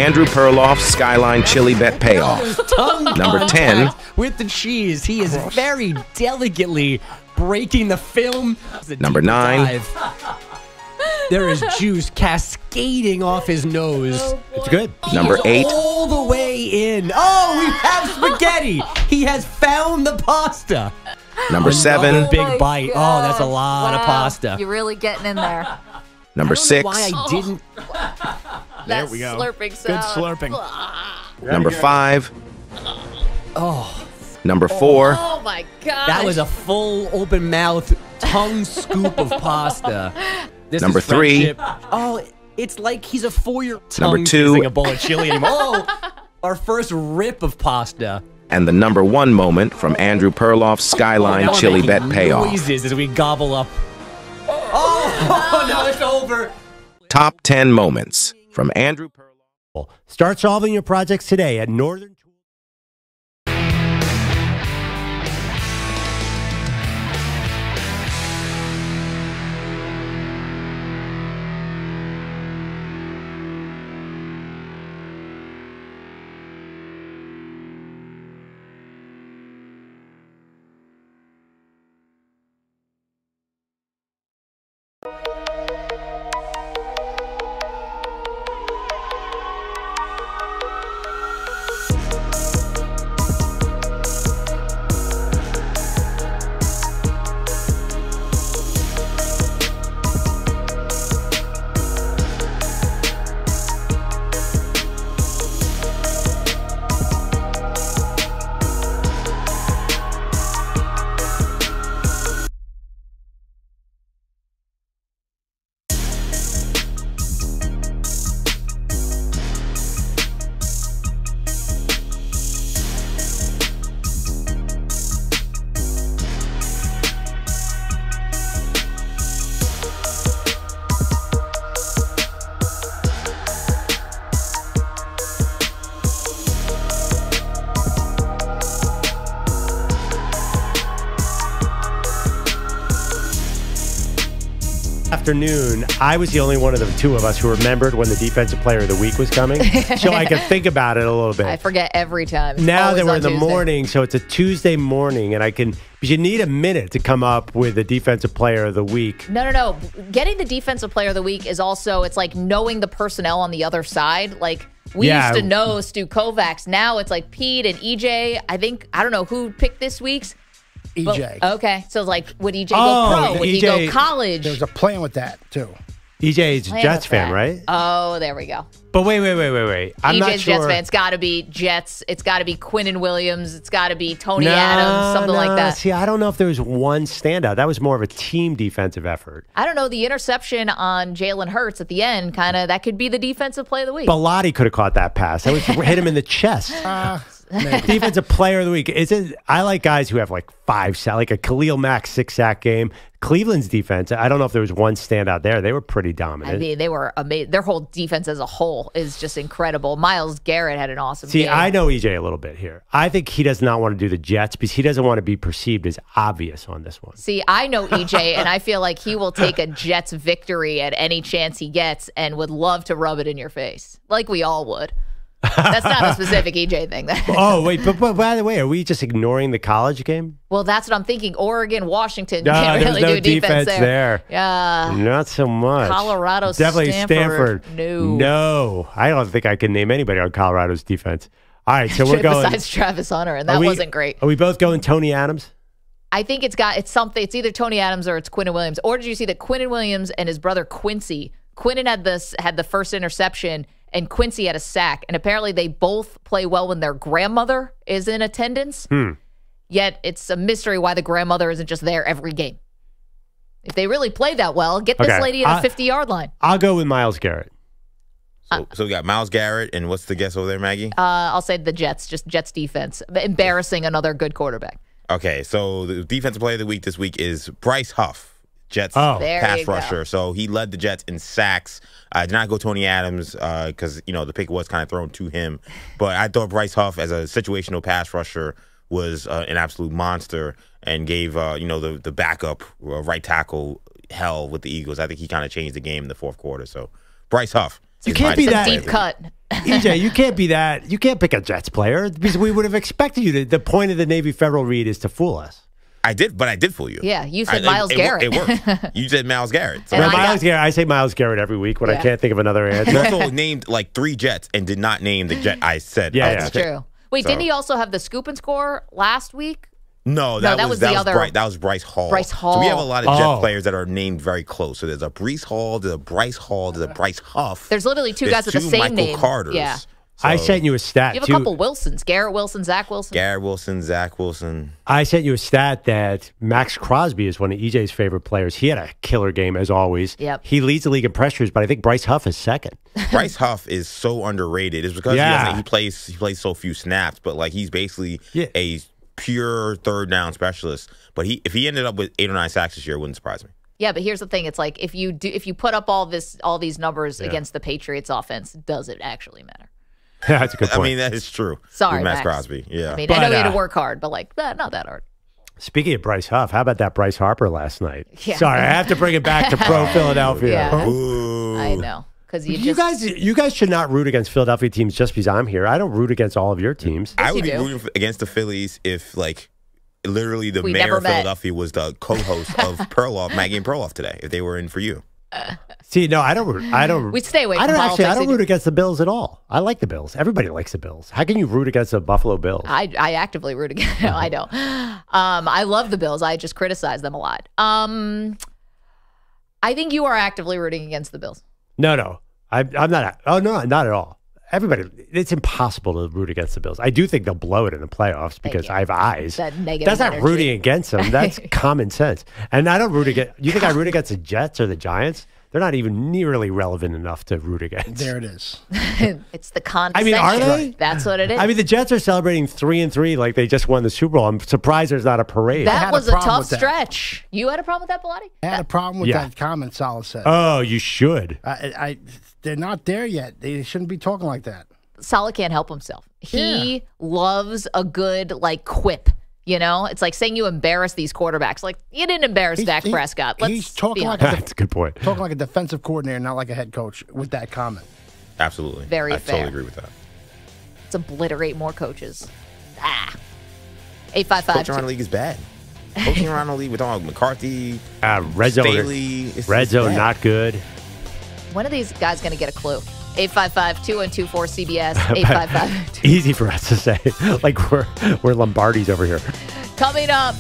Andrew Perloff Skyline Chili Bet Payoff. Number 10, with the cheese. He is very delicately breaking the film. Number nine. There is juice cascading off his nose. It's good. Number eight. All the way in. Oh, we have spaghetti. He has found the pasta. Number Another seven. big oh bite. Oh, that's a lot of pasta. You're really getting in there. Number six. Why I didn't. Oh. That we go. slurping Good slurping. Number five. Oh, Number four. Oh my god. that was a full open mouth tongue scoop of pasta. This Number is three. Oh, it's like he's a four-year Number tongue two. a bowl of chili anymore. Oh, our first rip of pasta. And the number one moment from Andrew Perloff's Skyline oh, Now we're Chili Bet Payoff. Noises as we gobble up. Oh, oh now it's over. Top 10 moments from Andrew Perloff. Start solving your projects today at Northern. Afternoon, I was the only one of the two of us who remembered when the defensive player of the week was coming. so I could think about it a little bit. I forget every time. It's now that we're in the Tuesday. morning, so it's a Tuesday morning, and I can. But you need a minute to come up with the defensive player of the week. No, no, no. Getting the defensive player of the week is also it's like knowing the personnel on the other side. Like we Yeah. used to know Stu Kovacs. Now it's like Pete and EJ. I think I don't know who picked this week's. But- EJ. okay, so like would EJ Oh, go pro? Would he EJ go college? There's a plan with that too. EJ is a Jets fan, that. right? Oh, there we go. But wait, wait, wait, wait, wait. I'm EJ's not Jets fan. It's got to be Jets. It's got to be Quinnen Williams. It's got to be Tony No, Adams. Something like that. See, I don't know if there was one standout. That was more of a team defensive effort. I don't know. The interception on Jalen Hurts at the end, kind of, that could be the defensive play of the week. Bellotti could have caught that pass. That was hit him in the chest. Ah. Defensive player of the week. Is it? I like guys who have like five sack, like a Khalil Mack six sack game. Cleveland's defense. I don't know if there was one standout there. They were pretty dominant. I mean, they were amazing. Their whole defense as a whole is just incredible. Myles Garrett had an awesome See, game. I know EJ a little bit here. I think he does not want to do the Jets because he doesn't want to be perceived as obvious on this one. See, I know EJ, and I feel like he will take a Jets victory at any chance he gets and would love to rub it in your face, like we all would. That's not a specific EJ thing. oh wait, but, but by the way, are we just ignoring the college game? well, that's what I'm thinking. Oregon, Washington No, can't really no do defense, defense there. Yeah. Not so much. Colorado, definitely Stanford. Stanford. No. no. I don't think I can name anybody on Colorado's defense. All right, so we're going. Besides Travis Hunter, and that we- wasn't great. Are we both going Tony Adams? I think it's got it's something. It's either Tony Adams or it's Quinnen Williams. Or did you see that Quinnen Williams and his brother Quincy? Quinnen had this had the first interception, and Quincy had a sack. And apparently, they both play well when their grandmother is in attendance. Hmm. Yet it's a mystery why the grandmother isn't just there every game. If they really play that well, get this Okay. lady at I- the fifty yard line. I'll go with Myles Garrett. So, so we got Myles Garrett, and what's the guess over there, Maggie? Uh, I'll say the Jets, just Jets defense, embarrassing another good quarterback. Okay, so the defensive player of the week this week is Bryce Huff, Jets Oh. There pass you go. rusher. So he led the Jets in sacks. I did not go Tony Adams because you know the pick was kind of thrown to him, but I thought Bryce Huff as a situational pass rusher was uh, an absolute monster and gave uh, you know the the backup uh, right tackle hell with the Eagles. I think he kind of changed the game in the fourth quarter. So Bryce Huff You can't be that deep cut. EJ, you can't be that. You can't pick a Jets player because we would have expected you to. The point of the Navy Federal read is to fool us. I did, but I did fool you. Yeah, you said I- Myles it, Garrett. It, worked. You said Myles Garrett. So And Well, I Myles Garrett. I say Myles Garrett every week when I can't think of another answer. you also named like three Jets and did not name the Jet I said. Yeah, I yeah. That's true. Wait, So- didn't he also have the scoop and score last week? No, No, that, that was, was that the was other- Bryce, that was Bryce Hall. Bryce So we have a lot of Jet Oh. players that are named very close. So there's a Bryce Hall, there's a Bryce Hall, there's a Bryce Huff. There's literally two There's guys with the same Michael name. Carters. Yeah. I sent you a stat You have a too. couple Wilsons. Garrett Wilson, Zach Wilson. Garrett Wilson, Zach Wilson. I sent you a stat that Maxx Crosby is one of EJ's favorite players. He had a killer game as always. Yep. He leads the league in pressures, but I think Bryce Huff is second. Bryce Huff is so underrated. It's because Yeah. he, doesn't- he plays he plays so few snaps, but like he's basically Yeah. a pure third down specialist. But he if he ended up with eight or nine sacks this year, it wouldn't surprise me. Yeah, but here's the thing: it's like if you do, if you put up all this, all these numbers against the Patriots offense, does it actually matter? That's a good point. I mean, that is true. Sorry, with Maxx, Maxx. Crosby. Yeah. I mean, But, I know you had uh, to work hard, but like, eh, not that hard. Speaking of Bryce Huff, how about that Bryce Harper last night? Yeah. Sorry, I have to bring it back to pro Philadelphia. Yeah. Ooh. I know because you, You just guys, you guys should not root against Philadelphia teams just because I'm here. I don't root against all of your teams. I would be do. rooting against the Phillies if like literally the We mayor never of met. Philadelphia was the co-host of Perloff, Maggie and Perloff today. If they were in for you. See, no, I don't. I don't. We'd stay away I don't actually. I don't root against the Bills at all. I like the Bills. Everybody likes the Bills. How can you root against the Buffalo Bills? I, I actively root against. No, I don't. Um, I love the Bills. I just criticize them a lot. Um, I think you are actively rooting against the Bills. No, no, I, I'm not. Oh no, not at all. Everybody, it's impossible to root against the Bills. I do think they'll blow it in the playoffs because. I have eyes. That negative That's not energy. rooting against them. That's common sense. And I don't root against. You think I root against the Jets or the Giants? They're not even nearly relevant enough to root against. There it is. it's the context. I mean, are they? That's what it is. I mean, the Jets are celebrating three and three like they just won the Super Bowl. I'm surprised there's not a parade. that had a was a, tough with that. stretch. You had a problem with that, Pilati? I had a problem with Yeah. that comment Saleh said. oh, you should. I, I, they're not there yet. They shouldn't be talking like that. Saleh can't help himself. He loves a good like quip. You know, it's like saying you embarrass these quarterbacks. Like you didn't embarrass He's- Dak he- Prescott. Let's he's talking like honest. a That's a good point. talking like a defensive coordinator, not like a head coach, with that comment. Absolutely. Very I fair. totally agree with that. Let's obliterate more coaches. Ah. Eight five five. Coaching around the league is bad. Coaching around the league, we're talking McCarthy, Uh, red zone. Staley. Red zone, not good. When are these guys going to get a clue? 855-2124 CBS. 855. Easy for us to say. like we're we're Lombardi's over here. Coming up,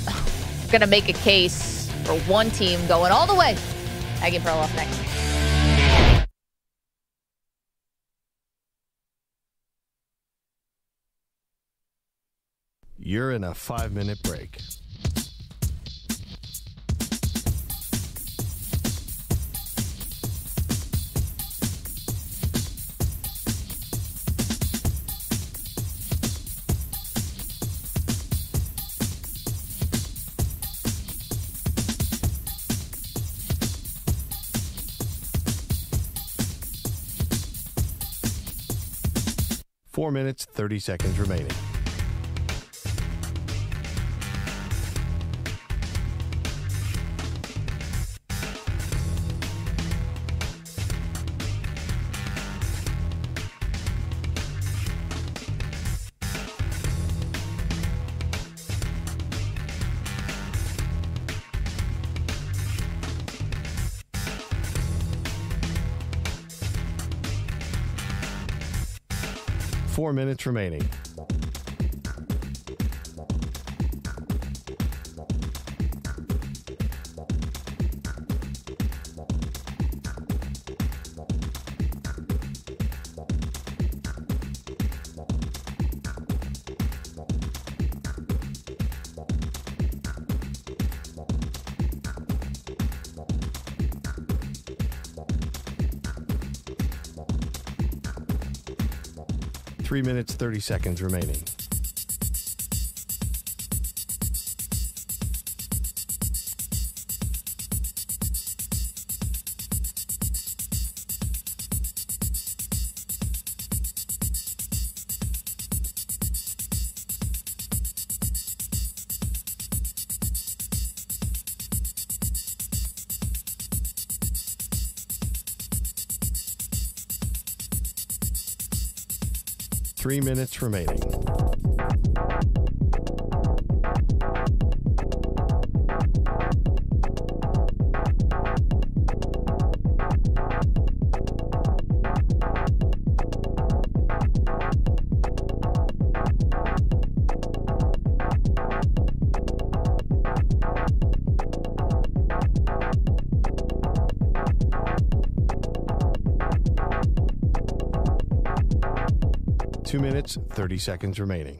going to make a case for one team going all the way. Aggie Perloff next. You're in a five minute break. Four minutes, 30 seconds remaining. Minutes remaining. Three minutes, 30 seconds remaining. Minutes remaining. Seconds remaining.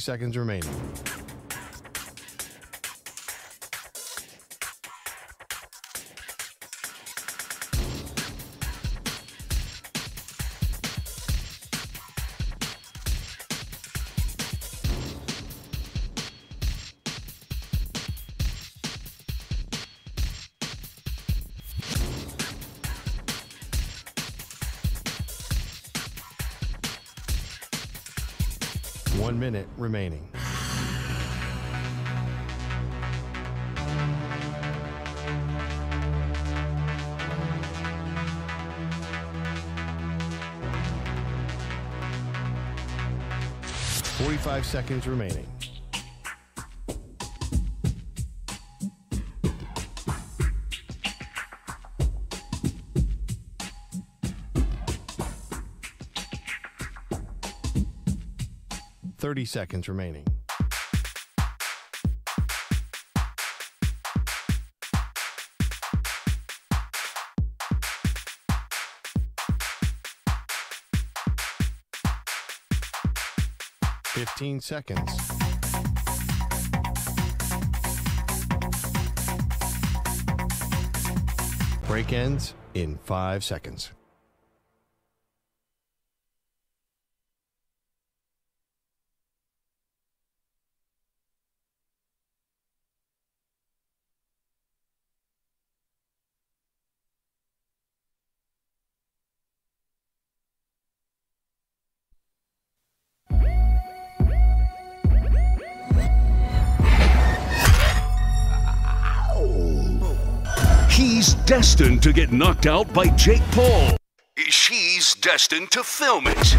Seconds remaining. Seconds remaining. Thirty seconds remaining. Fifteen seconds. Break ends in five seconds. Destined to get knocked out by Jake Paul. She's destined to film it.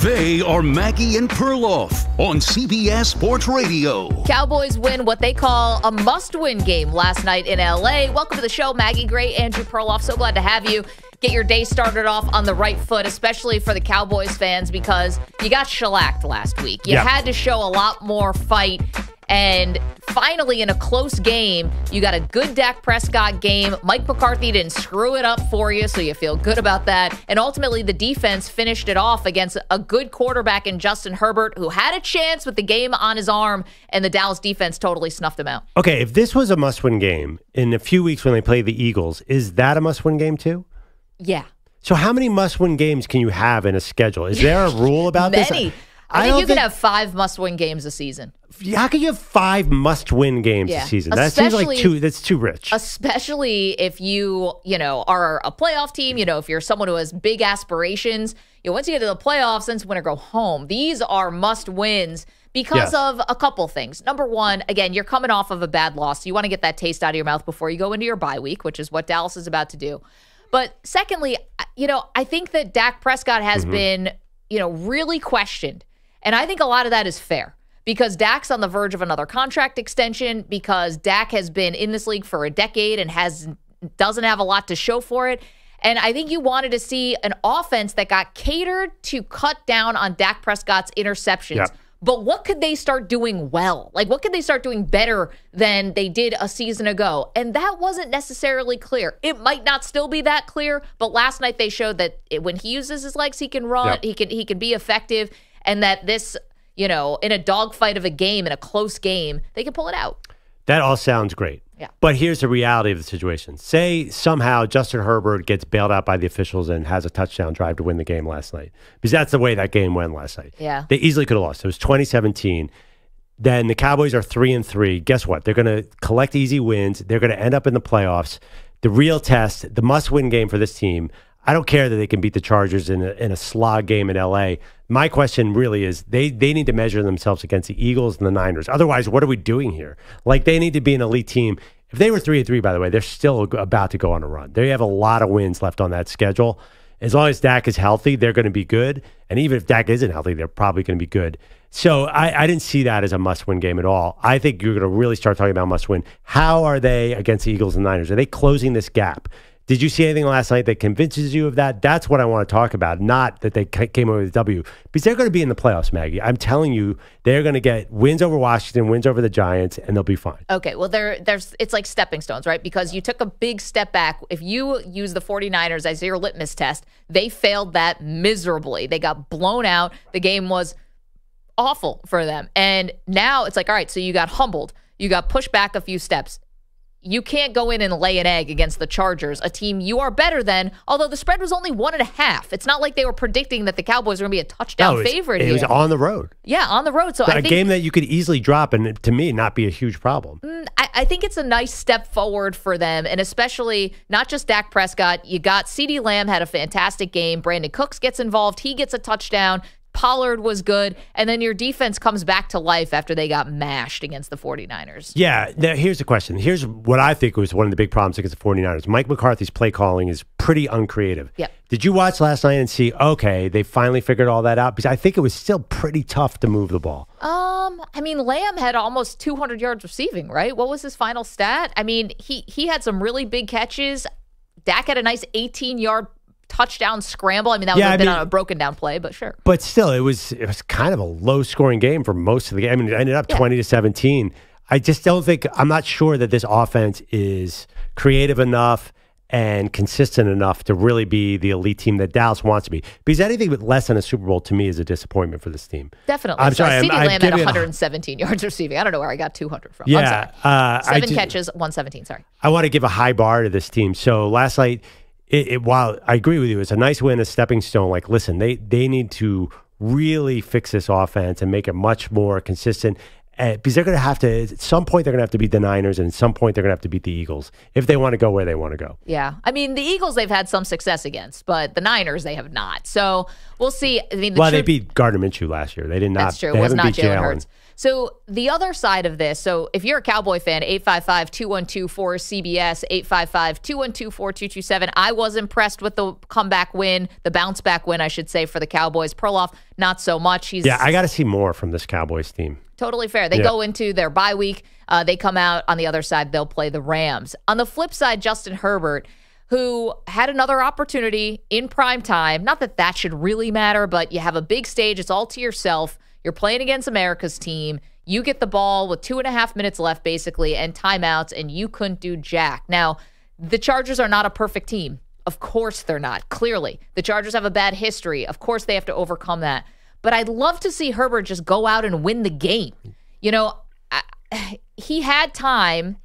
They are Maggie and Perloff on CBS Sports Radio. Cowboys win what they call a must win game last night in LA. Welcome to the show, Maggie Gray, Andrew Perloff. So glad to have you. Get your day started off on the right foot, especially for the Cowboys fans, because you got shellacked last week. You Yeah. had to show a lot more fight. And finally, in a close game, you got a good Dak Prescott game. Mike McCarthy didn't screw it up for you, so you feel good about that. And ultimately, the defense finished it off against a good quarterback in Justin Herbert, who had a chance with the game on his arm, and the Dallas defense totally snuffed him out. Okay, if this was a must win game in a few weeks when they play the Eagles, is that a must win game too? Yeah. So how many must win games can you have in a schedule? Is there a rule about this? I, think you can have five must win games a season. How can you have five must win games Yeah. a season? That seems like too that's too rich. especially if you you know are a playoff team you know if you're someone who has big aspirations you know once you get to the playoffs win or go home these are must wins because Yes. of a couple things number one again you're coming off of a bad loss so you want to get that taste out of your mouth before you go into your bye week which is what dallas is about to do but secondly I- you know i think that dak prescott has Mhm. been you know really questioned and i think a lot of that is fair because Dak's on the verge of another contract extension because Dak has been in this league for a decade and has doesn't have a lot to show for it. And I think you wanted to see an offense that got catered to cut down on Dak Prescott's interceptions. Yep. But what could they start doing well? Like, what could they start doing better than they did a season ago? And that wasn't necessarily clear. It might not still be that clear, but last night they showed that it, when he uses his legs, he can run, Yep. he can he can be effective, and that this, you know, in a dogfight of a game, in a close game, they can pull it out. That all sounds great. Yeah. But here's the reality of the situation. Say somehow Justin Herbert gets bailed out by the officials and has a touchdown drive to win the game last night. Because that's the way that game went last night. Yeah. They easily could have lost. It was 2017. Then the Cowboys are three and three. Guess what? They're going to collect easy wins. They're going to end up in the playoffs. The real test, the must-win game for this team. I don't care that they can beat the Chargers in a, in a slog game in LA. My question really is they they need to measure themselves against the Eagles and the Niners. Otherwise, what are we doing here? Like they need to be an elite team. If they were three and three, by the way, they're still about to go on a run. They have a lot of wins left on that schedule. As long as Dak is healthy, they're going to be good. And even if Dak isn't healthy, they're probably going to be good. So I, I didn't see that as a must-win game at all. I think you're going to really start talking about must-win. How are they against the Eagles and Niners? Are they closing this gap? Did you see anything last night that convinces you of that? That's what I want to talk about, not that they came away with a W. Because they're going to be in the playoffs, Maggie. I'm telling you, they're going to get wins over Washington, wins over the Giants, and they'll be fine. Okay, well there there's it's like stepping stones, right? Because you took a big step back. If you use the 49ers as your litmus test, they failed that miserably. They got blown out. The game was awful for them. And now it's like, all right, so you got humbled. You got pushed back a few steps. You can't go in and lay an egg against the Chargers, a team you are better than, although the spread was only one and a half. It's not like they were predicting that the Cowboys were going to be a touchdown No, it was- favorite It here. was on the road. yeah, on the road. So a I think game that you could easily drop and to me not be a huge problem. Mm, I, I think it's a nice step forward for them, and especially not just Dak Prescott. You got CeeDee Lamb had a fantastic game. Brandin Cooks gets involved. He gets a touchdown. Pollard was good. And then your defense comes back to life after they got mashed against the 49ers. Yeah, now here's the question. Here's what I think was one of the big problems against the 49ers. Mike McCarthy's play calling is pretty uncreative. Yep. Did you watch last night and see, okay, they finally figured all that out? Because I think it was still pretty tough to move the ball. Um, I mean, Lamb had almost 200 yards receiving, right? What was his final stat? I mean, he he had some really big catches. Dak had a nice 18 yard touchdown scramble. I mean, that would Yeah, have I been mean- on a broken down play, but sure. But still, it was it was kind of a low scoring game for most of the game. I mean, it ended up 20 to 17. I just don't think I'm not sure that this offense is creative enough and consistent enough to really be the elite team that Dallas wants to be. Because anything but less than a Super Bowl to me is a disappointment for this team. Definitely. I'm So sorry, I'm Lamb had giving it a- 117 yards receiving. I don't know where I got 200 from. I'm Yeah, uh, I Seven ju- catches, 117. Sorry. I want to give a high bar to this team. So last night, it, it, while I agree with you, it's a nice win, a stepping stone. Like, listen, they they need to really fix this offense and make it much more consistent. Uh, because they're going to have to, at some point, they're going to have to beat the Niners, and at some point, they're going to have to beat the Eagles if they want to go where they want to go. Yeah. I mean, the Eagles they've had some success against, but the Niners they have not. So we'll see. I mean, the well, they beat Gardner Minshew last year. They did not. That's true. They It was not Jalen Jalen. Hurts. So the other side of this, so if you're a Cowboy fan, 855-212-4CBS, 855-212-4227. I was impressed with the comeback win, the bounce back win, I should say, for the Cowboys. Perloff, not so much. He's Yeah, I got to see more from this Cowboys team. Totally fair. They Yeah. go into their bye week. Uh, they come out on the other side. They'll play the Rams. On the flip side, Justin Herbert, who had another opportunity in prime time. Not that that should really matter, but you have a big stage. It's all to yourself. You're playing against America's team. You get the ball with two and a half minutes left, basically, and timeouts, and you couldn't do jack. Now, the Chargers are not a perfect team. Of course they're not. Clearly, the Chargers have a bad history. Of course they have to overcome that. But I'd love to see Herbert just go out and win the game. You know, I, he had time.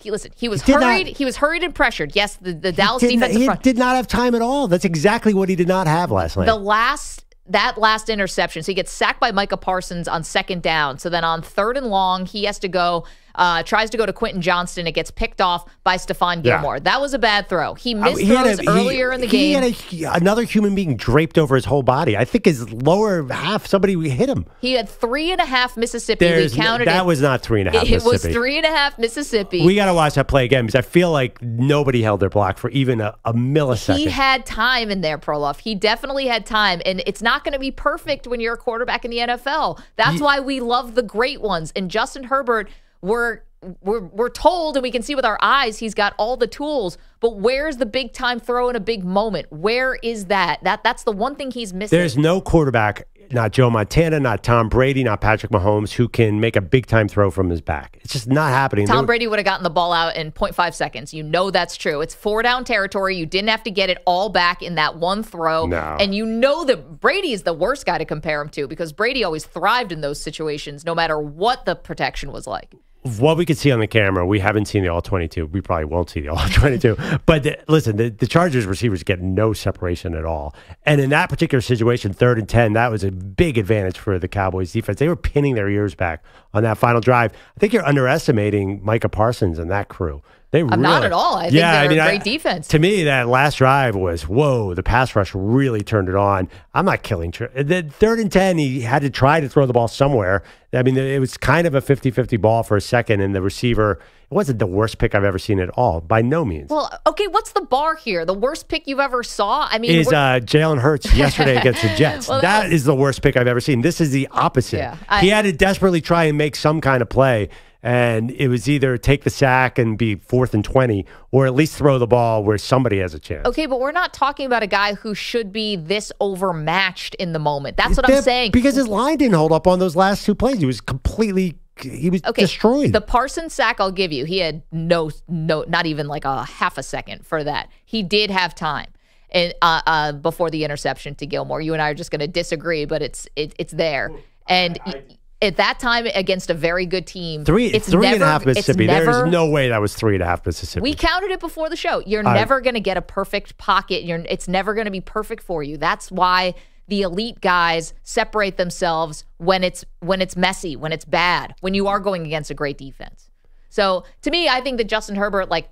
He listen. He was He did not- hurried. he was hurried and pressured. Yes, the, the Dallas defense. he front. did not have time at all. That's exactly what he did not have last night. The last that last interception, so he gets sacked by Micah Parsons on second down. So then on third and long, he has to go. Uh, tries to go to Quentin Johnston. It gets picked off by Stephon Yeah. Gilmore. That was a bad throw. He missed he throws a- he- earlier in the game. he had a- another human being draped over his whole body. I think his lower half, somebody hit him. he had three and a half Mississippi. There's we counted that it. was not three and a half It, it was three and a half Mississippi. We got to watch that play again because I feel like nobody held their block for even a, a millisecond. He had time in there, Perloff. He definitely had time. And it's not going to be perfect when you're a quarterback in the NFL. That's why we love the great ones. And Justin Herbert, we're we're we're told and we can see with our eyes he's got all the tools, but where's the big time throw in a big moment? Where is that? That that's the one thing he's missing. There's no quarterback, not Joe Montana, not Tom Brady, not Patrick Mahomes, who can make a big time throw from his back. It's just not happening. Tom Brady would have gotten the ball out in 0.5 seconds. You know that's true. It's four down territory. You didn't have to get it all back in that one throw. No. And you know that Brady is the worst guy to compare him to because Brady always thrived in those situations, no matter what the protection was like. What we could see on the camera, we haven't seen the all 22. We probably won't see the all 22. But the, listen, the, the Chargers receivers get no separation at all. And in that particular situation, third and 10, that was a big advantage for the Cowboys defense. They were pinning their ears back on that final drive. I think you're underestimating Micah Parsons and that crew. They I'm not at all. I think yeah, they're I mean, a I- great defense. To me, that last drive was whoa. The pass rush really turned it on. I'm not killing. Tr- The third and ten, he had to try to throw the ball somewhere. I mean, it was kind of a 50-50 ball for a second, and the receiver. It wasn't the worst pick I've ever seen at all, by no means. Well, okay, what's the bar here? The worst pick you've ever saw? I mean, Is uh, Jalen Hurts yesterday against the Jets? Well, that that- is the worst pick I've ever seen. This is the opposite. Yeah, I- he had to desperately try and make some kind of play, and it was either take the sack and be fourth and twenty, or at least throw the ball where somebody has a chance. Okay, but we're not talking about a guy who should be this overmatched in the moment. That's what I'm saying. Because his line didn't hold up on those last two plays. He was completely he was Okay, destroyed. The Parsons sack, I'll give you. He had no, no, not even like a half a second for that. He did have time, and uh, uh, before the interception to Gilmore. You and I are just going to disagree, but it's it, it's there. And y- at that time, against a very good team, three it's three and a never- half Mississippi. never- There's no way that was three and a half Mississippi. We counted it before the show. You're I- never going to get a perfect pocket. You're it's never going to be perfect for you. That's why the elite guys separate themselves when it's when it's messy, when it's bad, when you are going against a great defense. So, to me, I think that Justin Herbert like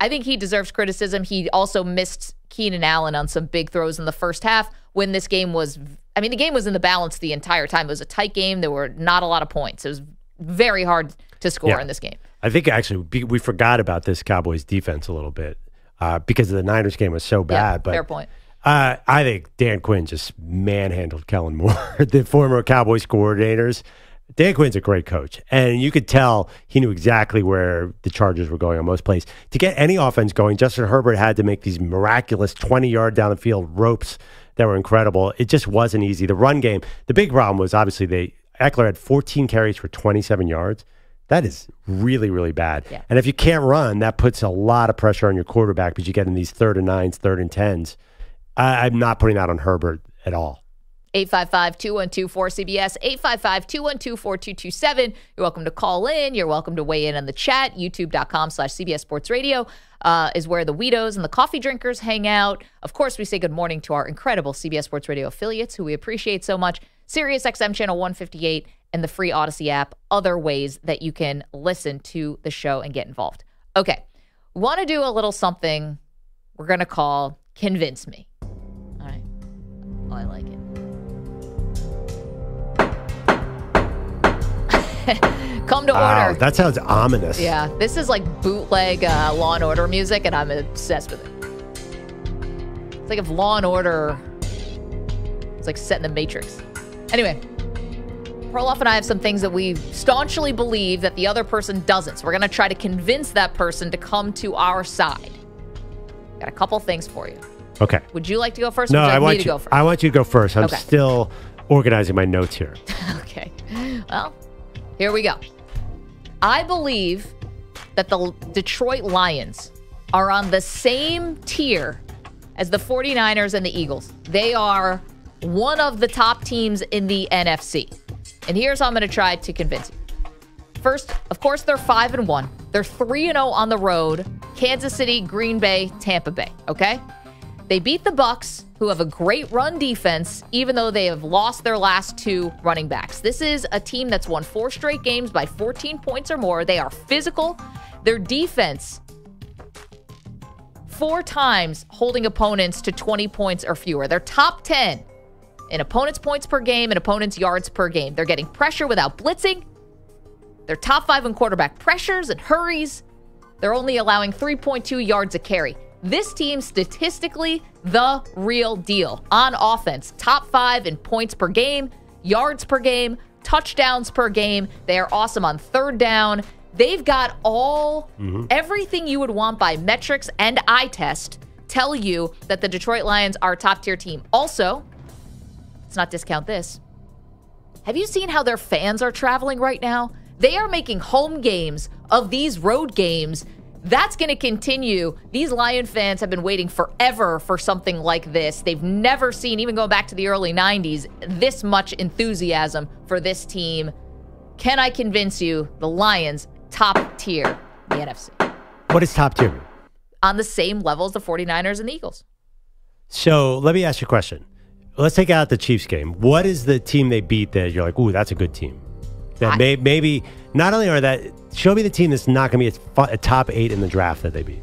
I think he deserves criticism. He also missed Keenan Allen on some big throws in the first half when this game was I mean, the game was in the balance the entire time. It was a tight game. There were not a lot of points. It was very hard to score Yeah. in this game. I think actually we- forgot about this Cowboys defense a little bit uh, because the Niners game was so bad. Yeah, but fair point. Uh, I think Dan Quinn just manhandled Kellen Moore, the former Cowboys coordinators. Dan Quinn's a great coach, and you could tell he knew exactly where the Chargers were going on most plays. To get any offense going, Justin Herbert had to make these miraculous 20 yard down the field ropes that were incredible. It just wasn't easy. The run game, the big problem was obviously they Ekeler had 14 carries for 27 yards. That is really, really bad. And if you can't run, that puts a lot of pressure on your quarterback because you get in these third and nines, third and tens. I, I'm not putting that on Herbert at all. 855 212 4CBS, 855 212 4227. You're welcome to call in. You're welcome to weigh in on the chat. YouTube.com slash CBS Sports Radio uh, is where the Weedos and the coffee drinkers hang out. Of course, we say good morning to our incredible CBS Sports Radio affiliates who we appreciate so much Sirius XM Channel 158 and the free Odyssey app. Other ways that you can listen to the show and get involved. Okay. Want to do a little something we're going to call Convince Me. All right. Oh, I like it. Come to Wow, order. that sounds ominous. Yeah, this is like bootleg uh, Law and Order music, and I'm obsessed with it. It's like if Law and Order, it's like set in the Matrix. Anyway, Perloff and I have some things that we staunchly believe that the other person doesn't. So we're going to try to convince that person to come to our side. Got a couple things for you. Okay. Would you like to go first? No, or I want me you. to go first? I want you to go first. I'm Okay. still organizing my notes here. Okay. Well, here we go. I believe that the Detroit Lions are on the same tier as the 49ers and the Eagles. They are one of the top teams in the NFC. And here's how I'm going to try to convince you. First, of course, they're 5 and 1. They're 3 and 0 on the road. Kansas City, Green Bay, Tampa Bay, okay? They beat the Bucks, who have a great run defense, even though they have lost their last two running backs. This is a team that's won four straight games by 14 points or more. They are physical. Their defense, four times holding opponents to 20 points or fewer. They're top 10 in opponents' points per game and opponents' yards per game. They're getting pressure without blitzing. They're top five in quarterback pressures and hurries. They're only allowing 3.2 yards a carry. This team, statistically, the real deal. On offense, top five in points per game, yards per game, touchdowns per game. They are awesome on third down They've got all Mhm. everything you would want by metrics and eye test tell you that the Detroit Lions are a top tier team. Also, let's not discount this. Have you seen how their fans are traveling right now? They are making home games of these road games. That's going to continue. These Lion fans have been waiting forever for something like this. They've never seen, even going back to the early 90s, this much enthusiasm for this team. Can I convince you the Lions, top tier the NFC, What is top tier? on the same level as the 49ers and the Eagles? So let me ask you a question. Let's take out the Chiefs game. What is the team they beat that you're like, ooh, that's a good team? That may, maybe not only are that, show me the team that's not going to be a, a top eight in the draft that they beat.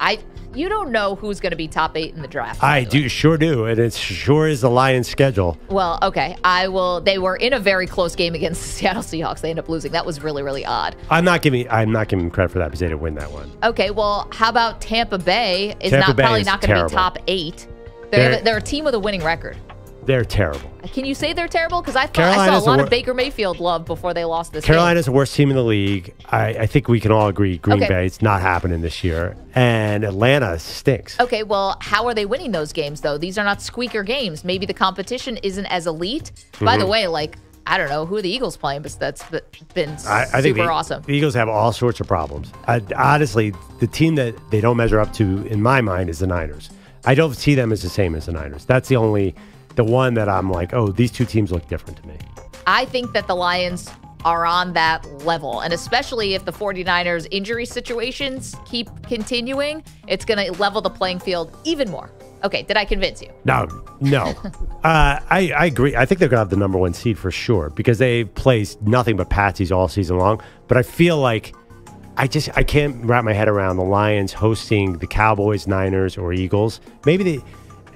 I you don't know who's going to be top 8 in the draft. I do, sure do, and it sure is the Lions' schedule. Well, okay. I will. They were in a very close game against the Seattle Seahawks. They end up losing. That was really, really odd. I'm not giving, I'm not giving credit for that because they didn't win that one. Okay. Well, how about Tampa Bay? Is Tampa not Bay probably is not going to be top eight. They're, They're- they're a team with a winning record. They're terrible. Can you say they're terrible? Because I thought I saw a lot wor- of Baker Mayfield love before they lost this game. Carolina's the worst team in the league. I, I think we can all agree Green Okay. Bay, it's not happening this year. And Atlanta stinks. Okay, well, how are they winning those games though? These are not squeaker games. Maybe the competition isn't as elite. By the Mhm. way, like I don't know who are the Eagles playing, but that's been I, I super think the, awesome. the Eagles have all sorts of problems. I, honestly, the team that they don't measure up to, in my mind, is the Niners. I don't see them as the same as the Niners. That's the only, the one that I'm like, oh, these two teams look different to me. I think that the Lions are on that level. And especially if the 49ers injury situations keep continuing, it's going to level the playing field even more. Okay, did I convince you? No, no. uh, I, I agree. I think they're going to have the number one seed for sure because they placed nothing but patsies all season long. But I feel like I just I can't wrap my head around the Lions hosting the Cowboys, Niners, or Eagles. Maybe they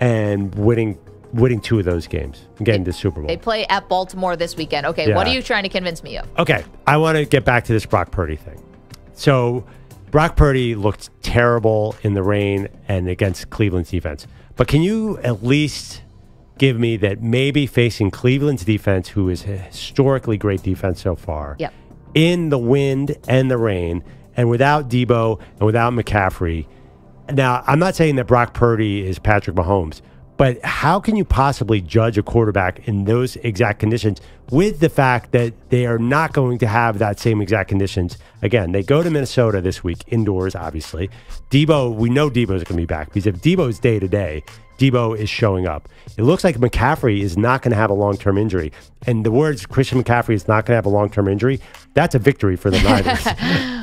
and winning winning two of those games and getting to the Super Bowl. They play at Baltimore this weekend. Okay, what are you trying to convince me of? Okay, I want to get back to this Brock Purdy thing. So, Brock Purdy looked terrible in the rain and against Cleveland's defense. But can you at least give me that maybe facing Cleveland's defense, who is a historically great defense so far, Yep. in the wind and the rain, and without Deebo and without McCaffrey. Now, I'm not saying that Brock Purdy is Patrick Mahomes, but how can you possibly judge a quarterback in those exact conditions with the fact that they are not going to have that same exact conditions? Again, they go to Minnesota this week, indoors, obviously. Deebo, we know Deebo is going to be back because if Deebo is day to day, Deebo is showing up. It looks like McCaffrey is not going to have a long term injury. And the words Christian McCaffrey is not going to have a long term injury, that's a victory for the Niners.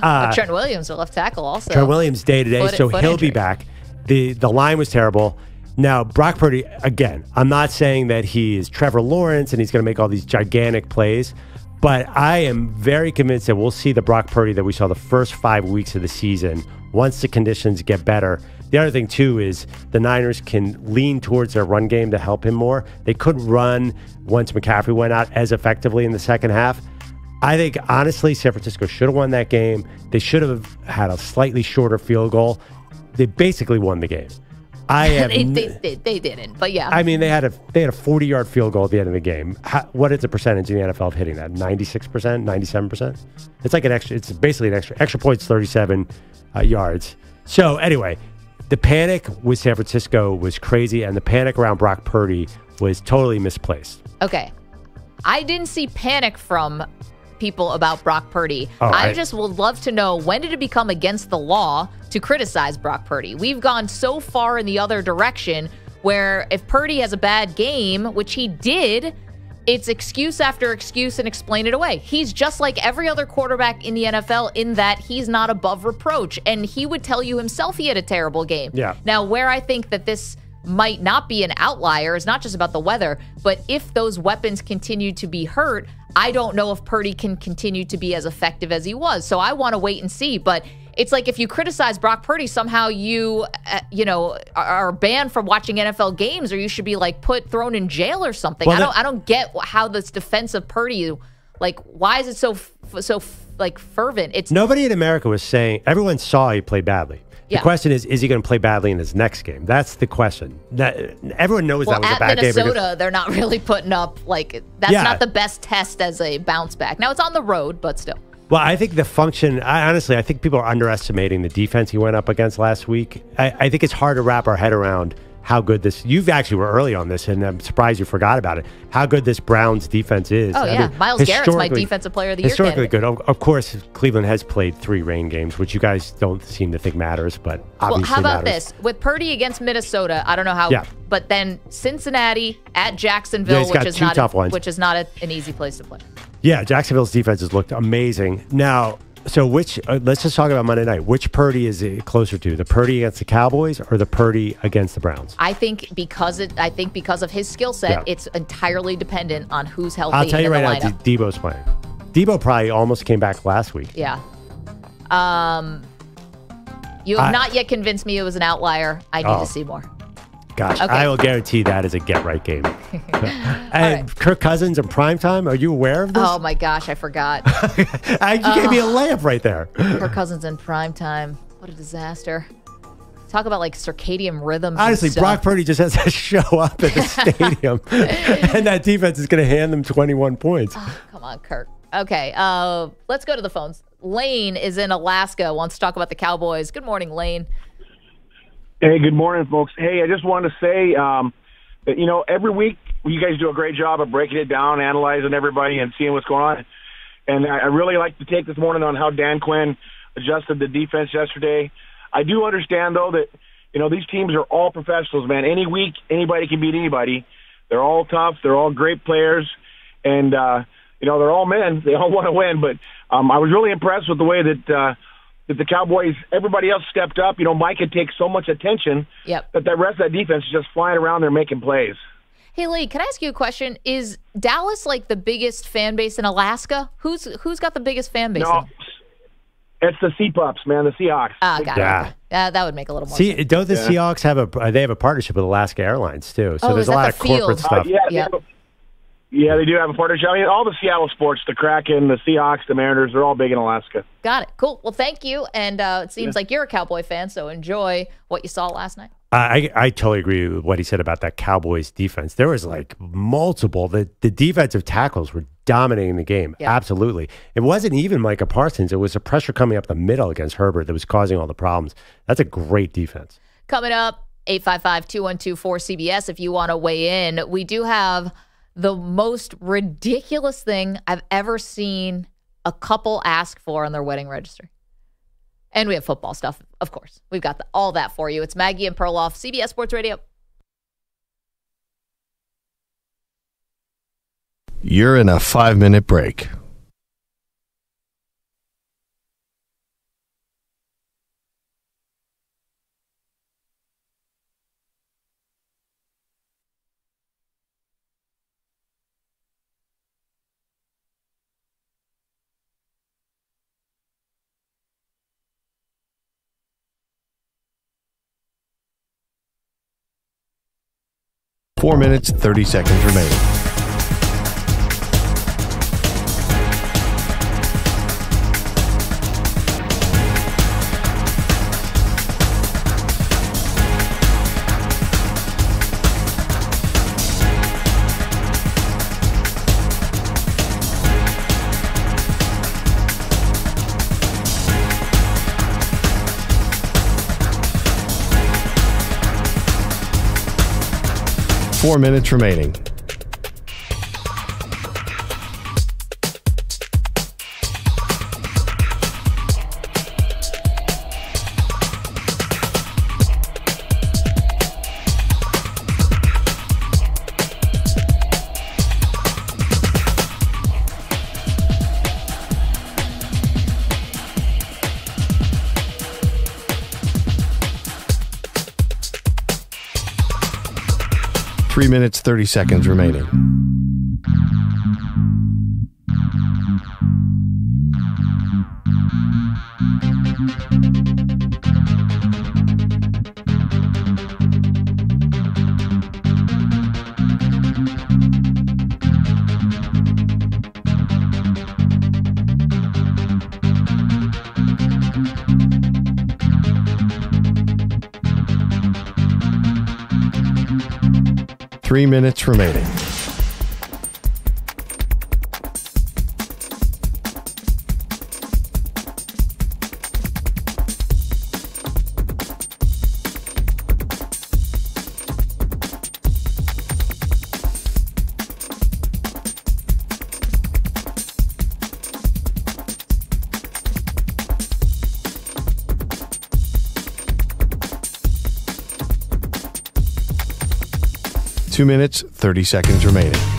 Uh, Trent Williams, the left tackle, also. Trent Williams day to day, so he'll injury. be back. the The line was terrible. Now Brock Purdy again. I'm not saying that he is Trevor Lawrence and he's going to make all these gigantic plays, but I am very convinced that we'll see the Brock Purdy that we saw the first five weeks of the season once the conditions get better. The other thing too is the Niners can lean towards their run game to help him more. They couldn't run once McCaffrey went out as effectively in the second half. I think honestly, San Francisco should have won that game. They should have had a slightly shorter field goal. They basically won the game. I they, they, they, they didn't, but yeah. I mean, they had a they had a forty yard field goal at the end of the game. How, what is the percentage in the NFL of hitting that? Ninety six percent, ninety seven percent. It's like an extra. It's basically an extra extra points, thirty seven uh, yards. So anyway, the panic with San Francisco was crazy, and the panic around Brock Purdy was totally misplaced. Okay. I didn't see panic from people about Brock Purdy. Oh, I I- just would love to know when did it become against the law to criticize Brock Purdy? We've gone so far in the other direction where if Purdy has a bad game, which he did, it's excuse after excuse and explain it away. He's just like every other quarterback in the NFL in that he's not above reproach. And he would tell you himself he had a terrible game. Yeah. Now, where I think that this might not be an outlier is not just about the weather, but if those weapons continue to be hurt, I don't know if Purdy can continue to be as effective as he was. So I want to wait and see. But it's like if you criticize Brock Purdy, somehow you, uh, you know, are- banned from watching NFL games, or you should be like put thrown in jail or something. Well, I don't, that- I don't get how this defense of Purdy, like, why is it so, f- so like fervent? It's Nobody in America was saying everyone saw he played badly. The question is, is he going to play badly in his next game? That's the question. That, everyone knows well, that was a bad game. At Minnesota, they're not really putting up like that's Yeah. not the best test as a bounce back. Now it's on the road, but still. Well, I think the function, I, honestly, I think people are underestimating the defense he went up against last week. I, I think it's hard to wrap our head around how good this, you've actually were early on this, and I'm surprised you forgot about it, how good this Browns defense is. Oh, I yeah. mean, Myles Garrett's my defensive player of the year. Historically candidate. good. Of, course, Cleveland has played three rain games, which you guys don't seem to think matters, but Well, obviously how about matters. this? With Purdy against Minnesota, I don't know how, Yeah. but then Cincinnati at Jacksonville, Yeah, which is two not tough a, ones. which is not an easy place to play. Yeah, Jacksonville's defense has looked amazing. Now, so which? Uh, let's just talk about Monday night. Which Purdy is it closer to? The Purdy against the Cowboys or the Purdy against the Browns? I think because it, I think because of his skill set, Yeah. it's entirely dependent on who's healthy I'll tell you right now. De- Deebo's playing. Deebo probably almost came back last week. Yeah. Um, you have I- not yet convinced me it was an outlier. I need Oh. to see more. Gosh, Okay. I will guarantee that is a get right game. and Kirk Cousins in prime time. Are you aware of this? Oh my gosh, I forgot. I, you gave me a layup right there. Kirk Cousins in prime time. What a disaster. Talk about like circadian rhythms. Honestly. Brock Purdy just has to show up at the stadium, and that defense is going to hand them 21 points. Come on, Kirk. Okay, uh, let's go to the phones. Lane is in Alaska. Wants to talk about the Cowboys. Good morning, Lane. Hey, good morning, folks. Hey, I just wanted to say um, that, you know, every week you guys do a great job of breaking it down, analyzing everybody, and seeing what's going on. And I I really like to take this morning on how Dan Quinn adjusted the defense yesterday. I do understand, though, that, you know, these teams are all professionals, man. Any week, anybody can beat anybody. They're all tough. They're all great players. And, uh, you know, they're all men. They all want to win. But um, I was really impressed with the way that uh, that the Cowboys, everybody else stepped up. You know, Mike had take so much attention Yep. that that rest of that defense is just flying around there making plays. Hey Lee, can I ask you a question? Is Dallas like the biggest fan base in Alaska? Who's who's got the biggest fan base? No, it's the Sea Pups, man, the Seahawks. Ah, got Yeah. it. Okay. Uh, that would make a little more See, sense. don't the Yeah. Seahawks have a? They have a partnership with Alaska Airlines too. So Oh, there's is a that lot the of corporate stuff. Uh, yeah, they Yeah. have a- yeah, they do have a partnership. I mean, all the Seattle sports, the Kraken, the Seahawks, the Mariners, they're all big in Alaska. Got it. Cool. Well, thank you. And uh, it seems like you're a Cowboy fan, so enjoy what you saw last night. I, I totally agree with what he said about that Cowboys defense. There was like multiple. The the defensive tackles were dominating the game. Yeah. Absolutely. It wasn't even Micah Parsons. It was the pressure coming up the middle against Herbert that was causing all the problems. That's a great defense. Coming up, 855 212 4CBS. If you want to weigh in, we do have the most ridiculous thing I've ever seen a couple ask for on their wedding registry. And we have football stuff, of course. We've got the, all that for you. It's Maggie and Perloff, CBS Sports Radio. You're in a five minute break. Four minutes, 30 seconds remaining. Four minutes remaining. Minutes, 30 seconds remaining. Three minutes remaining. Two minutes, 30 seconds remaining.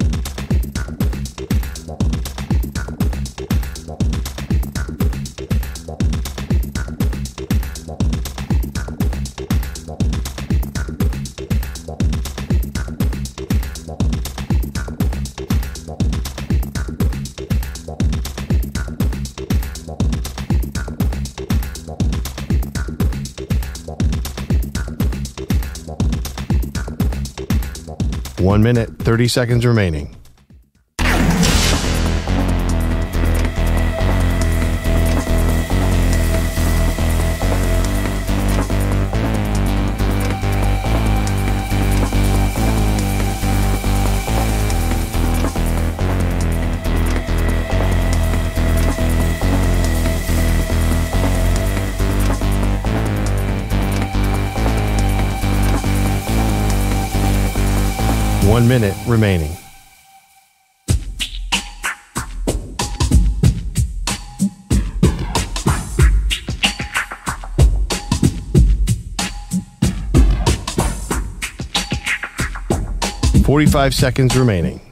One minute, 30 seconds remaining. One minute remaining. Forty-five seconds remaining.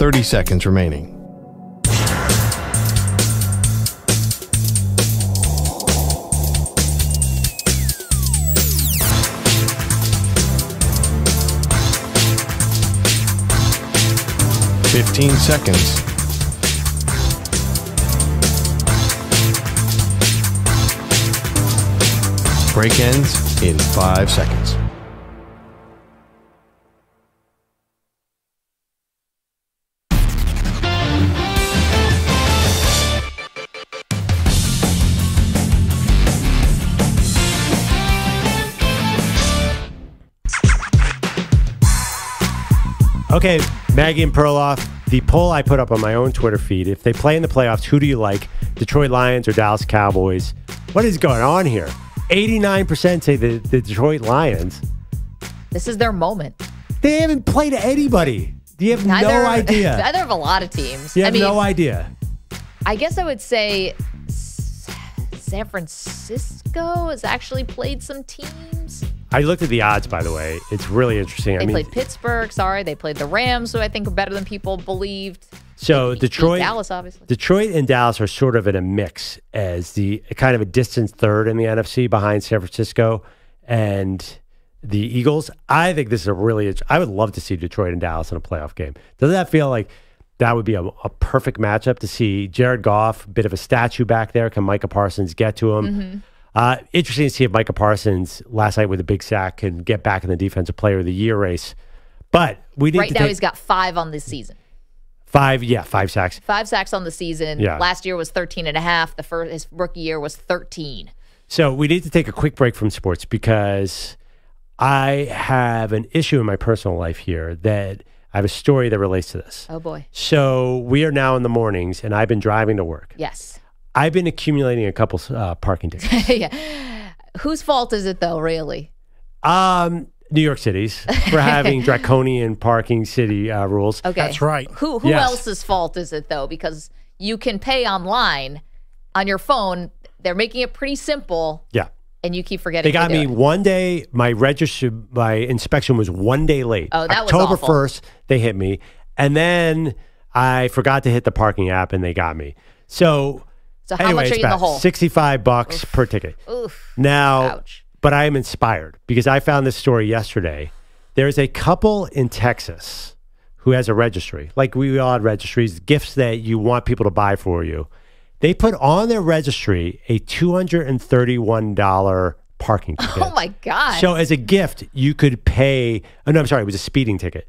Thirty seconds remaining. Fifteen seconds. Break ends in five seconds. Maggie and Perloff, the poll I put up on my own Twitter feed. If they play in the playoffs, who do you like? Detroit Lions or Dallas Cowboys? What is going on here? 89% say the, the Detroit Lions. This is their moment. They haven't played anybody. Do you have Neither, no idea. Neither of a lot of teams. You I have mean, no idea. I guess I would say San Francisco has actually played some teams. I looked at the odds, by the way. It's really interesting. They I mean, played Pittsburgh. Sorry, they played the Rams, who I think are better than people believed. so Detroit, Dallas, obviously. Detroit and Dallas are sort of in a mix as the kind of a distant third in the NFC behind San Francisco and the Eagles. I think this is a really. I would love to see Detroit and Dallas in a playoff game. Doesn't that feel like that would be a, a perfect matchup to see Jared Goff, bit of a statue back there? Can Micah Parsons get to him? Mhm. Uh, interesting to see if Micah Parsons last night with a big sack can get back in the defensive player of the year race. But we need Right to now, take he's got five on this season. five, yeah, five sacks. Five sacks on the season. Yeah. Last year was 13 and a half. The first, his rookie year was 13. So we need to take a quick break from sports because I have an issue in my personal life here that I have a story that relates to this. Oh, boy. So we are now in the mornings, and I've been driving to work. Yes. I've been accumulating a couple uh, parking tickets. yeah. Whose fault is it, though, really? Um, New York City's for having draconian parking city uh, rules. Okay. That's right. Who who Yes. else's fault is it though? Because you can pay online on your phone. They're making it pretty simple, Yeah. and you keep forgetting. They got to do me it. one day. My register, my inspection was one day late. Oh, that was October first. They hit me, and then I forgot to hit the parking app, and they got me. So, So how anyway, much are you in the hole? Sixty-five bucks per ticket. Oof. Now, but I am inspired because I found this story yesterday. There's a couple in Texas who has a registry, like we all had registries, gifts that you want people to buy for you. They put on their registry a $231 parking oh ticket. Oh my god! So as a gift, you could pay. Oh no, I'm sorry, it was a speeding ticket.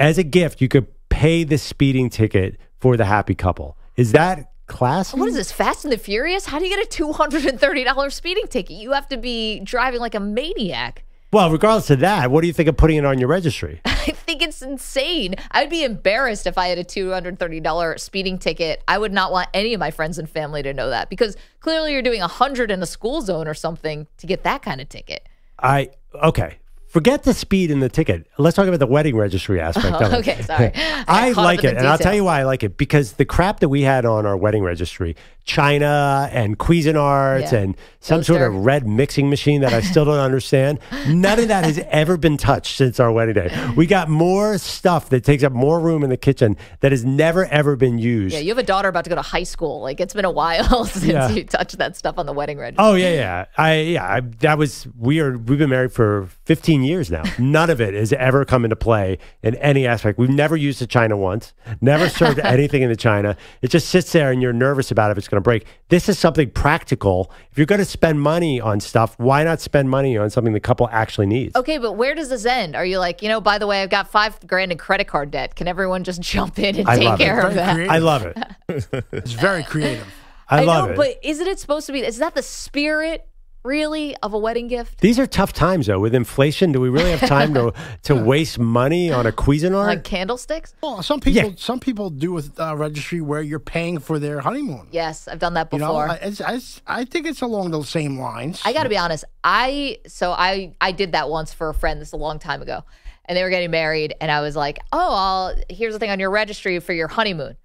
As a gift, you could pay the speeding ticket for the happy couple. Is that classy? What is this, Fast and the Furious? How do you get a $230 speeding ticket? You have to be driving like a maniac. Well, regardless of that, what do you think of putting it on your registry? I think it's insane. I'd be embarrassed if I had a $230 speeding ticket. I would not want any of my friends and family to know that because clearly you're doing 100 in a school zone or something to get that kind of ticket. I okay. Forget the speed in the ticket. Let's talk about the wedding registry aspect of it. okay, sorry. I caught like it, and I'll tell you why I like it because the crap that we had on our wedding registry, China and Cuisinarts Yeah. and some sort of red mixing machine that I still don't understand. None of that has ever been touched since our wedding day. We got more stuff that takes up more room in the kitchen that has never ever been used. Yeah, you have a daughter about to go to high school. Like it's been a while since Yeah. you touched that stuff on the wedding registry. Oh yeah, yeah. I yeah. I, that was weird. We've been married for 15 years now. None of it has ever come into play in any aspect. We've never used the china once. Never served anything in the china. It just sits there, and you're nervous about if it's going to break. This is something practical. If you're going to spend money on stuff, why not spend money on something the couple actually needs? Okay, but where does this end? Are you like, you know, by the way, I've got five grand in credit card debt. Can everyone just jump in and I take love it. care of Very that? creative. I love it. It's very creative. I, love know, it. but isn't it supposed to be? Is that the spirit, really, of a wedding gift? These are tough times, though. With inflation, do we really have time to to waste money on a Cuisinart? Like candlesticks? Well, some people some people do with uh, registry where you're paying for their honeymoon. Yes, I've done that before. You know, before. I, it's, I, I think it's along those same lines. I got to be honest. I so I I did that once for a friend. This is a long time ago, and they were getting married, and I was like, "Oh, I'll here's the thing on your registry for your honeymoon,"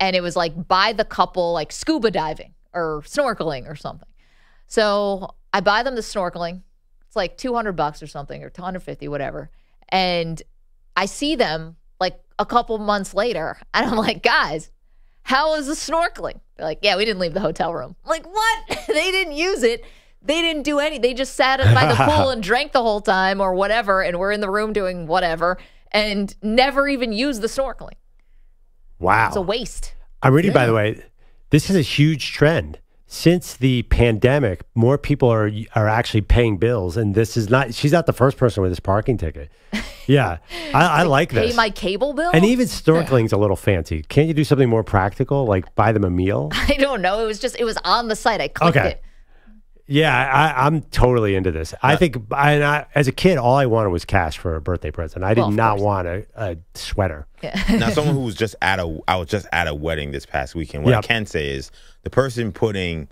and it was like buy the couple like scuba diving or snorkeling or something. So I buy them the snorkeling. It's like two hundred bucks or something, or two hundred fifty, whatever. And I see them like a couple months later, and I'm like, guys, how was the snorkeling? They're like, yeah, we didn't leave the hotel room. I'm like, what? they didn't use it. They didn't do any. They just sat by the pool and drank the whole time or whatever, and we're in the room doing whatever, and never even used the snorkeling. wow. It's a waste. I'm reading, by the way, this is a huge trend. Since the pandemic, more people are are actually paying bills, and this is not. She's not the first person with this parking ticket. Yeah, I, I like Pay this. my cable bill. and even snorkeling's a little fancy. Can't you do something more practical, like buy them a meal? I don't know. It was just it was on the site. I clicked Okay. it. Yeah, I, I'm totally into this. I think, I, and I, as a kid, all I wanted was cash for a birthday present. I did Well, of not want a, a sweater. now, someone who was just at a, I was just at a wedding this past weekend. What I can say is the person putting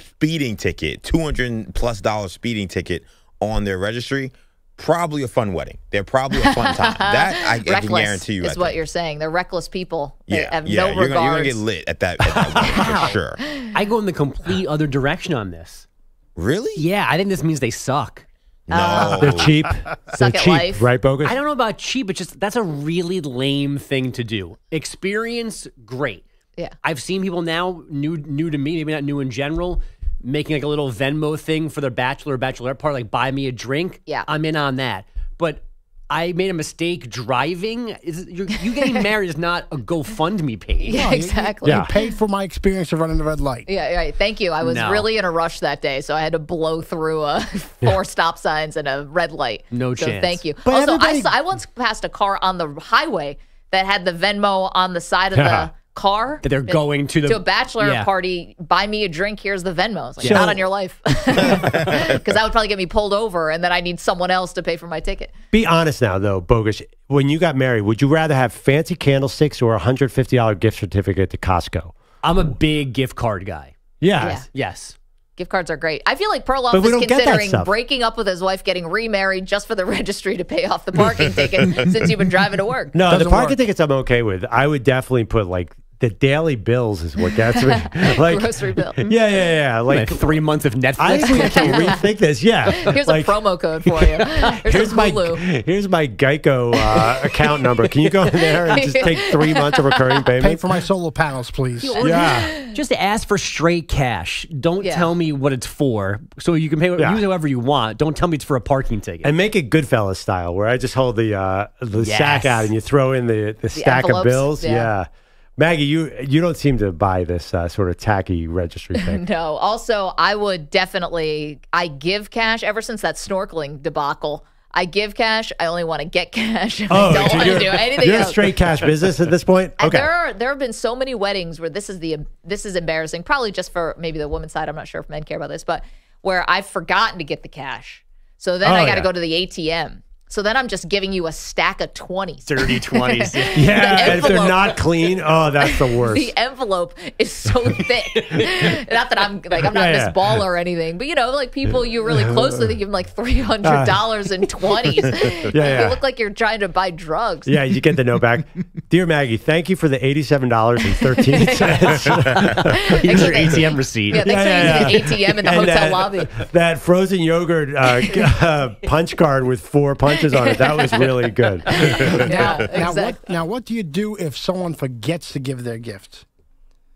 speeding ticket, two hundred plus dollar speeding ticket on their registry, probably a fun wedding. They're probably a fun time. That I, I can guarantee you. I is what you're saying. They're reckless people. They yeah, have yeah, no you're, gonna, you're gonna get lit at that, at that wedding for sure. I go in the complete other direction on this. Really? Yeah, I think this means they suck. No, uh, They're cheap. They're Suck at cheap, life. right, bogus? I don't know about cheap, but just that's a really lame thing to do. Experience, great. Yeah. I've seen people now new new to me, maybe not new in general, making like a little Venmo thing for their bachelor or bachelorette party, like buy me a drink. Yeah. I'm in on that. But I made a mistake driving. Is you're, you getting married is not a GoFundMe page. Yeah, exactly. You paid for my experience of running the red light. Yeah, right. Thank you. I was No. really in a rush that day, so I had to blow through uh, four stop signs and a red light. No so chance. Thank you. But also, I, everybody- saw, I once passed a car on the highway that had the Venmo on the side of the car. That they're going to the- to a bachelor Yeah. party. Buy me a drink. Here's the Venmo. I was like, Yeah. not on your life, because that would probably get me pulled over, and then I need someone else to pay for my ticket. Be honest now, though, bogus. When you got married, would you rather have fancy candlesticks or a hundred fifty dollar gift certificate to Costco? I'm a big gift card guy. Yeah. Yeah. Yes. Gift cards are great. I feel like Perloff But is don't get that considering breaking up with his wife, getting remarried just for the registry to pay off the parking ticket since you've been driving to work. No, the Doesn't parking work. tickets I'm okay with. I would definitely put like the daily bills is what gets me. like Grocery bill. Yeah, yeah, yeah. Like Like three months of Netflix. I think I can rethink this. Yeah. Here's like, a promo code for you. Here's, Here's my here's my Geico uh, account number. Can you go in there and just take three months of recurring Pay payments? for my solar panels, please. Yeah. Just ask for straight cash. Don't Yeah. tell me what it's for. So you can pay Yeah. use however you want. Don't tell me it's for a parking ticket. And make it Goodfellas style, where I just hold the uh, the sack out and you throw in the, the stack of bills. yeah. Yeah. Maggie, you you don't seem to buy this uh, sort of tacky registry thing. No. Also, I would definitely. I give cash ever since that snorkeling debacle. I give cash. I only want to get cash. Oh, I don't so want to do anything you're a straight cash business at this point. Okay. there are there have been so many weddings where this is the this is embarrassing. Probably just for maybe the woman's side. I'm not sure if men care about this, but where I've forgotten to get the cash. So then Oh, I got to yeah. go to the ATM. So then I'm just giving you a stack of twenties. Dirty 20s. yeah, and if they're not clean, oh, that's the worst. The envelope is so thick. not that I'm like I'm not Yeah, this yeah. baller or anything, but you know, like people you're really close to, they give them like three hundred dollars in twenties. yeah. You look like you're trying to buy drugs. Yeah, you get the note back. Dear Maggie, thank you for the eighty-seven dollars and thirteen cents. Here's your ATM receipt. Yeah, thanks for using the ATM in the And hotel that, lobby. That frozen yogurt uh, uh, punch card with four punches on it. That was really good. Yeah, Now exactly. what? Now what do you do if someone forgets to give their gift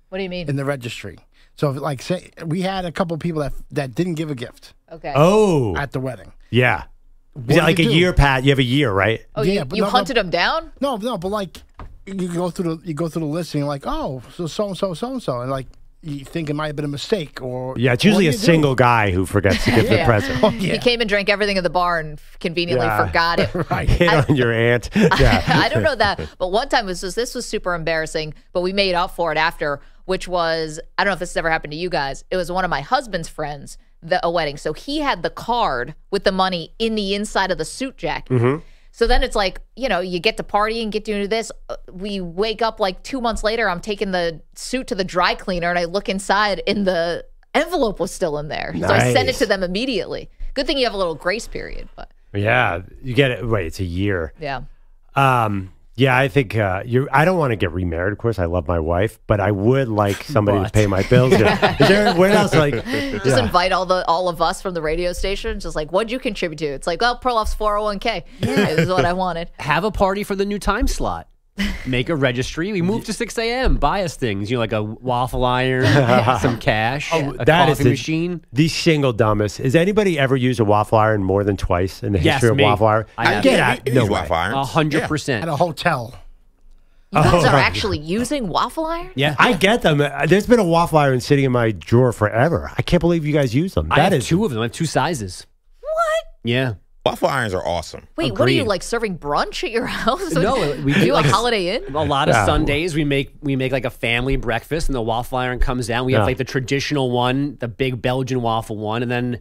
What do you mean? in the registry? So, if, like, say we had a couple of people that that didn't give a gift Okay. Oh, at the wedding. yeah. What Is it like a do? year, Pat? You have a year, right? Oh, Yeah, you, but you no, no. hunted them down? No, no, but like you go through the you go through the list and you're like, oh, so so and so so and so, and like you think it might have been a mistake or Yeah, it's usually a you do? single guy who forgets to give the present. Oh, He came and drank everything at the bar and conveniently Yeah. forgot it. Hit on your aunt. Yeah. I don't know that, but one time it was just, this was super embarrassing, but we made up for it after, which was I don't know if this has ever happened to you guys. It was one of my husband's friends, the, a wedding, so he had the card with the money in the inside of the suit jacket. Mm-hmm. So then it's like, you know, you get to party and get to do this. Uh, We wake up like two months later. I'm taking the suit to the dry cleaner and I look inside and the envelope was still in there. So I sent it to them immediately. Good thing you have a little grace period, but Yeah, you get it. Wait, it's a year. yeah. Um, yeah, I think uh, you. I don't want to get remarried. Of course, I love my wife, but I would like somebody to pay my bills. Yeah. Is there where else? Like, Just yeah. invite all the all of us from the radio station. Just like, what'd you contribute to? It's like, well, Perloff's 401k. this is what I wanted. Have a party for the new time slot. Make a registry. We move to 6 a.m. Buy us things. You know, like a waffle iron, some cash, a that is coffee the, machine. the single dumbest. Has anybody ever used a waffle iron more than twice in the Yes, history of me. waffle iron? I have. Get Yeah, out. we- we No waffle irons. A hundred Yeah. percent. at a hotel. You guys Oh, are right. actually using waffle iron? Yeah, I get them. Uh, There's been a waffle iron sitting in my drawer forever. I can't believe you guys use them. I have is two of them. I have two sizes. What? Yeah. Waffle irons are awesome. Wait, what are you like serving brunch at your house? No, we do do like a a s- Holiday Inn. A lot of Yeah. Sundays we make we make like a family breakfast, and the waffle iron comes down. We have like the traditional one, the big Belgian waffle one, and then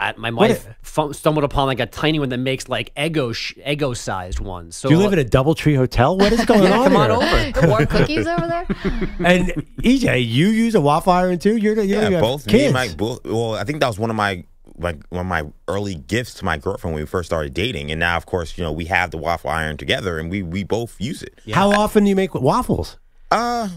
I, my What wife fu- stumbled upon like a tiny one that makes like ego sh- Eggo sized ones. So Do you live in a DoubleTree hotel? What is going Yeah, on? come on here? over. Warm cookies over there? And EJ, you use a waffle iron too? You're, you're Yeah, you have both me kids. and my both. Well, I think that was one of my like one of my early gifts to my girlfriend when we first started dating, and now of course you know we have the waffle iron together, and we we both use it. How often do you make waffles? Uh,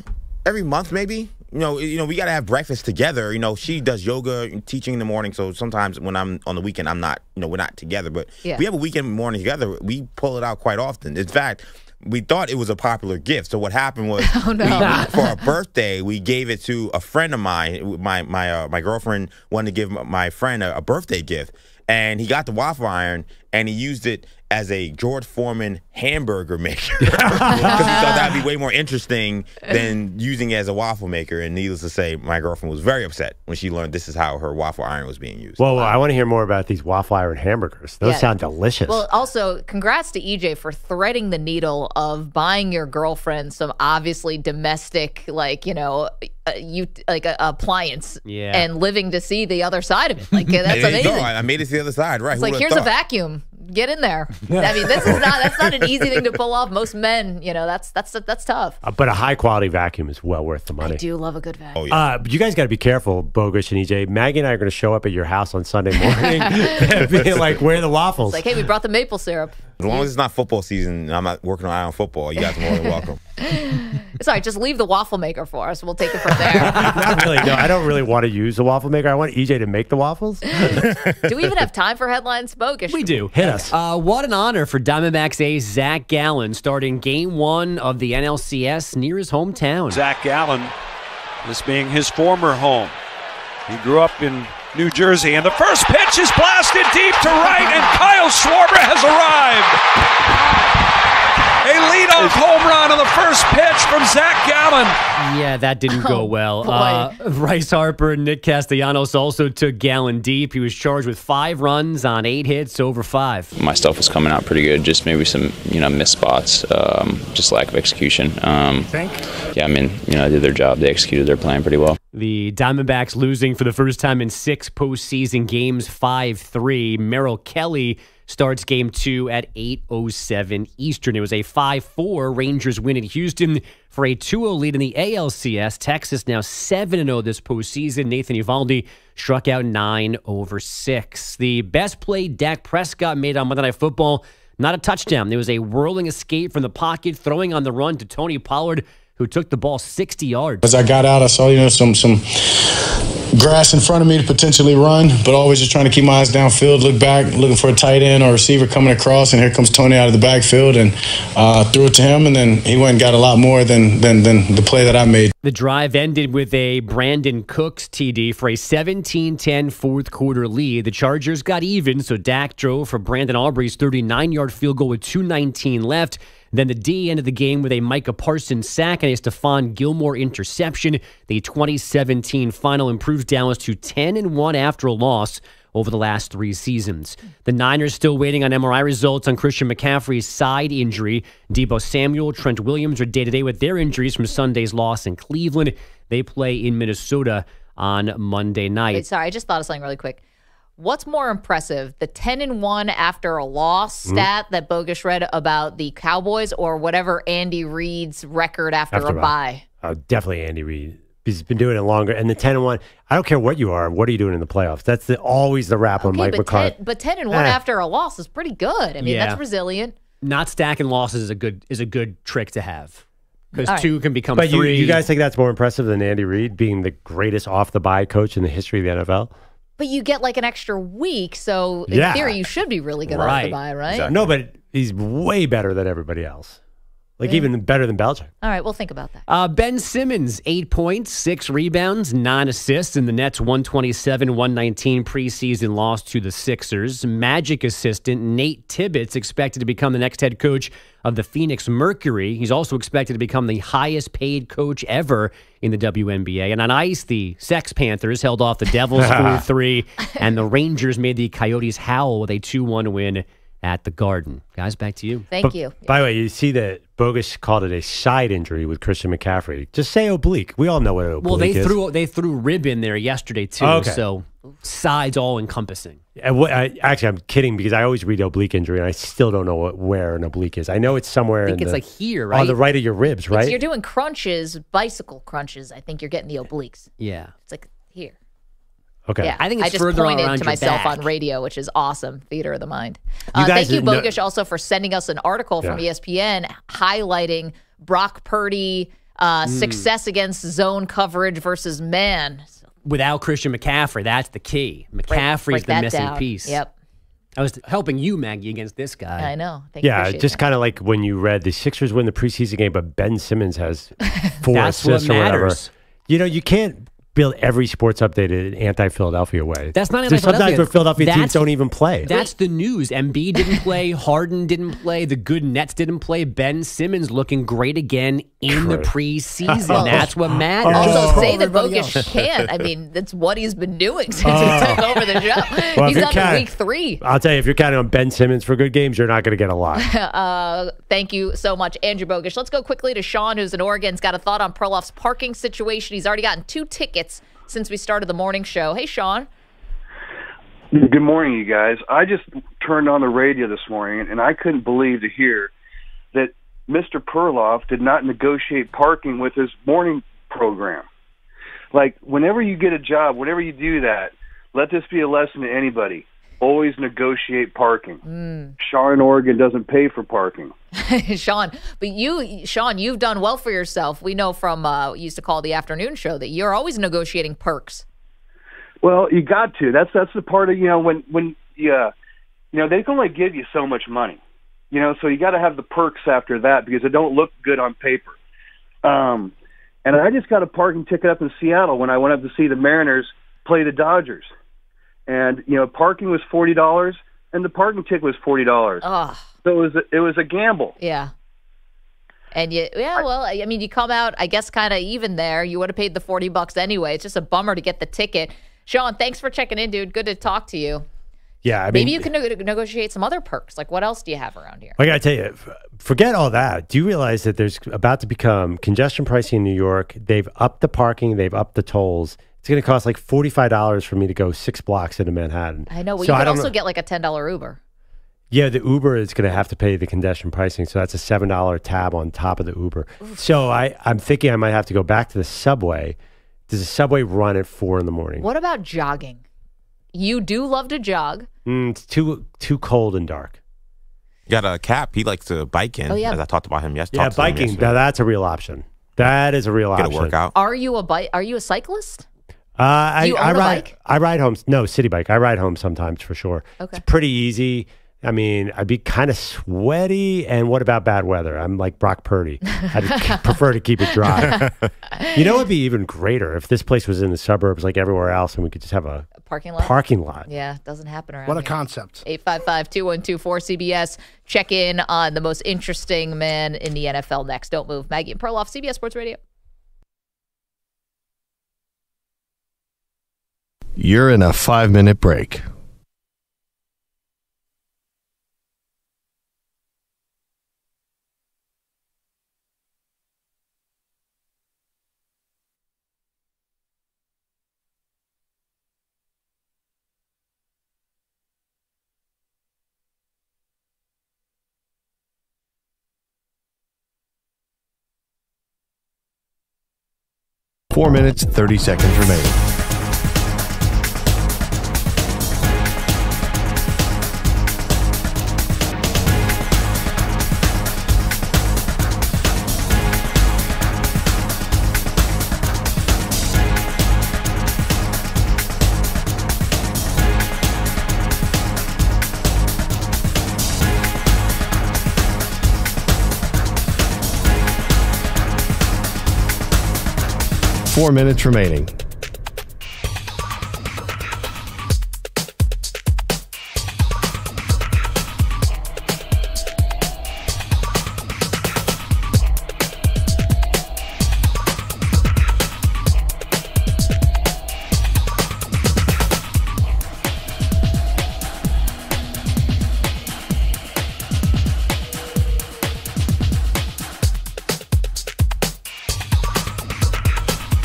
every month maybe. You know, you know, we gotta have breakfast together. You know, she does yoga and teaching in the morning, so sometimes when I'm on the weekend, I'm not. You know, we're not together. But Yeah. we have a weekend morning together. We pull it out quite often. In fact. We thought it was a popular gift. So what happened was, Oh, no. we- for our birthday, we gave it to a friend of mine. My my uh, my girlfriend wanted to give my friend a, a birthday gift, and he got the waffle iron and he used it as a George Foreman hamburger maker because he thought that'd be way more interesting than using it as a waffle maker. And needless to say, my girlfriend was very upset when she learned this is how her waffle iron was being used. Well, I want to hear more about these waffle iron hamburgers. Those Yeah. sound delicious. Well, also, congrats to EJ for threading the needle of buying your girlfriend some obviously domestic, like you know, uh, you like a, appliance, Yeah. and living to see the other side of it. Like that's there you amazing. I, I made it to the other side. Right? It's like here's would've a vacuum. Get in there. I mean, this is not that's not an easy thing to pull off. Most men, you know, that's that's that's tough. Uh, but a high quality vacuum is well worth the money. I do love a good vacuum. Oh yeah. Uh, but you guys got to be careful, Bogus and EJ. Maggie and I are going to show up at your house on Sunday morning and be like, where are the waffles? It's like, hey, we brought the maple syrup. As long as it's not football season and I'm not working on Iron football, you guys are more than welcome. Sorry, just leave the waffle maker for us. We'll take it from there. Not really. No, I don't really want to use the waffle maker. I want EJ to make the waffles. do we even have time for headlines, Bogus? We do. Hit us. Uh, what an honor for Diamondbacks ace Zach Gallen starting game one of the NLCS near his hometown. Zach Gallen, this being his former home. He grew up in New Jersey, and the first pitch is blasted deep to right, and Kyle Schwarber has arrived. A leadoff home run on the first pitch from Zach Gallen. Yeah, that didn't go Oh, well. boy. Uh, Bryce Harper and Nick Castellanos also took Gallen deep. He was charged with five runs on eight hits over five. my stuff was coming out pretty good. Just maybe some, you know, missed spots, um, just lack of execution. Um, yeah, I mean, you know, they did their job. They executed their plan pretty well. The Diamondbacks losing for the first time in six postseason games, 5 3. Merrill Kelly starts game two at 8.07 Eastern. It was a 5 4 Rangers win at Houston for a 2 0 lead in the ALCS. Texas now 7 0 this postseason. Nathan Eovaldi struck out 9 over 6. The best play Dak Prescott made on Monday Night Football, not a touchdown. There was a whirling escape from the pocket, throwing on the run to Tony Pollard, who took the ball 60 yards. As I got out, I saw you know some some grass in front of me to potentially run, but always just trying to keep my eyes downfield, look back, looking for a tight end or receiver coming across, and here comes Tony out of the backfield and uh, threw it to him, and then he went and got a lot more than than than the play that I made. The drive ended with a Brandin Cooks TD for a 17-10 fourth quarter lead. The Chargers got even, so Dak drove for Brandon Aubrey's 39-yard field goal with 2.19 left. Then the D ended the game with a Micah Parsons sack and a Stephon Gilmore interception. The 2017 final improves Dallas to 10 and 1 after a loss over the last three seasons. The Niners still waiting on MRI results on Christian McCaffrey's side injury. Deebo Samuel, Trent Williams are day to day with their injuries from Sunday's loss in Cleveland. They play in Minnesota on Monday night. Wait, sorry, I just thought of something really quick. What's more impressive, the 10 and 1 after a loss Hmm? stat that Bogus read about the Cowboys or whatever Andy Reid's record after, After a a bye? Uh, definitely Andy Reid. He's been doing it longer. And the 10 and 1, I don't care what you are. What are you doing in the playoffs? That's the, always the rap on Okay, Mike but McCarthy. 10, but 10 and 1 Eh. after a loss is pretty good. I mean, Yeah. that's resilient. Not stacking losses is a good is a good trick to have because All right. two can become But you, three. you guys think that's more impressive than Andy Reid being the greatest off the bye coach in the history of the NFL? But you get like an extra week, so in Yeah. theory, you should be really good off the bye, right? No, but he's way better than everybody else. Like even better than Belichick. All right, we'll think about that. Uh, ben Simmons, eight points, six rebounds, nine assists in the Nets' 127 119 preseason loss to the Sixers. Magic assistant Nate Tibbetts expected to become the next head coach of the Phoenix Mercury. He's also expected to become the highest paid coach ever in the WNBA. And on ice, the Sex Panthers held off the Devils 4 3, and the Rangers made the Coyotes howl with a 2 1 win at the Garden. Guys, back to you. Thank But, you. By the way, you see that Bogus called it a side injury with Christian McCaffrey. Just say oblique. We all know what an oblique Well, they is. threw they threw rib in there yesterday too, oh, Okay. so sides all encompassing. Uh, and what, I, actually, I'm kidding because I always read oblique injury and I still don't know what, where an oblique is. I know it's somewhere. I think in it's the- like here, right? On the right? right of your ribs, Because right? You're doing crunches, bicycle crunches. I think you're getting the obliques. Yeah. It's like here. Okay. Yeah, I think it's I just further pointed around to myself back. on radio, which is awesome. Theater of the mind. You Uh, guys thank you, know- also for sending us an article from E ESPN highlighting Brock Purdy uh, Mm. success against zone coverage versus man. Without Christian McCaffrey, that's the key. McCaffrey's break the missing down. piece. Yep. I was helping you, Maggie, against this guy. I know. Thank yeah, Appreciate just kind of like when you read the Sixers win the preseason game, but Ben Simmons has four That's what assists or whatever. You know, you can't build every sports update in an anti-Philadelphia way. That's not There's sometimes anti-Philadelphia. where Philadelphia teams don't even play. That's the news. Embiid didn't play. Harden didn't play. The good Nets didn't play. Ben Simmons looking great again in the preseason. Well, That's what matters. Also, say that Everybody Bogusch else. can't. I mean, that's what he's been doing since Oh. he took over the job. Well, he's you're on count- week three. I'll tell you, if you're counting on Ben Simmons for good games, you're not going to get a lot. uh, thank you so much, Andrew Bogusch. Let's go quickly to Sean, who's in Oregon. He's got a thought on Perloff's parking situation. He's already gotten two tickets since we started the morning show. Hey, Sean. Good morning, you guys. I just turned on the radio this morning, and I couldn't believe to hear that Mr. Perloff did not negotiate parking with his morning program. Like, whenever you get a job, whenever you do that, let this be a lesson to anybody. Always negotiate parking. Mm. Sean Oregon doesn't pay for parking. Sean, but you, Sean, you've done well for yourself. We know from uh, used to call the afternoon show that you're always negotiating perks. Well, you got to. That's that's the part of you know when when you uh, you know they can only give you so much money, you know, so you got to have the perks after that because it don't look good on paper. Um, and I just got a parking ticket up in Seattle when I went up to see the Mariners play the Dodgers, and you know parking was forty dollars and the parking ticket was forty dollars. Oh, So it was a, it was a gamble. yeah. And you, yeah, well, I mean, you come out, I guess, kind of even there. You would have paid the 40 bucks anyway. It's just a bummer to get the ticket. Sean, thanks for checking in, dude. Good to talk to you. Yeah, I mean, Maybe you can ne- negotiate some other perks. Like, what else do you have around here? I got to tell you, f- forget all that. Do you realize that there's about to become congestion pricing in New York? They've upped the parking, they've upped the tolls. It's going to cost like $45 for me to go six blocks into Manhattan. I know. Well, So you I could don't also know- get like a $10 Uber. Yeah, the Uber is going to have to pay the congestion pricing, so that's a seven dollar tab on top of the Uber. So I, I'm thinking I might have to go back to the subway. Does the subway run at four in the morning? What about jogging? You do love to jog. Mm, it's too too cold and dark. You got a cap. He likes to bike in. Oh, yeah. As I talked about him yesterday. Yeah, biking. Now that's a real option. That is a real option. Get a workout. Are you a bike? Are you a cyclist? Uh, I, Do you I own a ride. bike? I ride home. No, city bike. I ride home sometimes for sure. Okay. It's pretty easy. I mean, I'd be kind of sweaty. And what about bad weather? I'm like Brock Purdy. I'd prefer to keep it dry. you know, it'd be even greater if this place was in the suburbs like everywhere else, and we could just have a Parking lot. parking lot. Yeah, doesn't happen around What a here. concept. 855-212-4CBS. Check in on the most interesting man in the NFL next. Don't move. Maggie and Perloff, CBS Sports Radio. You're in a five minute break. Four minutes, 30 seconds remaining. Four minutes remaining.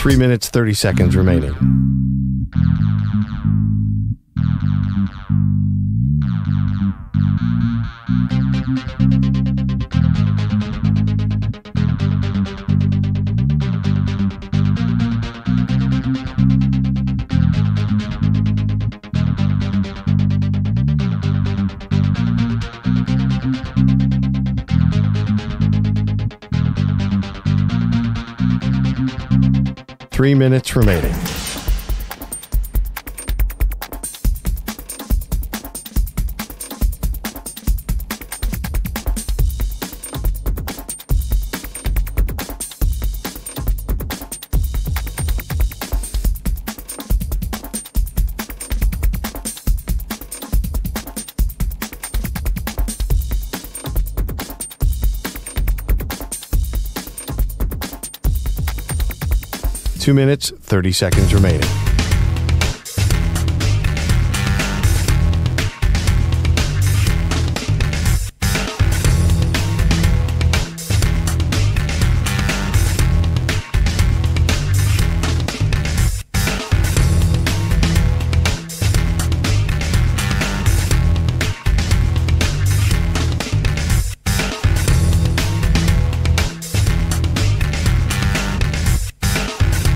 Three minutes, 30 seconds remaining. Three minutes remaining. Two minutes, 30 seconds remaining.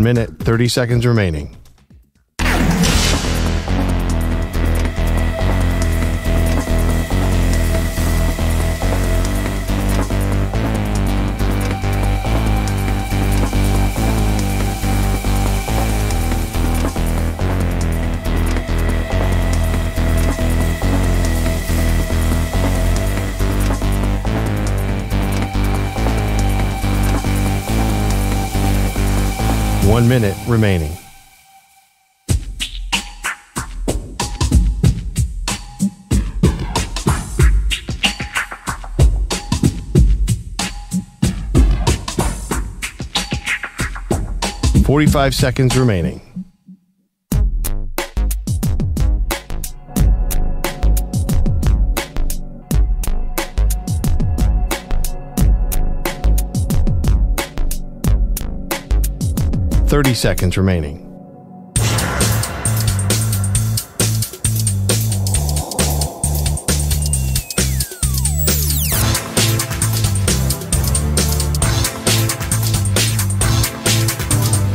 One minute, 30 seconds remaining. Minute remaining. Forty-five seconds remaining. Thirty seconds remaining.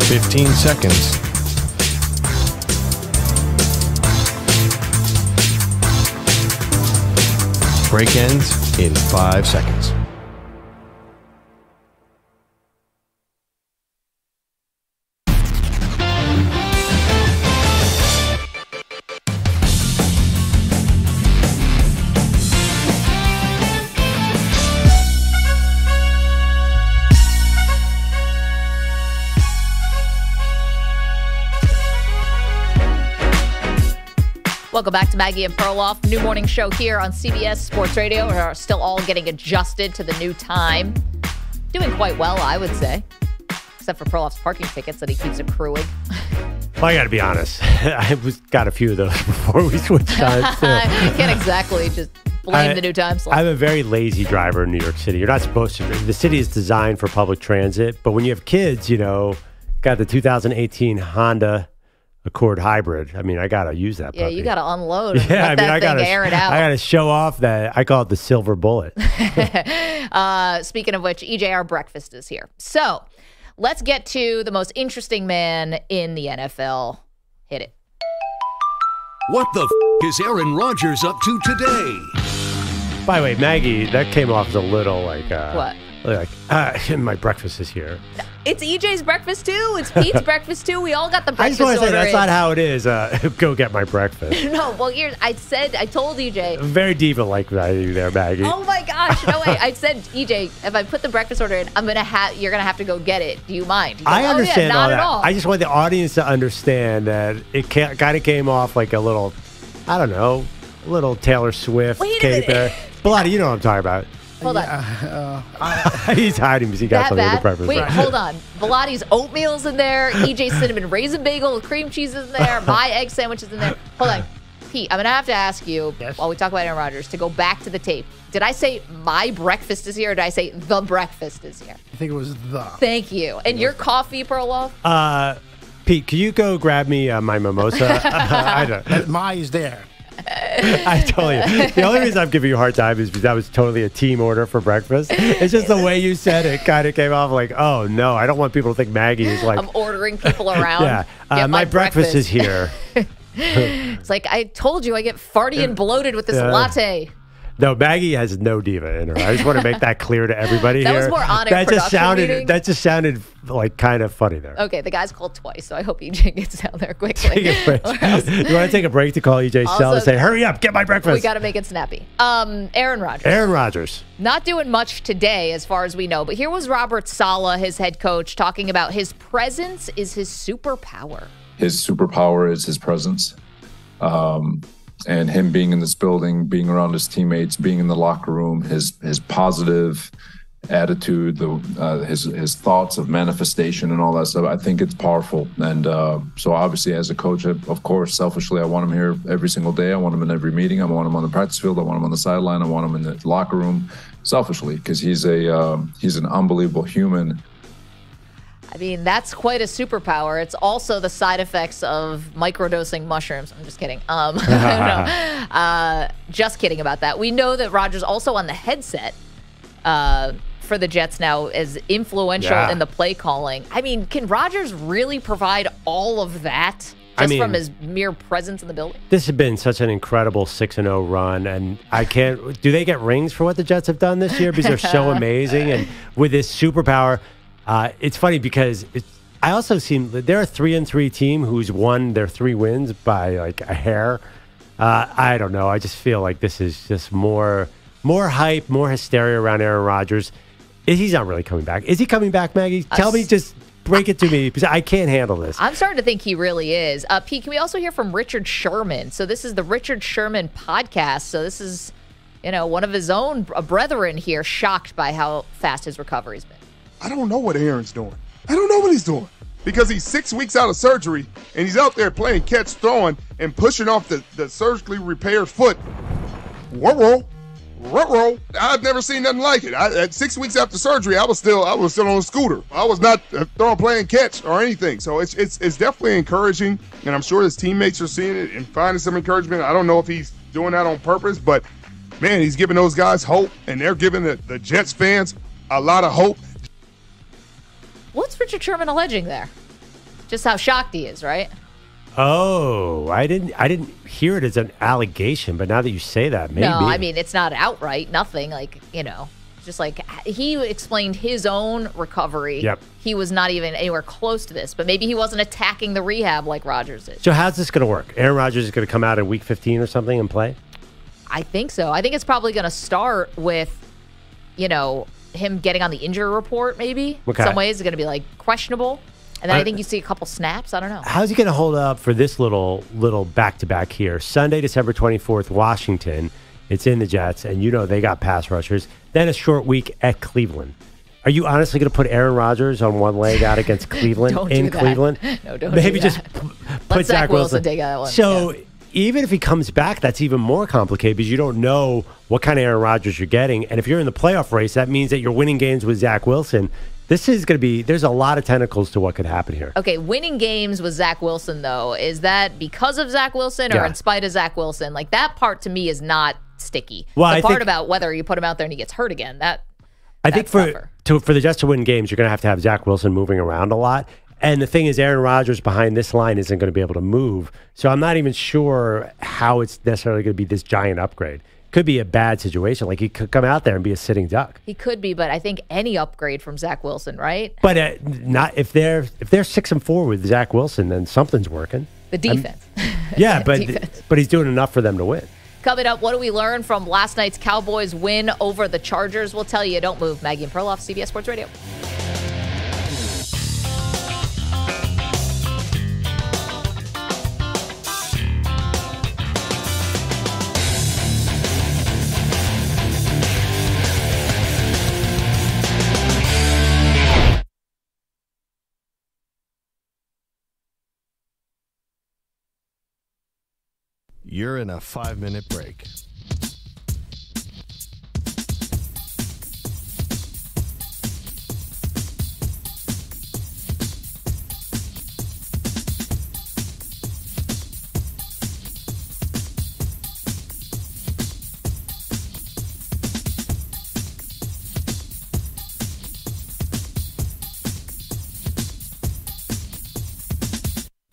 Fifteen seconds. Break ends in five seconds. Maggie and Perloff. New morning show here on CBS Sports Radio. We are still all getting adjusted to the new time. Doing quite well, I would say. Except for Perloff's parking tickets that he keeps accruing. Well, I got to be honest. I was got a few of those before we switched times. too. Can't exactly just blame I- the new time slot. I'm a very lazy driver in New York City. You're not supposed to. The city is designed for public transit, but when you have kids, you know, got the 2018 Honda Accord Hybrid. I mean, I gotta use that. yeah, puppy. you got to unload and Yeah, let I mean, that I gotta, air it out. I gotta show off that I call it the silver bullet. uh, speaking of which, EJ, our breakfast is here. So let's get to the most interesting man in the NFL. Hit it. What the f- is Aaron Rodgers up to today? By the way, Maggie, that came off as a little like uh, What? Like uh, my breakfast is here. It's EJ's breakfast too. It's Pete's breakfast too. We all got the I breakfast just want to say order that's in. not how it is. Uh, go get my breakfast. no, well, here I said I told EJ. Very diva like value there, Maggie. Oh my gosh! No way. I said EJ, if I put the breakfast order in, I'm gonna have you're gonna have to go get it. Do you mind? He goes, I "Oh, understand yeah, not all at that. all. I just want the audience to understand that it kind of came off like a little, I don't know, a little Taylor Swift Wait a minute. Bloody, you know what I'm talking about. Hold on. He's hiding because he got that something in the bad? breakfast. Wait, hold on. Velati's oatmeal's in there. EJ cinnamon raisin bagel with cream cheese is in there. My egg sandwich is in there. Hold on. Pete, I'm going to have to ask you while we talk about Aaron Rodgers to go back to the tape. Did I say my breakfast is here or did I say the breakfast is here? I think it was the. Thank you. And your coffee, Perloff? Uh, Pete, can you go grab me uh, my mimosa? I don't. My is there. I told you. The only reason I'm giving you a hard time is because that was totally a team order for breakfast. It's just the way you said it kind of came off like, oh no, I don't want people to think Maggie is like, I'm ordering people around. yeah, uh, my, breakfast, is here. it's like I told you I get farty and bloated with this Yeah. latte. No, Maggie has no diva in her. I just want to make that clear to everybody That here. was more on-air That just sounded. meeting. That just sounded like kind of funny there. Okay, the guy's called twice, so I hope EJ gets down there quickly. Take a break. Else you want to take a break to call EJ Sell and say, "Hurry up, get my breakfast." we got to make it snappy. Um, Aaron Rodgers. Aaron Rodgers. Not doing much today, as far as we know. But here was Robert Saleh, his head coach, talking about his presence is his superpower. his superpower is his presence. Um, and him being in this building, being around his teammates, being in the locker room, his his positive attitude, the uh, his his thoughts of manifestation and all that stuff. I think it's powerful. And uh, so, obviously, as a coach, of course, selfishly, I want him here every single day. I want him in every meeting. I want him on the practice field. I want him on the sideline. I want him in the locker room. Selfishly, because he's a um, he's an unbelievable human. I mean, that's quite a superpower. It's also the side effects of microdosing mushrooms. I'm just kidding. Um, I don't know. Uh, just kidding about that. We know that Rodgers also on the headset uh, for the Jets now is influential Yeah. in the play calling. I mean, can Rodgers really provide all of that just I mean- from his mere presence in the building? This has been such an incredible six and zero run, and I can't. Do they get rings for what the Jets have done this year because they're so amazing and with this superpower? Uh, it's funny because it's. I also seem that they're a three and three team who's won their three wins by like a hair. Uh, I don't know. I just feel like this is just more more hype, more hysteria around Aaron Rodgers. He's not really coming back. Is he coming back, Maggie? Tell me just break it to me because I can't handle this. I'm starting to think he really is. Uh, Pete, can we also hear from Richard Sherman? So this is the Richard Sherman podcast. So this is, you know, one of his own uh, brethren here, shocked by how fast his recovery's been. I don't know what Aaron's doing. I don't know what he's doing because he's six weeks out of surgery and he's out there playing catch, throwing, and pushing off the, the surgically repaired foot. Whoa, whoa. I've never seen nothing like it. I, at six weeks after surgery, I was still I was still on a scooter. I was not uh, throwing playing catch or anything. So it's it's it's definitely encouraging, and I'm sure his teammates are seeing it and finding some encouragement. I don't know if he's doing that on purpose, but man, he's giving those guys hope, and they're giving the, the Jets fans a lot of hope. What's Richard Sherman alleging there? Just how shocked he is, right? Oh, I didn't. I didn't hear it as an allegation, but now that you say that, maybe. No, I mean it's not outright. Nothing like you know, just like he explained his own recovery. Yep. He was not even anywhere close to this, but maybe he wasn't attacking the rehab like Rodgers is. So how's this going to work? Aaron Rodgers is going to come out in Week 15 or something and play. I think so. I think it's probably going to start with, you know, him getting on the injury report. Maybe Okay. some ways it's going to be like questionable, and then I Uh, think you see a couple snaps. I don't know. How's he going to hold up for this little little back to back here? Sunday, December 24th, Washington. It's in the Jets, and you know they got pass rushers. Then a short week at Cleveland. Are you honestly going to put Aaron Rodgers on one leg out against Cleveland do in. Cleveland? No, don't do Maybe that. just p- Let put Zach Zach Wilson take that one, So even if he comes back, that's even more complicated because you don't know what kind of Aaron Rodgers you're getting. And if you're in the playoff race, that means that you're winning games with Zach Wilson. This is going to be. There's a lot of tentacles to what could happen here. Okay, winning games with Zach Wilson though is that because of Zach Wilson or Yeah. in spite of Zach Wilson? Like that part to me is not sticky. Well, the I part think- about whether you put him out there and he gets hurt again that I think for to, for the Jets to win games, you're going to have to have Zach Wilson moving around a lot. And the thing is, Aaron Rodgers behind this line isn't going to be able to move. So I'm not even sure how it's necessarily going to be this giant upgrade. Could be a bad situation. Like he could come out there and be a sitting duck. he could be, but I think any upgrade from Zach Wilson, right? But uh, not if they're if they're six and four with Zach Wilson, then something's working. The I'm- defense. yeah, but Defense. but he's doing enough for them to win. Coming up, what do we learn from last night's Cowboys win over the Chargers? We'll tell you. Don't move. Maggie and Perloff, CBS Sports Radio. You're in a five minute break.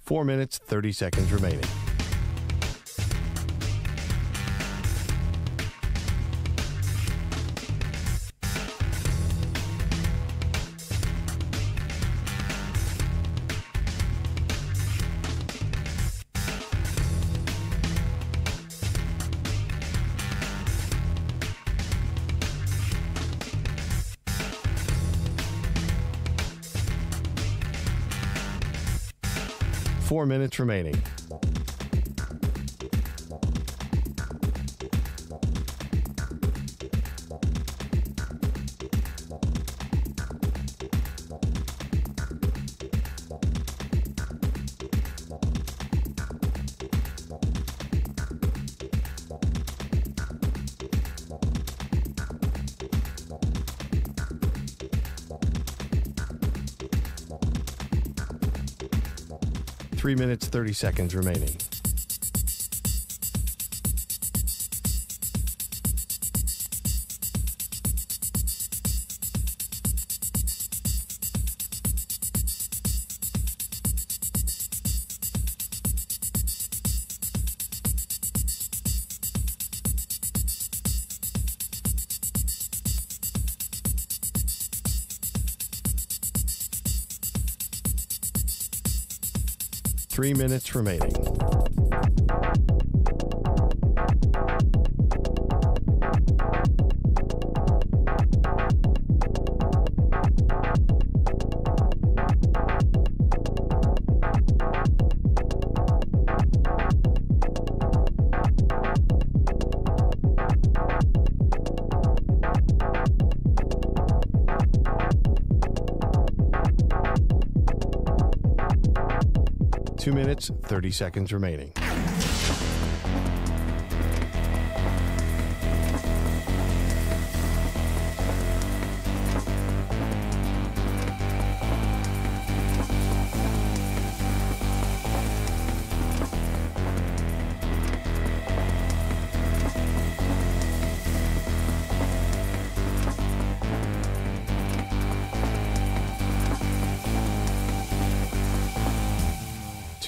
Four minutes, 30 seconds remaining. Minutes remaining. Minutes, 30 seconds remaining. Three minutes remaining. Minutes, 30 seconds remaining.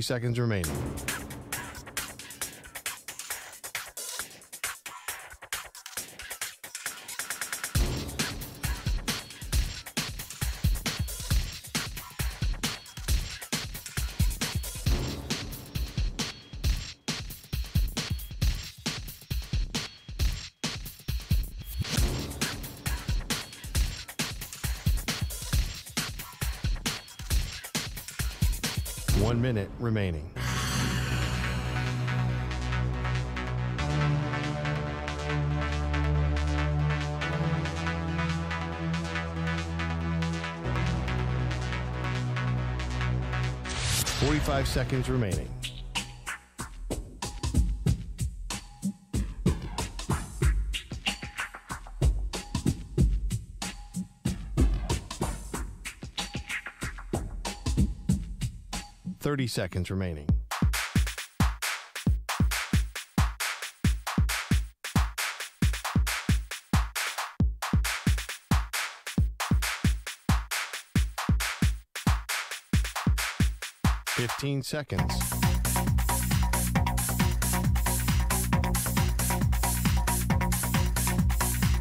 Seconds remaining. Remaining. Forty-five seconds remaining. Seconds remaining. Fifteen seconds.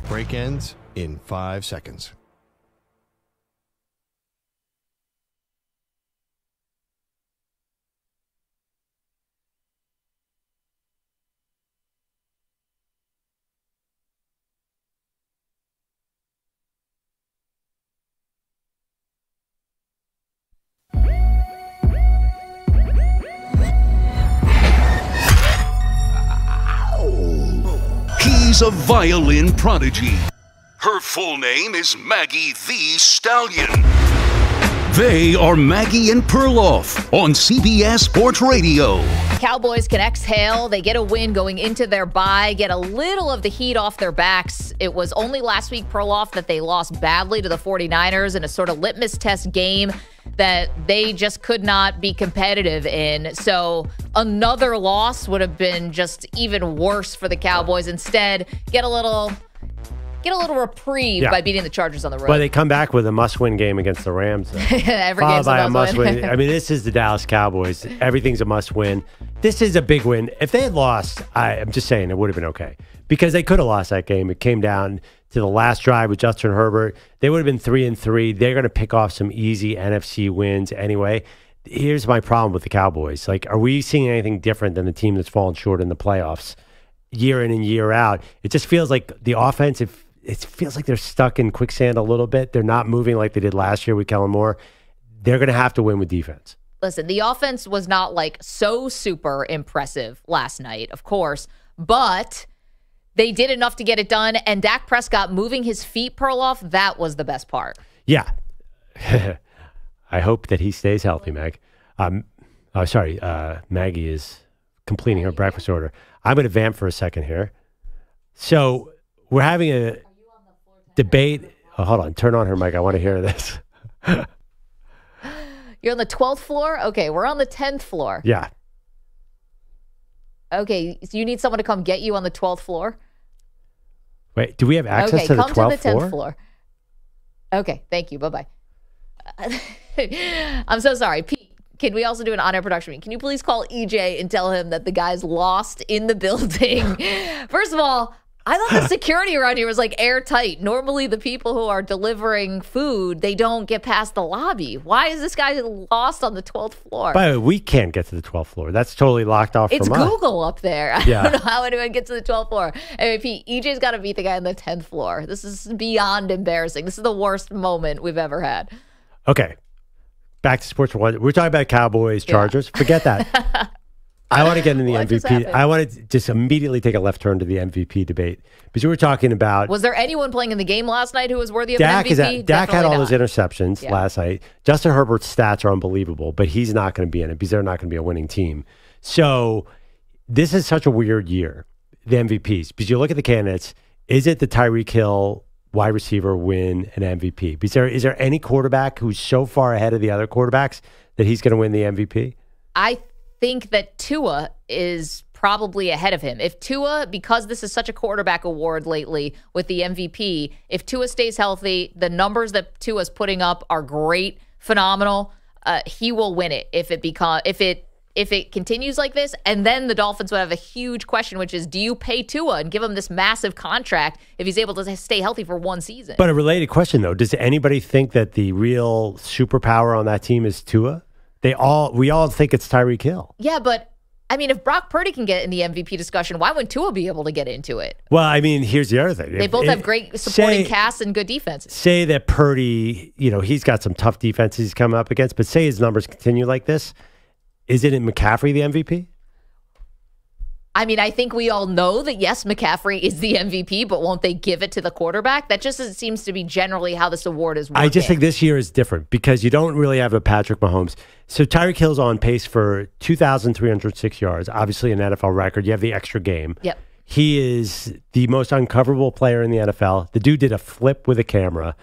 Break ends in five seconds. A violin prodigy. Her full name is Maggie the Stallion. They are Maggie and Perloff on CBS Sports Radio. Cowboys can exhale. They get a win going into their bye, get a little of the heat off their backs. It was only last week, Perloff, that they lost badly to the 49ers in a sort of litmus test game that they just could not be competitive in. So another loss would have been just even worse for the Cowboys. Instead, get a little get a little reprieve Yeah. by beating the Chargers on the road. But they come back with a must-win game against the Rams. Every Followed game's by a must-win. I mean, this is the Dallas Cowboys. Everything's a must-win. This is a big win. If they had lost, I, I'm just saying it would have been okay because they could have lost that game. It came down to the last drive with Justin Herbert. They would have been three and three. They're going to pick off some easy NFC wins anyway. Here's my problem with the Cowboys. Like, are we seeing anything different than the team that's fallen short in the playoffs year in and year out? It just feels like the offense. It, it feels like they're stuck in quicksand a little bit. They're not moving like they did last year with Kellen Moore. They're going to have to win with defense. Listen, the offense was not like so super impressive last night, of course, but they did enough to get it done. And Dak Prescott moving his feet, Perloff, that was the best part. Yeah. I hope that he stays healthy, Meg. Um, oh, sorry. Uh, Maggie is completing her breakfast order. I'm going to vamp for a second here. So we're having a debate. Oh, hold on. Turn on her mic. I want to hear this. You're on the 12th floor? Okay, we're on the 10th floor. yeah. Okay, so you need someone to come get you on the 12th floor? Wait, do we have access okay, to the come 12th to the 10th floor? floor. Okay, thank you. Bye bye. I'm so sorry. Pete, can we also do an on air production meeting? Can you please call EJ and tell him that the guy's lost in the building? First of all, I thought the security around here was like airtight. Normally, the people who are delivering food they don't get past the lobby. Why is this guy lost on the twelfth floor? By the way, we can't get to the 12th floor. That's totally locked off it's from us. Google up there. I Yeah. don't know how anyone gets to the 12th floor. MVP, EJ's got to beat the guy on the 10th floor. This is beyond embarrassing. This is the worst moment we've ever had. Okay. Back to sports for one. We're talking about Cowboys, Chargers. Forget that. I want to get in the What MVP. I want to just immediately take a left turn to the MVP debate because we were talking about Was there anyone playing in the game last night who was worthy of Dak. MVP? Is at, Dak had all those interceptions Yeah. last night. Justin Herbert's stats are unbelievable, but he's not going to be in it because they're not going to be a winning team. So this is such a weird year, the MVPs, because you look at the candidates. Is it the Tyreek Hill wide receiver win an MVP? Is there is there any quarterback who's so far ahead of the other quarterbacks that he's going to win the MVP? I think that Tua is probably ahead of him. If Tua, because this is such a quarterback award lately with the MVP, if Tua stays healthy, the numbers that Tua's putting up are great, phenomenal. Uh, he will win it if it become if it if it continues like this, and then the Dolphins would have a huge question, which is, do you pay Tua and give him this massive contract if he's able to stay healthy for one season? But a related question though, does anybody think that the real superpower on that team is Tua? They all we all think it's Tyreek Hill. yeah, but I mean, if Brock Purdy can get in the MVP discussion, why wouldn't Tua be able to get into it? Well, I mean, here's the other thing. They If- both have great supporting say- casts and good defenses. say that Purdy, you know, he's got some tough defenses he's coming up against, but say his numbers continue like this, isn't it McCaffrey the MVP? I mean, I think we all know that yes, McCaffrey is the MVP, but won't they give it to the quarterback? That just seems to be generally how this award is working. I just think this year is different because you don't really have a Patrick Mahomes. So Tyreek Hill's on pace for 2,306 yards, obviously an NFL record. You have the extra game. Yep. He is the most uncoverable player in the NFL. The dude did a flip with a camera.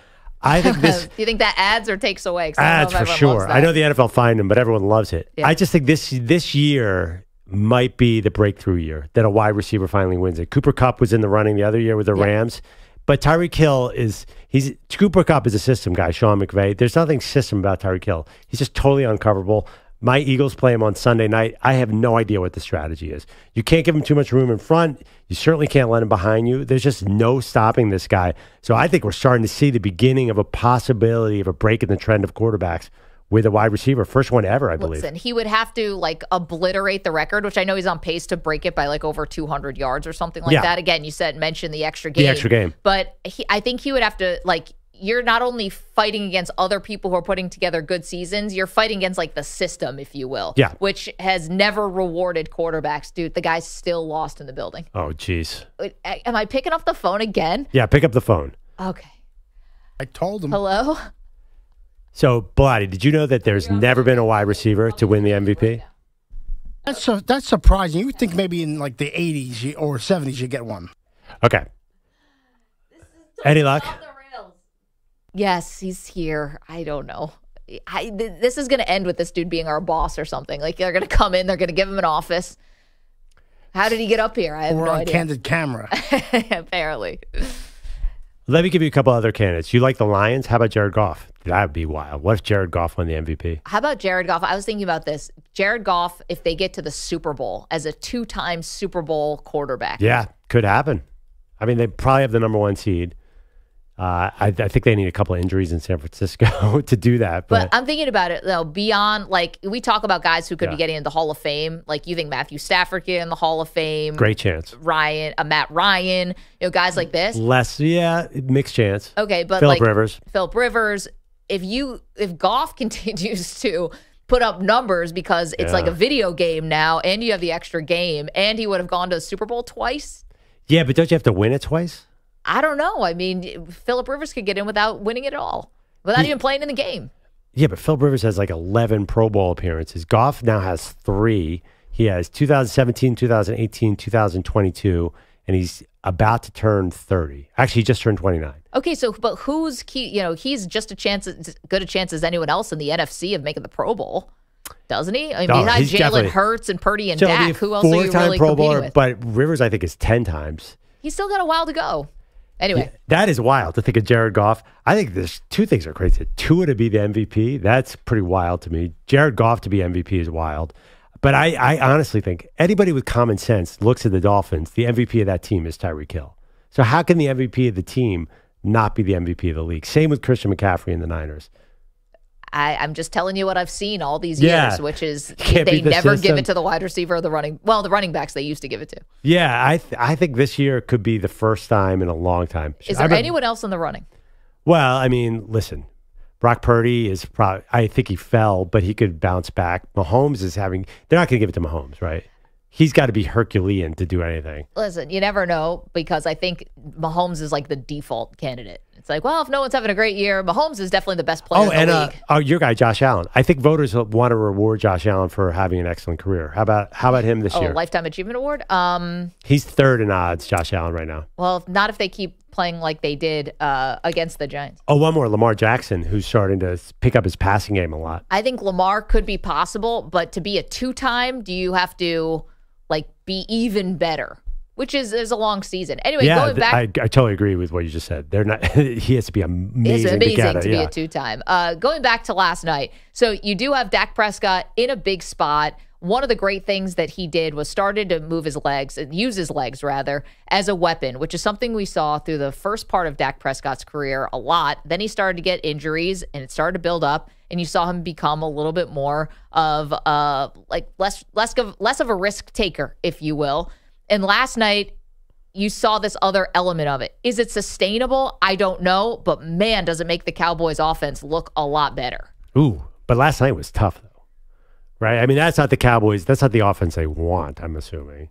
I think this Do you think that adds or takes away? 'Cause I don't know for sure. I know the NFL fined him, but everyone loves it. Yeah. I just think this this year might be the breakthrough year that a wide receiver finally wins it. Cooper Kupp was in the running the other year with the Rams, but Tyreek Hill is he's Cooper Kupp is a system guy. Sean McVay. There's nothing system about Tyreek Hill. He's just totally uncoverable. My Eagles play him on Sunday night. I have no idea what the strategy is. You can't give him too much room in front. You certainly can't let him behind you. There's just no stopping this guy. So I think we're starting to see the beginning of a possibility of a break in the trend of quarterbacks with a wide receiver. First one ever, I believe. Listen, he would have to like obliterate the record, which I know he's on pace to break it by like over 200 yards or something like Yeah. that. Again, you said mention the extra game. The extra game. But he, I think he would have to like you're not only fighting against other people who are putting together good seasons, you're fighting against like the system, if you will. Yeah. Which has never rewarded quarterbacks. Dude, the guy's still lost in the building. Oh, jeez. Am I picking up the phone again? Yeah, pick up the phone. Okay. I told him. Hello? So, Bloody, did you know that there's never been a wide receiver to win the MVP? That's su- that's surprising. You would think maybe in like the 80s or 70s you'd get one. Okay. Any luck? Yes, he's here. I don't know. I, th- this is going to end with this dude being our boss or something. Like they're going to come in, they're going to give him an office. How did he get up here? I have Or no on idea. candid camera. Apparently. Let me give you a couple other candidates. You like the Lions? How about Jared Goff? That would be wild. What if Jared Goff won the MVP? How about Jared Goff? I was thinking about this. Jared Goff, if they get to the Super Bowl as a two-time Super Bowl quarterback. Yeah, could happen. I mean, they probably have the number one seed. Uh, I, I think they need a couple of injuries in San Francisco to do that. But But, I'm thinking about it though, beyond like we talk about guys who could be getting into the Hall of Fame. Like you think Matthew Stafford get in the Hall of Fame. great chance. Ryan, uh, Matt Ryan, you know, guys like this. Less, yeah, mixed chance. Okay, but Philip like Rivers. Philip Rivers, if you if Goff continues to put up numbers because it's like a video game now, and you have the extra game, and he would have gone to the Super Bowl twice. Yeah, but don't you have to win it twice? I don't know. I mean, Philip Rivers could get in without winning it at all, without even playing in the game. Yeah, but Philip Rivers has like 11 Pro Bowl appearances. Goff now has three. He has 2017, 2018, 2022, and he's about to turn 30. Actually, he just turned 29. Okay, so but who's key? You know, he's just a chance, as good a chance as anyone else in the NFC of making the Pro Bowl, doesn't he? I mean, Oh, besides Jalen Hurts and Purdy and So Dak, who else are you really Pro competing Bowler, with? But Rivers, I think, is 10 times. He's still got a while to go. Anyway, That is wild to think of Jared Goff. I think there's two things are crazy. Tua to be the MVP, that's pretty wild to me. Jared Goff to be MVP is wild. But I, I honestly think anybody with common sense looks at the Dolphins, the MVP of that team is Tyreek Hill. So how can the MVP of the team not be the MVP of the league? Same with Christian McCaffrey and the Niners. I, I'm just telling you what I've seen all these Yeah. years, which is Can't they the never give it to the wide receiver or the running. Well, the running backs they used to give it to. Yeah, I th- I think this year could be the first time in a long time. Is there bet- anyone else in the running? Well, I mean, listen, Brock Purdy is probably. I think he fell, but he could bounce back. Mahomes is having. They're not going to give it to Mahomes, right? He's got to be Herculean to do anything. Listen, you never know because I think Mahomes is like the default candidate. It's like, well, if no one's having a great year, Mahomes is definitely the best player Oh, in the and uh, oh, your guy Josh Allen. I think voters want to reward Josh Allen for having an excellent career. How about how about him this oh, year? lifetime achievement award. Um, He's third in odds, Josh Allen, right now. well, not if they keep playing like they did uh, against the Giants. Oh, one more, Lamar Jackson, who's starting to pick up his passing game a lot. I think Lamar could be possible, but to be a two-time, do you have to like be even better? Which is is a long season. Anyway, yeah, going back, I, I totally agree with what you just said. They're not. he has to be amazing, It's amazing to, get to it. be a two time. Uh, going back to last night, so you do have Dak Prescott in a big spot. One of the great things that he did was started to move his legs and use his legs rather as a weapon, which is something we saw through the first part of Dak Prescott's career a lot. Then he started to get injuries and it started to build up, and you saw him become a little bit more of uh like less less of less of a risk taker, if you will. And last night you saw this other element of it. Is it sustainable? I don't know, but man, does it make the Cowboys offense look a lot better. Ooh, but last night was tough though, right? I mean, that's not the Cowboys. That's not the offense they want. I'm assuming.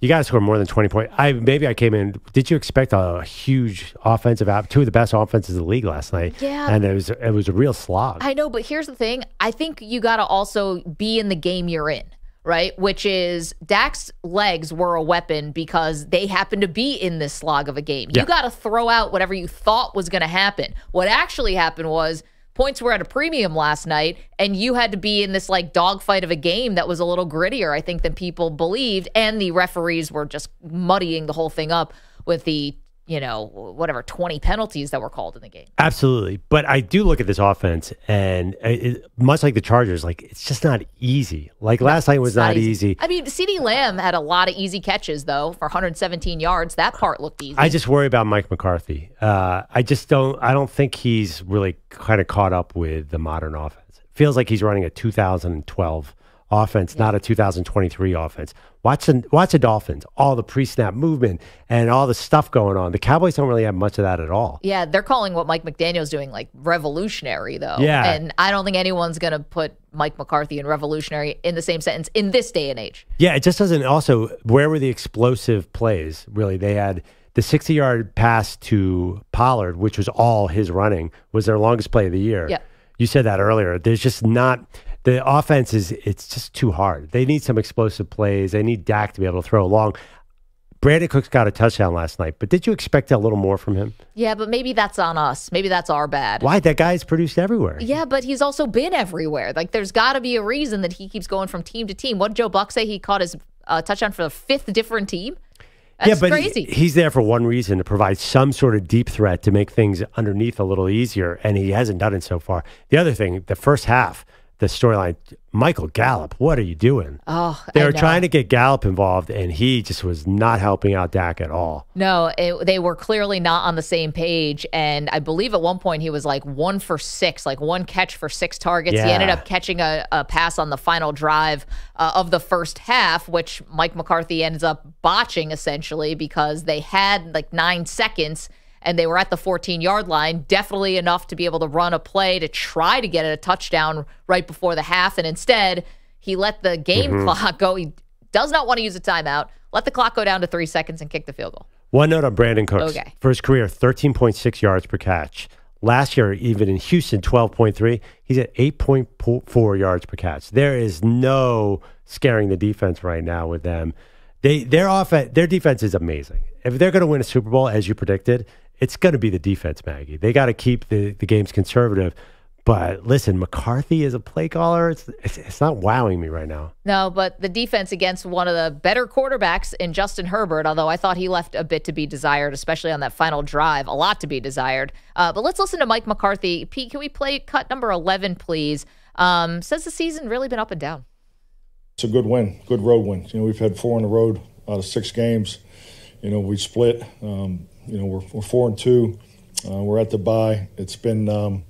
You got to score more than 20 points. I maybe I came in. Did you expect a huge offensive app? Two of the best offenses in the league last night. Yeah. and it was it was a real slog. I know, but here's the thing. I think you got to also be in the game you're in, right? Which is Dak's legs were a weapon because they happened to be in this slog of a game. Yeah. You got to throw out whatever you thought was going to happen. What actually happened was points were at a premium last night and you had to be in this like dogfight of a game that was a little grittier I think than people believed and the referees were just muddying the whole thing up with the you know whatever 20 penalties that were called in the game. Absolutely, but I do look at this offense, and it, it- much like the Chargers, like it's just not easy. Like last night was It's not, easy. I mean, CeeDee Lamb had a lot of easy catches though for 117 yards. That part looked easy. I just worry about Mike McCarthy. Uh, I just don't. I don't think he's really kind of caught up with the modern offense. Feels like he's running a 2012 offense, not a 2023 offense. Watch the watch the Dolphins, all the pre-snap movement and all the stuff going on. The Cowboys don't really have much of that at all. yeah, they're calling what Mike McDaniel's doing like revolutionary though. Yeah. And I don't think anyone's going to put Mike McCarthy and revolutionary in the same sentence in this day and age. Yeah, it just doesn't. Also, where were the explosive plays? Really, they had the 60 yard pass to Pollard, which was all his running, was their longest play of the year. Yeah. You said that earlier. There's just not the offense is it's just too hard. They need some explosive plays. They need Dak to be able to throw long. Brandin Cooks got a touchdown last night, but did you expect a little more from him? Yeah, but maybe that's on us. Maybe that's our bad. Why? That guy's produced everywhere. Yeah, but he's also been everywhere. Like, there's got to be a reason that he keeps going from team to team. What did Joe Buck say? He caught his uh, touchdown for the fifth different team. That's yeah, but crazy. he- he's there for one reason to provide some sort of deep threat to make things underneath a little easier, and he hasn't done it so far. The other thing, the first half, the storyline, Michael Gallup, what are you doing? oh, They I were know. trying to get Gallup involved, and he just was not helping out Dak at all. No, it, they were clearly not on the same page. And I believe at one point he was like one for six, like one catch for six targets. He ended up catching a, a pass on the final drive uh, of the first half, which Mike McCarthy ends up botching essentially because they had like nine seconds and they were at the 14 yard line, definitely enough to be able to run a play to try to get a touchdown right before the half. And instead, he let the game Mhm. clock go. He does not want to use a timeout. Let the clock go down to three seconds and kick the field goal. One note on Brandin Cooks. Okay. For his career, 13.6 yards per catch. Last year, even in Houston, 12.3. He's at 8.4 yards per catch. There is no scaring the defense right now with them. They their offense, their defense is amazing. If they're going to win a Super Bowl, as you predicted, it's going to be the defense, Maggie. They got to keep the, the games conservative. But listen, McCarthy is a play caller. It's, it's, it's not wowing me right now. No, but the defense against one of the better quarterbacks in Justin Herbert, although I thought he left a bit to be desired, especially on that final drive, a lot to be desired. Uh, but let's listen to Mike McCarthy. Pete, can we play cut number 11, please? Um, says the season really been up and down. It's a good win, good road win. You know, we've had four on the road out of six games. you know, we split. Um, you know, we're, we're four and two. Uh, we're at the bye. It's been um,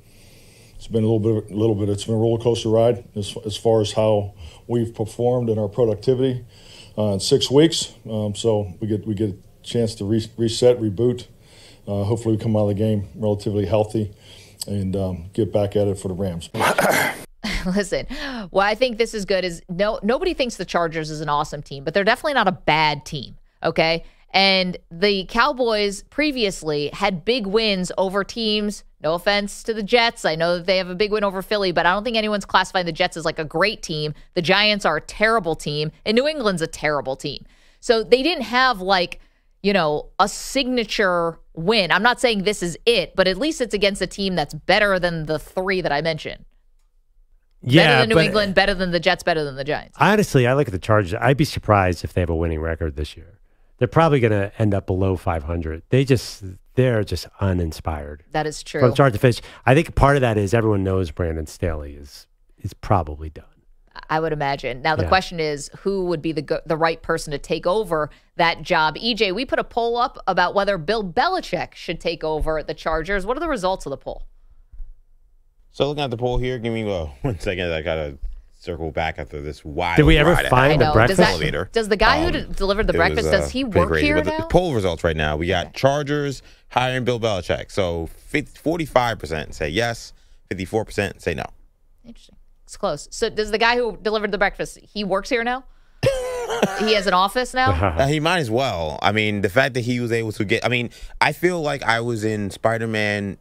it's been a little bit, a little bit. It's been a roller coaster ride as, as far as how we've performed and our productivity uh, in six weeks. Um, so we get we get a chance to re- reset, reboot. Uh, hopefully, we come out of the game relatively healthy and um, get back at it for the Rams. Listen, why I think this is good is no nobody thinks the Chargers is an awesome team, but they're definitely not a bad team. Okay. And the Cowboys previously had big wins over teams. No offense to the Jets. I know that they have a big win over Philly, but I don't think anyone's classifying the Jets as like a great team. The Giants are a terrible team, and New England's a terrible team. So they didn't have like, you know, a signature win. I'm not saying this is it, but at least it's against a team that's better than the three that I mentioned. Yeah, better than New but England, better than the Jets, better than the Giants. honestly, I look at the Chargers. I'd be surprised if they have a winning record this year. They're probably going to end up below 500. They just they're just uninspired. That is true. From start to finish, I think part of that is everyone knows Brandon Staley is is probably done. I would imagine. Now the Yeah. question is, who would be the the right person to take over that job? EJ, we put a poll up about whether Bill Belichick should take over the Chargers. What are the results of the poll? So looking at the poll here, give me uh, one second. I gotta circle back after this wild. Did we ever ride find had the breakfast? Does, elevator. that, does the guy who Um, d- delivered the breakfast was, uh, does he work crazy. here But the- now? The poll results right now, we got Chargers hiring Bill Belichick. So 45 percent say yes, 54 percent say no. Interesting. It's close. So does the guy who delivered the breakfast he works here now? he has an office now. Uh, he might as well. I mean, the fact that he was able to get. I mean, I feel like I was in Spider Man.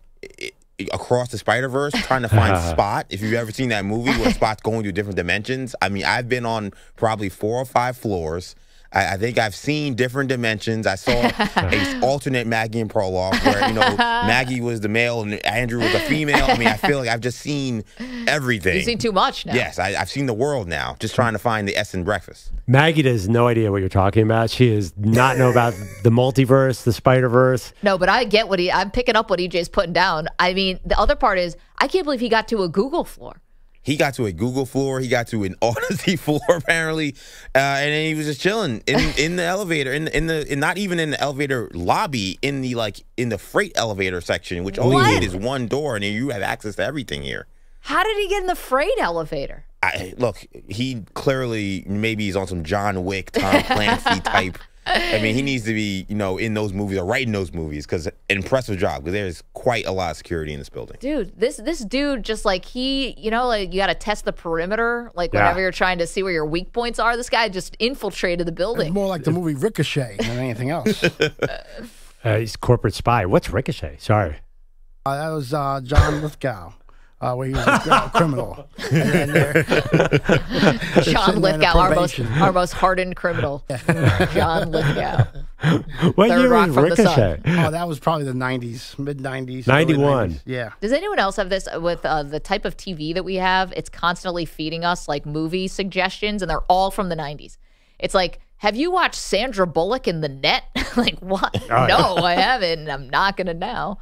Across the Spider Verse, trying to find Spot. If you've ever seen that movie where Spot's going to different dimensions, I mean, I've been on probably four or five floors. I, I think I've seen different dimensions. I saw a alternate Maggie and Perloff where you know Maggie was the male and Andrew was the female. I mean, I feel like I've just seen everything. You've seen too much now. Yes, I, I've seen the world now. Just trying to find the S in breakfast. Maggie has no idea what you're talking about. She does not know about the multiverse, the Spider Verse. No, but I get what he. I'm picking up what EJ's putting down. I mean, the other part is I can't believe he got to a Google floor. He got to a Google floor. He got to an Audacy floor apparently, uh, and then he was just chilling in in the elevator, in in the in not even in the elevator lobby, in the like in the freight elevator section, which all What? you need is one door, and you have access to everything here. How did he get in the freight elevator? I, look, he clearly maybe he's on some John Wick, Tom Clancy type. I mean, he needs to be, you know, in those movies or writing those movies because impressive job because there's quite a lot of security in this building. Dude, this this dude just like he, you know, like you got to test the perimeter, like Yeah. whenever you're trying to see where your weak points are. This guy just infiltrated the building. It's more like the movie Ricochet than anything else. Uh, he's corporate spy. What's Ricochet? Sorry. Uh, that was uh, John Lithgow, uh, where he was a uh, criminal. And then they're- they're John sitting there in Lithgow, our most our most hardened criminal. John Lithgow. What Third year rock was from. Ricochet? Oh, that was probably the 90s, mid 90s. 91. Yeah. Does anyone else have this with uh, the type of TV that we have? It's constantly feeding us like movie suggestions, and they're all from the 90s. It's like, have you watched Sandra Bullock in The Net? like, what? Oh, no, I haven't, and I'm not going to now.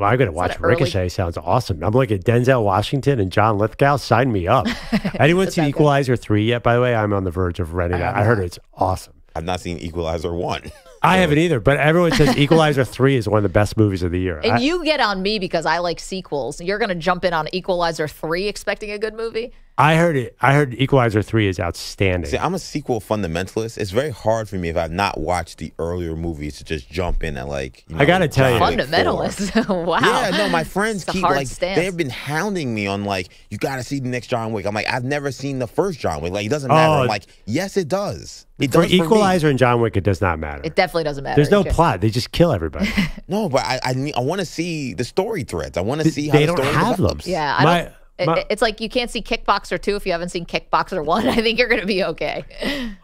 Well, I'm going to watch that early- Ricochet. Sounds awesome. I'm looking at Denzel Washington and John Lithgow. Sign me up. Anyone seen Equalizer 3 yet, by the way? I'm on the verge of renting it. I heard it's awesome. I've not seen Equalizer one. I haven't either, but everyone says Equalizer 3 is one of the best movies of the year. And I- you get on me because I like sequels. You're going to jump in on Equalizer 3 expecting a good movie? I heard it. I heard Equalizer 3 is outstanding. See, I'm a sequel fundamentalist. It's very hard for me if I've not watched the earlier movies to just jump in and like. You know, I gotta tell you- Fundamentalist. wow. Yeah, no, my friends It's a keep like stance. they've been hounding me on like you got to see the next John Wick. I'm like I've never seen the first John Wick. Like it doesn't matter. Oh. I'm like yes, it does. It for does for me. Equalizer and John Wick, it does not matter. It definitely doesn't matter. There's no EJ. plot. They just kill everybody. No, but I I, I want to see the story threads. I want to see how they the don't story have them. Yeah, I My- don't. It- my- it's like you can't see Kickboxer 2 if you haven't seen Kickboxer 1. I think you're going to be okay.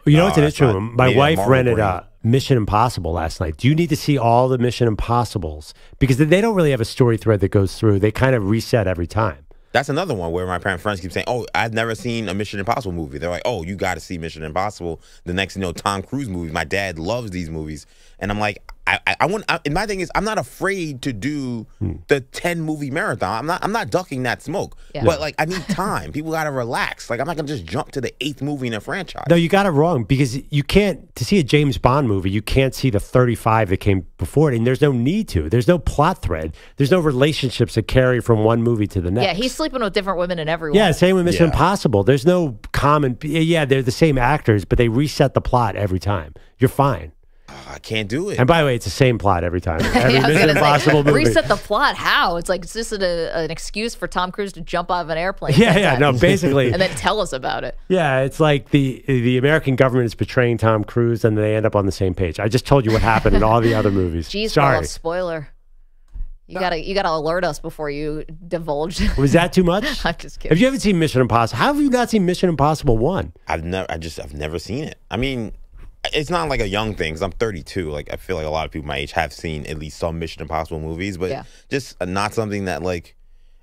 You know what's Oh, an that's interesting? My yeah, wife Marvel rented brain. uh, Mission Impossible last night. Do you need to see all the Mission Impossibles? Because they don't really have a story thread that goes through. They kind of reset every time. That's another one where my parent friends keep saying, "Oh, I've never seen a Mission Impossible movie." They're like, "Oh, you got to see Mission Impossible." The next, you know, Tom Cruise movie. My dad loves these movies, and I'm like, I, I, I want. I, and my thing is, I'm not afraid to do hmm. the ten movie marathon. I'm not. I'm not ducking that smoke. Yeah. But like, I need time. People gotta relax. Like, I'm not gonna just jump to the eighth movie in a franchise. No, you got it wrong because you can't to see a James Bond movie. You can't see the 35 that came before it, and there's no need to. There's no plot thread. There's no relationships that carry from one movie to the next. Yeah, he's sleeping with different women and everyone. Yeah, same with Mission Impossible. There's no common. Yeah, they're the same actors, but they reset the plot every time. You're fine. I can't do it. And by the way, it's the same plot every time. Every I was Mission gonna say, Impossible movie. Reset the plot. How? It's like it's just a, an excuse for Tom Cruise to jump out of an airplane. Yeah, yeah, no, basically. and then tell us about it. Yeah, it's like the the American government is betraying Tom Cruise, and they end up on the same page. I just told you what happened in all the other movies. Jeez, Sorry, Paul, spoiler. You gotta you gotta alert us before you divulge. was that too much? I'm just kidding. Have you ever seen Mission Impossible? How have you not seen Mission Impossible One? I've never. I just. I've never seen it. I mean, it's not like a young thing. Cause I'm 32. Like, I feel like a lot of people my age have seen at least some Mission Impossible movies, but Yeah. just uh, not something that like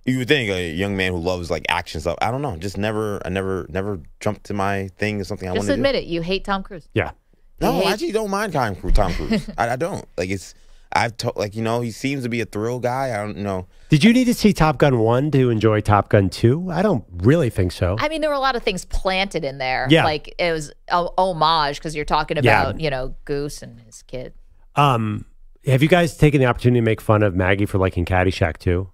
you would think a young man who loves like action stuff. I don't know. Just never. I never. Never jumped to my thing or something. I Just want to admit it. You hate Tom Cruise. Yeah. No, You I hate- actually don't mind Tom Cruise. Tom Cruise. I, I don't. Like it's. I've told like you know he seems to be a thrill guy. I don't know. Did you need to see Top Gun One to enjoy Top Gun Two? I don't really think so. I mean, there were a lot of things planted in there. Yeah. Like it was a homage because you're talking Yeah. about, you know, Goose and his kid. Um, have you guys taken the opportunity to make fun of Maggie for liking Caddyshack too?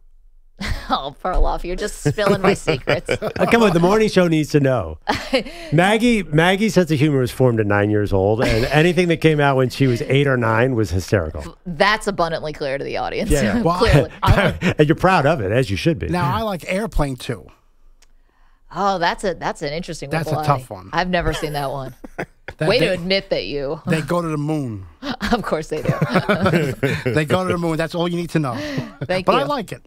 Oh, Perloff, you're just spilling my secrets. Uh, come on, the morning show needs to know. Maggie Maggie's sense of humor was formed at nine years old, and anything that came out when she was eight or nine was hysterical. That's abundantly clear to the audience. Yeah, yeah. Clearly. and you're proud of it, as you should be. Now I like Airplane too. Oh, that's a that's an interesting one. That's a Kalani. tough one. I've never seen that one. That Way they- to admit that you. They go to the moon. of course they do. they go to the moon. That's all you need to know. Thank but you. I like it.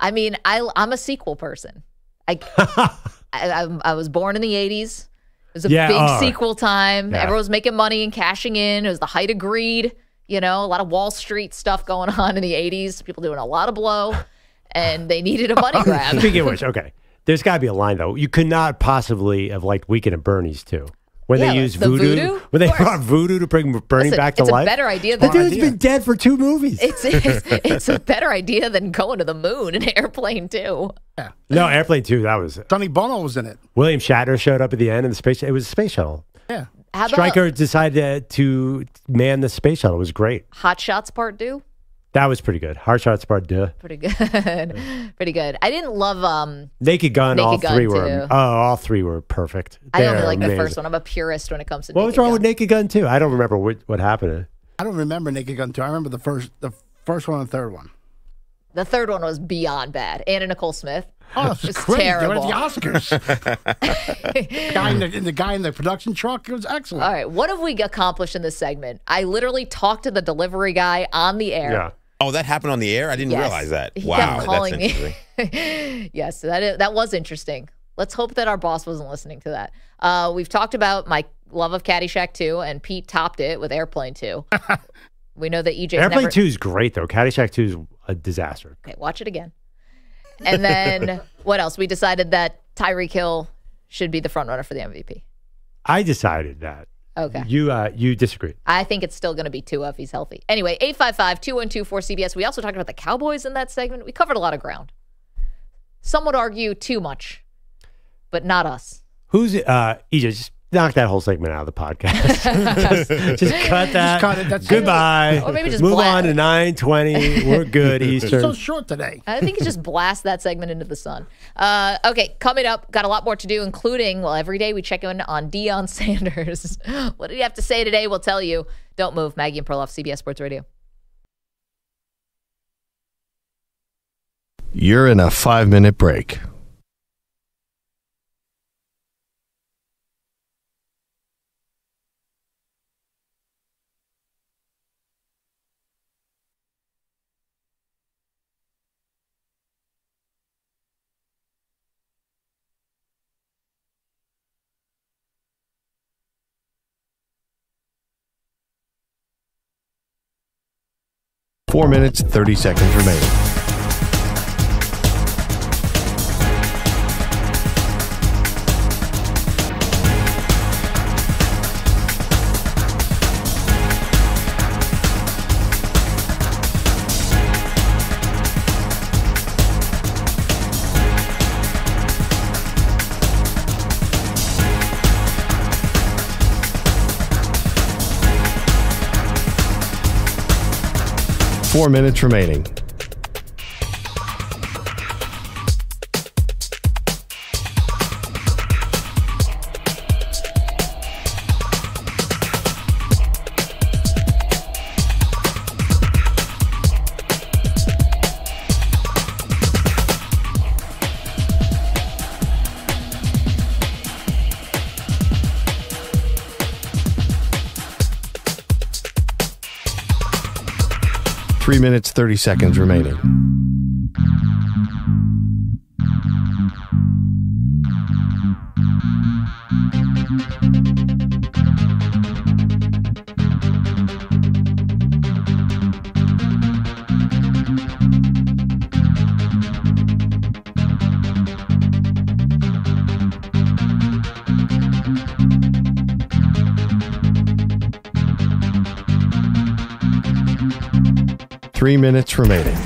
I mean, I I'm a sequel person. I I, I, I was born in the '80s. It was a Yeah, big oh. sequel time. Yeah. Everyone was making money and cashing in. It was the height of greed. You know, a lot of Wall Street stuff going on in the '80s. People doing a lot of blow, and they needed a money grab. Speaking of which, okay, there's got to be a line though. You could not possibly have liked Weekend at Bernie's too. When Yeah, they used the voodoo, voodoo? when they Of brought voodoo to bring Bernie Listen, back to it's a life. better idea The than dude's been dead for two movies. It's, it's it's a better idea than going to the moon in an airplane too. no, Airplane Two. That was it. Sonny Bono was in it. William Shatner showed up at the end in the space. It was a space shuttle. Yeah. How about Striker decided to man the space shuttle. It was great. Hot Shots Part Two? That was pretty good. Hard shots, part duh. Pretty good, pretty good. I didn't love um. Naked Gun. Naked all Gun, three were. too. Oh, all three were perfect. I only They're like the first one. I'm a purist when it comes to. What was Naked wrong Gun. with Naked Gun too? I don't remember what, what happened. I don't remember Naked Gun 2. I remember the first the first one and third one. The third one was beyond bad. Anna Nicole Smith. Oh, It was it's great. They were terrible. at the Oscars. the, guy in the, and the guy in the production truck, it was excellent. All right, what have we accomplished in this segment? I literally talked to the delivery guy on the air. Oh, that happened on the air. I didn't Yes. realize that. He wow, kept that's calling interesting. me. yes, that is, that was interesting. Let's hope that our boss wasn't listening to that. Uh, we've talked about my love of Caddyshack 2, and Pete topped it with Airplane 2. we know that EJ Airplane never, Two is great though. Caddyshack Two is a disaster. Okay, watch it again. And then what else? We decided that Tyreek Hill should be the front runner for the MVP. I decided that. Okay. You uh, you disagree. I think it's still going to be Tua if he's healthy. Anyway, 855 212 4CBS. We also talked about the Cowboys in that segment. We covered a lot of ground. Some would argue too much, but not us. Who's uh EJ? Just knock that whole segment out of the podcast. just, just cut that. cut it, that's it. Goodbye. Or maybe just move bla- on to nine twenty. We're good. It's Eastern. so short today. I think you just blast that segment into the sun. Uh, okay, coming up, got a lot more to do, including, well, every day we check in on Deion Sanders. what did he have to say today? We'll tell you. Don't move. Maggie and Perloff, CBS Sports Radio. You're in a five minute break. Four minutes, 30 seconds remaining. Four minutes remaining. Three minutes, 30 seconds remaining. Three minutes remaining.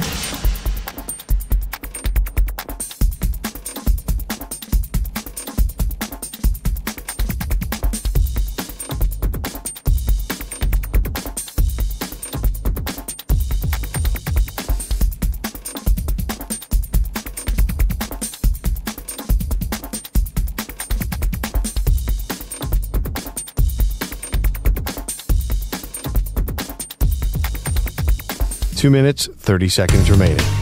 Two minutes, 30 seconds remaining.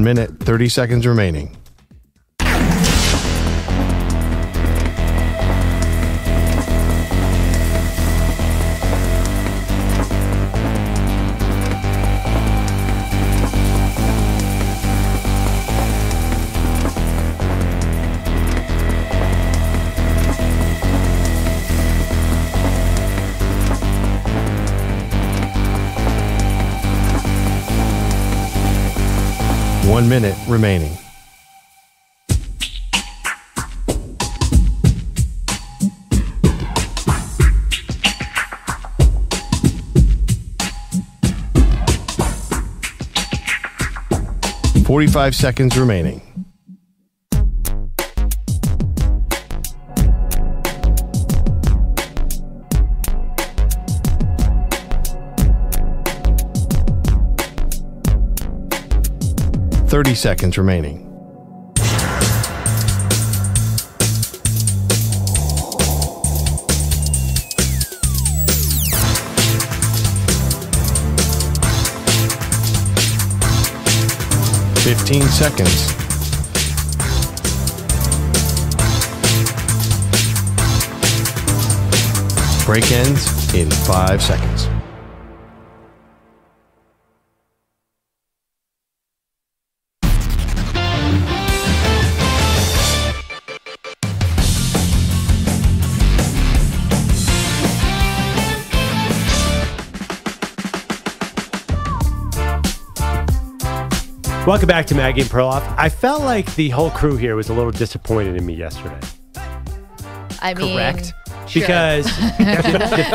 One minute, 30 seconds remaining. One minute remaining. Forty-five seconds remaining. Thirty seconds remaining. Fifteen seconds. Break ends in five seconds. Welcome back to Maggie and Perloff. I felt like the whole crew here was a little disappointed in me yesterday. I mean, Correct. sure. Because the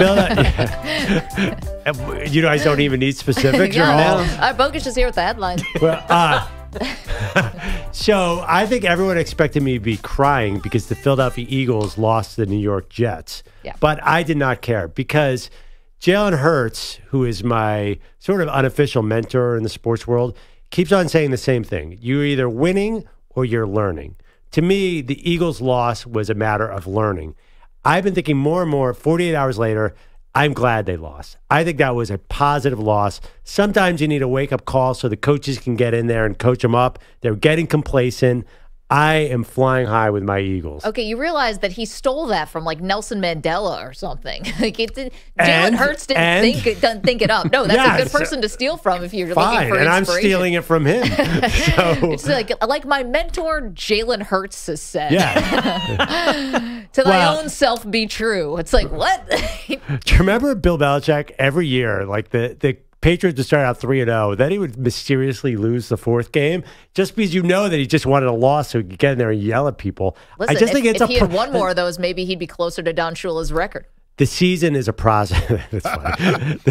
Phila- you guys don't even need specifics. You're yeah, all no. Our Bogusch just here with the headline. well, uh, so I think everyone expected me to be crying because the Philadelphia Eagles lost to the New York Jets. Yeah. But I did not care because Jalen Hurts, who is my sort of unofficial mentor in the sports world, keeps on saying the same thing. You're either winning or you're learning. To me, the Eagles' loss was a matter of learning. I've been thinking more and more, 48 hours later, I'm glad they lost. I think that was a positive loss. Sometimes you need a wake up call so the coaches can get in there and coach them up. They're getting complacent. I am flying high with my Eagles. Okay, you realize that he stole that from like Nelson Mandela or something. like it did, Jalen Hurts didn't and- think it, doesn't think it up. No, that's a good person to steal from if you're Fine, looking for and I'm stealing it from him. so It's like like my mentor Jalen Hurts has said. Yeah. to thy own self be true. It's like what? Do you remember Bill Belichick every year, like the the Patriots would start out three and zero, then he would mysteriously lose the fourth game just because you know that he just wanted a loss so he could get in there and yell at people. Listen, I just if, think it's if a he had one more of those, maybe he'd be closer to Don Shula's record. the season is a process. That's funny.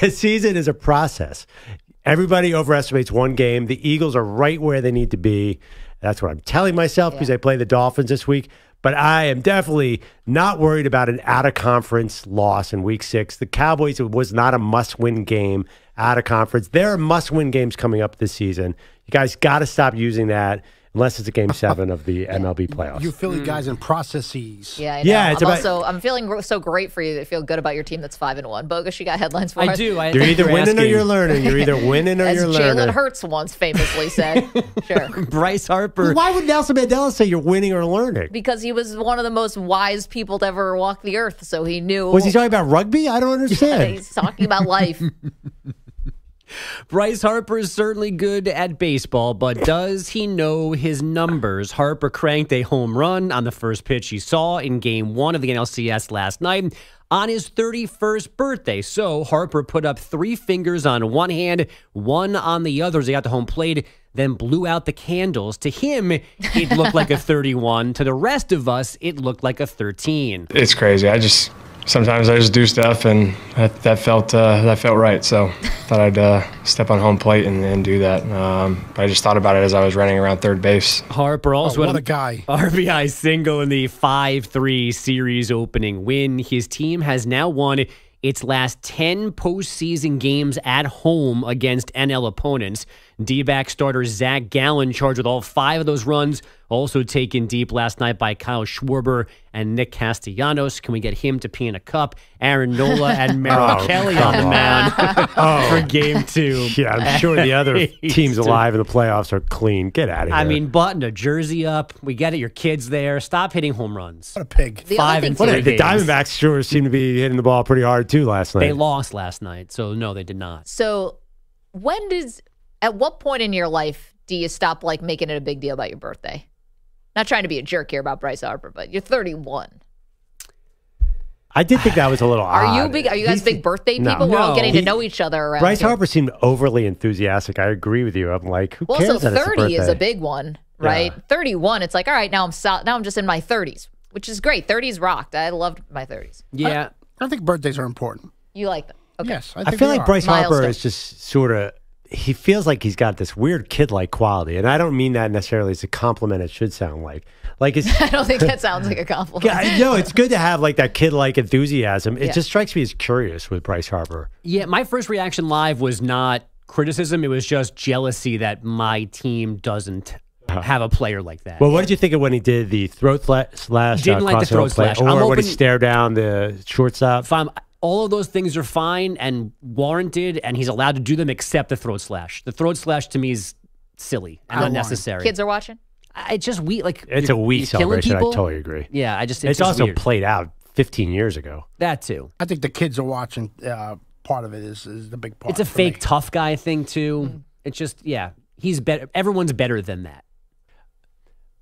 the season is a process. Everybody overestimates one game. The Eagles are right where they need to be. That's what I'm telling myself because I play the Dolphins this week. But I am definitely not worried about an out of conference loss in week six. The Cowboys was not a must win game out of conference. There are must win games coming up this season. You guys got to stop using that unless it's a game uh, uh, seven of the MLB playoffs. You Philly mm. guys in processes. Yeah, I know. Yeah, it's I'm about- also I'm feeling so great for you that feel good about your team that's five and one. Bogusch, you got headlines for I us? do. I You're either you're winning or you're learning. You're either winning or As you're learning. Jalen learning. Hurts once famously said. sure. Bryce Harper. Why would Nelson Mandela say you're winning or learning? Because he was one of the most wise people to ever walk the earth, so he knew. Was he talking about rugby? I don't understand. He's talking about life. Bryce Harper is certainly good at baseball, but does he know his numbers? Harper cranked a home run on the first pitch he saw in game one of the NLCS last night on his 31st birthday. So Harper put up three fingers on one hand, one on the other as he got to home plate, then blew out the candles. To him, it looked like a 31. To the rest of us, it looked like a 13. it's crazy. I just sometimes I just do stuff, and that, that felt uh, that felt right. So thought I'd uh, step on home plate and, and do that. Um, but I just thought about it as I was running around third base. Harper also Oh, had what a guy. RBI single in the 5 3 series opening win. His team has now won its last 10 postseason games at home against NL opponents. D back starter Zac Gallen charged with all five of those runs, also taken deep last night by Kyle Schwarber and Nick Castellanos. Can we get him to pee in a cup? Aaron Nola and Merrill Oh, Kelly on the mound Oh. for game two. Yeah, I'm sure the other teams alive in the playoffs are clean. Get out of here. I mean, button a jersey up. We get it. Your kids there. Stop hitting home runs. What a pig. The Five and thing What a- the. Diamondbacks sure seem to be hitting the ball pretty hard too last night. They lost last night, so no, they did not. So, when does at what point in your life do you stop like making it a big deal about your birthday? Not trying to be a jerk here about Bryce Harper, but you're 31. I did think that was a little Are you odd. big? Are you guys He's- big birthday No. people? We're all No. getting to know each other around. Bryce here. Harper seemed overly enthusiastic. I agree with you. I'm like, who Well, cares? so that it's a 30 is a big one, right? 31, it's like, all right, now I'm so, now I'm just in my 30s, which is great. 30s rocked. I loved my 30s. Yeah. I think birthdays are important. You like them? Okay. Yes, I, I, feel like are. Bryce Harper Milestone. is just sort of. He feels like he's got this weird kid-like quality, and I don't mean that necessarily as a compliment. It should sound like like it's. I don't think that sounds like a compliment. Yeah, no, it's good to have like that kid-like enthusiasm. It Yeah. just strikes me as curious with Bryce Harper. Yeah, my first reaction live was not criticism. It was just jealousy that my team doesn't have a player like that. Well, what did you think of when he did the throat fla- slash? Didn't uh, like the throat play, slash. or I'm when he stared down the shortstop. Fine. All of those things are fine and warranted, and he's allowed to do them except the throat slash. The throat slash to me is silly and How- unnecessary. Kids are watching? I just we like It's a weak celebration. I totally agree. Yeah, I just It's, just also weird. played out 15 years ago. that too. I think the kids are watching. Uh, part of it is is the big part. It's a fake me. tough guy thing too. It's just yeah, he's better. Everyone's better than that.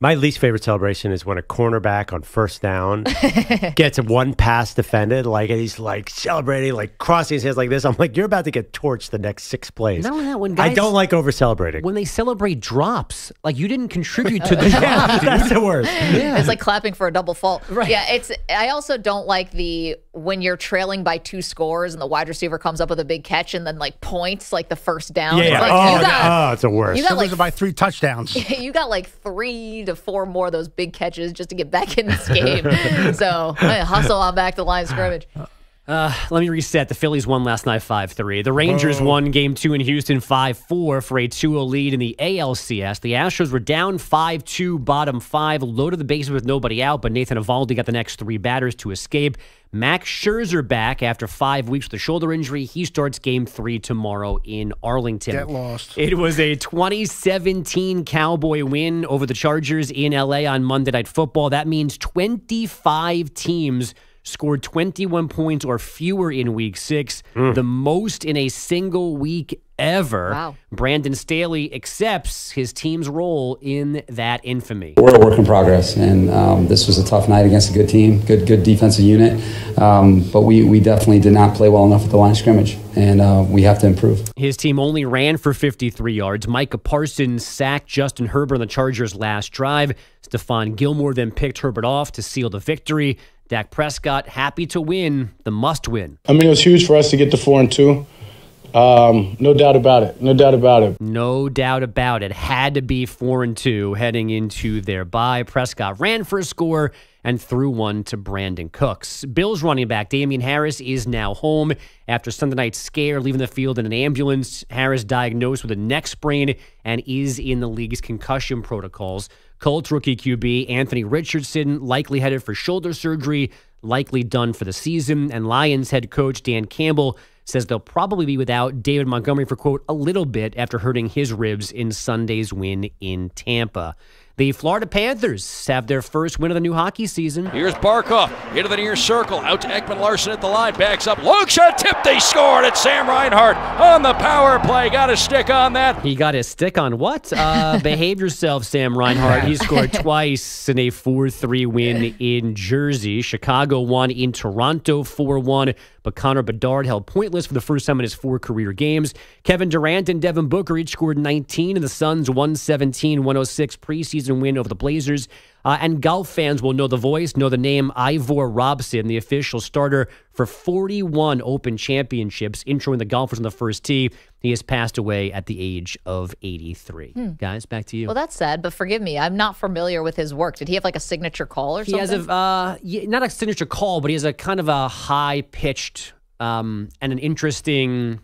My least favorite celebration is when a cornerback on first down gets one pass defended, like and he's like celebrating, like crossing his hands like this. I'm like, you're about to get torched the next six plays. Not only that, when I don't like over celebrating. When they celebrate drops, like you didn't contribute to the drop. dude. That's the worst. Yeah. It's like clapping for a double fault. Right. Yeah, it's I also don't like the when you're trailing by two scores and the wide receiver comes up with a big catch and then like points like the first down. Yeah, It's yeah. like, oh, you got, oh, it's the worst. you got They like by three touchdowns. you got like three to four more of those big catches just to get back in this game. so hustle on back to the line of scrimmage. Uh, Uh, let me reset. The Phillies won last night 5 3. The Rangers Oh. won game two in Houston 5 4 for a 2 0 lead in the ALCS. The Astros were down 5 2, bottom five, loaded the bases with nobody out, but Nathan Eovaldi got the next three batters to escape. Max Scherzer back after five weeks with a shoulder injury. He starts game three tomorrow in Arlington. Get lost. It was a 2017 Cowboy win over the Chargers in LA on Monday Night Football. That means 25 teams scored 21 points or fewer in week six, the most in a single week ever. Wow. Brandon Staley accepts his team's role in that infamy. We're a work in progress, and um, this was a tough night against a good team, good good defensive unit. Um, but we, we definitely did not play well enough at the line of scrimmage, and uh, we have to improve. His team only ran for 53 yards. Micah Parsons sacked Justin Herbert on the Chargers' last drive. Stephon Gilmore then picked Herbert off to seal the victory. Dak Prescott happy to win the must win. I mean, it was huge for us to get to four and two. Um, no doubt about it. No doubt about it. No doubt about it. Had to be four and two heading into their bye. Prescott ran for a score and threw one to Brandin Cooks. Bills running back Damien Harris is now home after Sunday night scare, leaving the field in an ambulance. Harris diagnosed with a neck sprain and is in the league's concussion protocols. Colts rookie QB Anthony Richardson likely headed for shoulder surgery, likely done for the season. And Lions head coach Dan Campbell says they'll probably be without David Montgomery for, quote, a little bit after hurting his ribs in Sunday's win in Tampa. The Florida Panthers have their first win of the new hockey season. Here's Barkov into the near circle, out to Ekman-Larsson at the line, backs up, long shot, tip, they scored. It's Sam Reinhart on the power play. Got a stick on that. He got his stick on what? Uh, behave yourself, Sam Reinhart. He scored twice in a 4 3 win in Jersey. Chicago won in Toronto 4 1, but Connor Bedard held pointless for the first time in his four career games. Kevin Durant and Devin Booker each scored 19 in the Suns' 117 106 preseason win over the Blazers. Uh, and golf fans will know the voice, know the name Ivor Robson, the official starter for 41 Open Championships, introing the golfers on the first tee. He has passed away at the age of 83. Hmm. Guys, back to you. Well, that's sad, but forgive me. I'm not familiar with his work. Did he have like a signature call or he something? He has a uh, not a signature call, but he has a kind of a high pitched um, and an interesting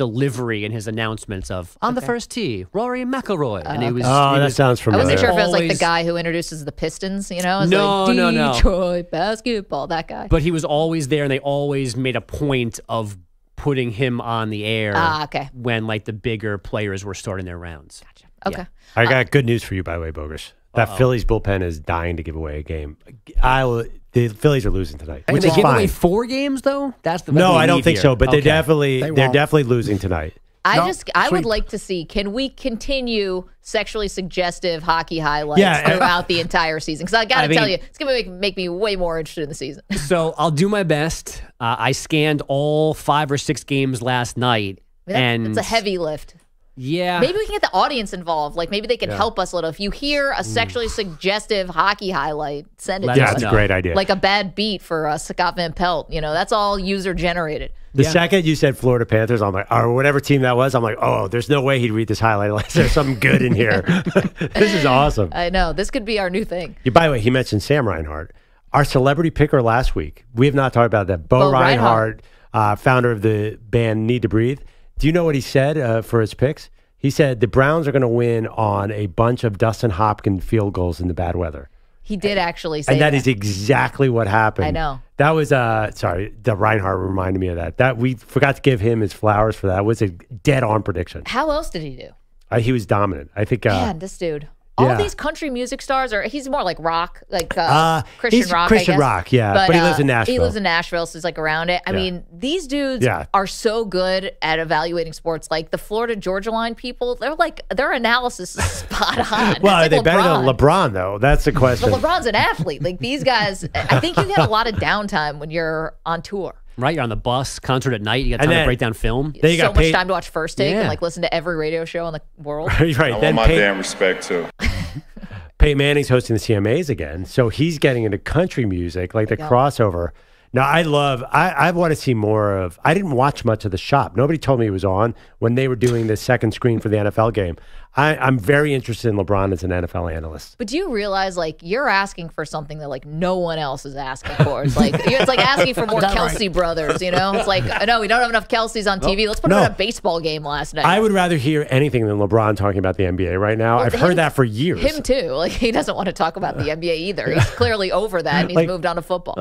delivery in his announcements of on the Okay. first tee, Rory McIlroy, and it was. Oh, it that was- sounds I wasn't sure if it was like the Always- guy who introduces the Pistons, you know? It's No, like, no, no. Detroit basketball, that guy. But he was always there, and they always made a point of putting him on the air. Ah, okay. When like the bigger players were starting their rounds. Gotcha. Okay. I got good news for you, by the way, Bogusch. That Uh-oh. Phillies bullpen is dying to give away a game. I will, the Phillies are losing tonight, Can which they is give fine. away four games though? That's the no, I don't think here. so. But Okay. they're definitely They they are definitely losing tonight. I No, just I would like to see can we continue sexually suggestive hockey highlights Yeah, throughout the entire season? Because I got to tell mean- you, it's gonna make, make me way more interested in the season. So I'll do my best. Uh, I scanned all five or six games last night, I mean, that- and it's a heavy lift. Yeah, Maybe we can get the audience involved. Like maybe they can Yeah. help us a little. If you hear a sexually suggestive hockey highlight, send it Let to us us. know. That's a great idea. Like a bad beat for uh, Scott Van Pelt. You know, that's all user generated. The second you said Florida Panthers, I'm like, or whatever team that was, I'm like, oh, there's no way he'd read this highlight unless there's something good in here. this is awesome. I know this could be our new thing. Yeah, by the way, he mentioned Sam Reinhart, our celebrity picker last week. We have not talked about that. Bo, Bear Rinehart, uh, founder of the band Need to Breathe. Do you know what he said uh, for his picks? He said the Browns are going to win on a bunch of Dustin Hopkins field goals in the bad weather. He did actually say and that is exactly what happened. I know. That was uh sorry, the Reinhardt reminded me of that. That we forgot to give him his flowers for that. It was a dead on prediction. How else did he do? Uh, he was dominant. I think uh, Man, this dude. All yeah. these country music stars are he's more like rock, like uh, Uh, Christian rock. Christian I guess. rock, yeah, but he lives in Nashville. He lives in Nashville, so he's like around it. I Yeah. mean, these dudes Yeah. are so good at evaluating sports. Like the Florida Georgia line people, they're like their analysis is spot on. well, are they like better than LeBron though? That's the question. But LeBron's an athlete. Like these guys, I think you get a lot of downtime when you're on tour. Right. You're on the bus, concert at night. You got time then- to break down film. Then you so got much paid- time to watch First Take Yeah. and like listen to every radio show in the world. right. I then want my Pey- damn respect too. Peyton Manning's hosting the CMAs again, so he's getting into country music, like the Yeah. crossover. Now I love. I, I want to see more of. I didn't watch much of the shop. Nobody told me it was on when they were doing the second screen for the NFL game. I, I'm very interested in LeBron as an NFL analyst. But do you realize, like, you're asking for something that like no one else is asking for? It's like it's like asking for more Is that Kelce brothers. You know, it's like no, we don't have enough Kelces on TV. Let's put No. on a baseball game last night. I would rather hear anything than LeBron talking about the NBA right now. Well, I've him- heard that for years. Him too. Like he doesn't want to talk about the NBA either. He's clearly over that and he's Like- moved on to football.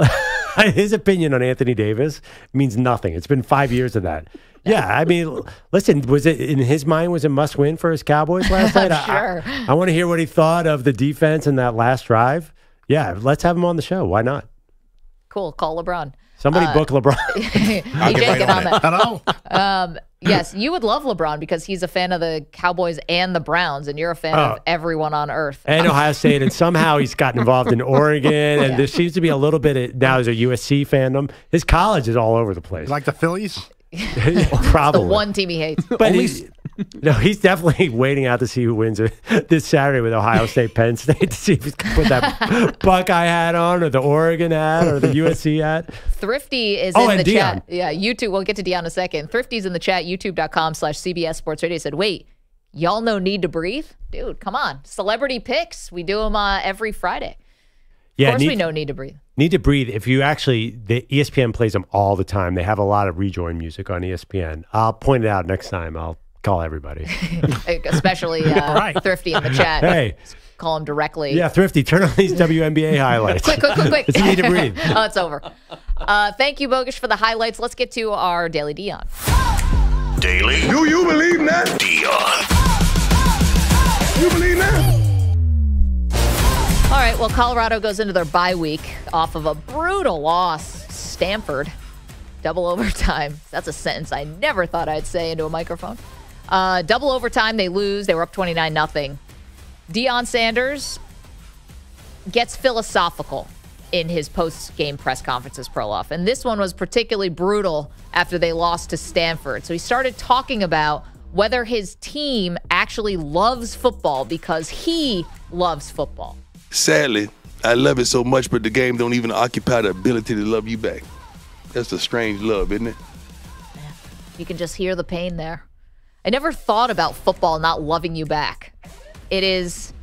His opinion on Anthony Davis means nothing. It's been five years of that. Yeah, I mean, listen, was it in his mind was a must win for his Cowboys last night? I- Sure. I, want to hear what he thought of the defense in that last drive. Yeah, let's have him on the show. Why not? Cool. Call LeBron. Somebody Uh, book LeBron. EJ, get on that. Hello. Um, yes, you would love LeBron because he's a fan of the Cowboys and the Browns, and you're a fan Oh. of everyone on earth. and Ohio State, and somehow he's gotten involved in Oregon, and there seems to be a little bit of now there's a USC fandom. His college is all over the place. Like the Phillies? Probably. The one team he hates. But he's, no, he's definitely waiting out to see who wins it this Saturday with Ohio State, Penn State to see if he can put that Buckeye hat on, or the Oregon hat, or the USC hat. Thrifty is Oh, in and the Deion. chat. Yeah, YouTube. We'll get to Deion in a second. Thrifty's in the chat. YouTube.com slash CBS Sports Radio said, wait, y'all know Need to Breathe? Dude, come on. Celebrity picks. We do them uh, every Friday. Yeah, of course, we need- know Need to Breathe. Need to breathe. If you actually, the ESPN plays them all the time. They have a lot of rejoin music on ESPN. I'll point it out next time. I'll call everybody. Especially uh, Right. Thrifty in the chat. Hey. Call him directly. yeah, Thrifty, turn on these WNBA highlights. quick, quick, quick, quick. It's Need to breathe. oh, it's over. Uh, thank you, Bogusch, for the highlights. Let's get to our Daily Deion. Daily. Do you believe that? Deion. You believe that? All right, well, Colorado goes into their bye week off of a brutal loss. Stanford, double overtime. That's a sentence I never thought I'd say into a microphone. Uh, double overtime, they lose. They were up 29 nothing. Deion Sanders gets philosophical in his post game press conferences, Perloff. And this one was particularly brutal after they lost to Stanford. So he started talking about whether his team actually loves football because he loves football. Sadly, I love it so much, but the game don't even occupy the ability to love you back. That's a strange love, isn't it? You can just hear the pain there. I never thought about football not loving you back. It is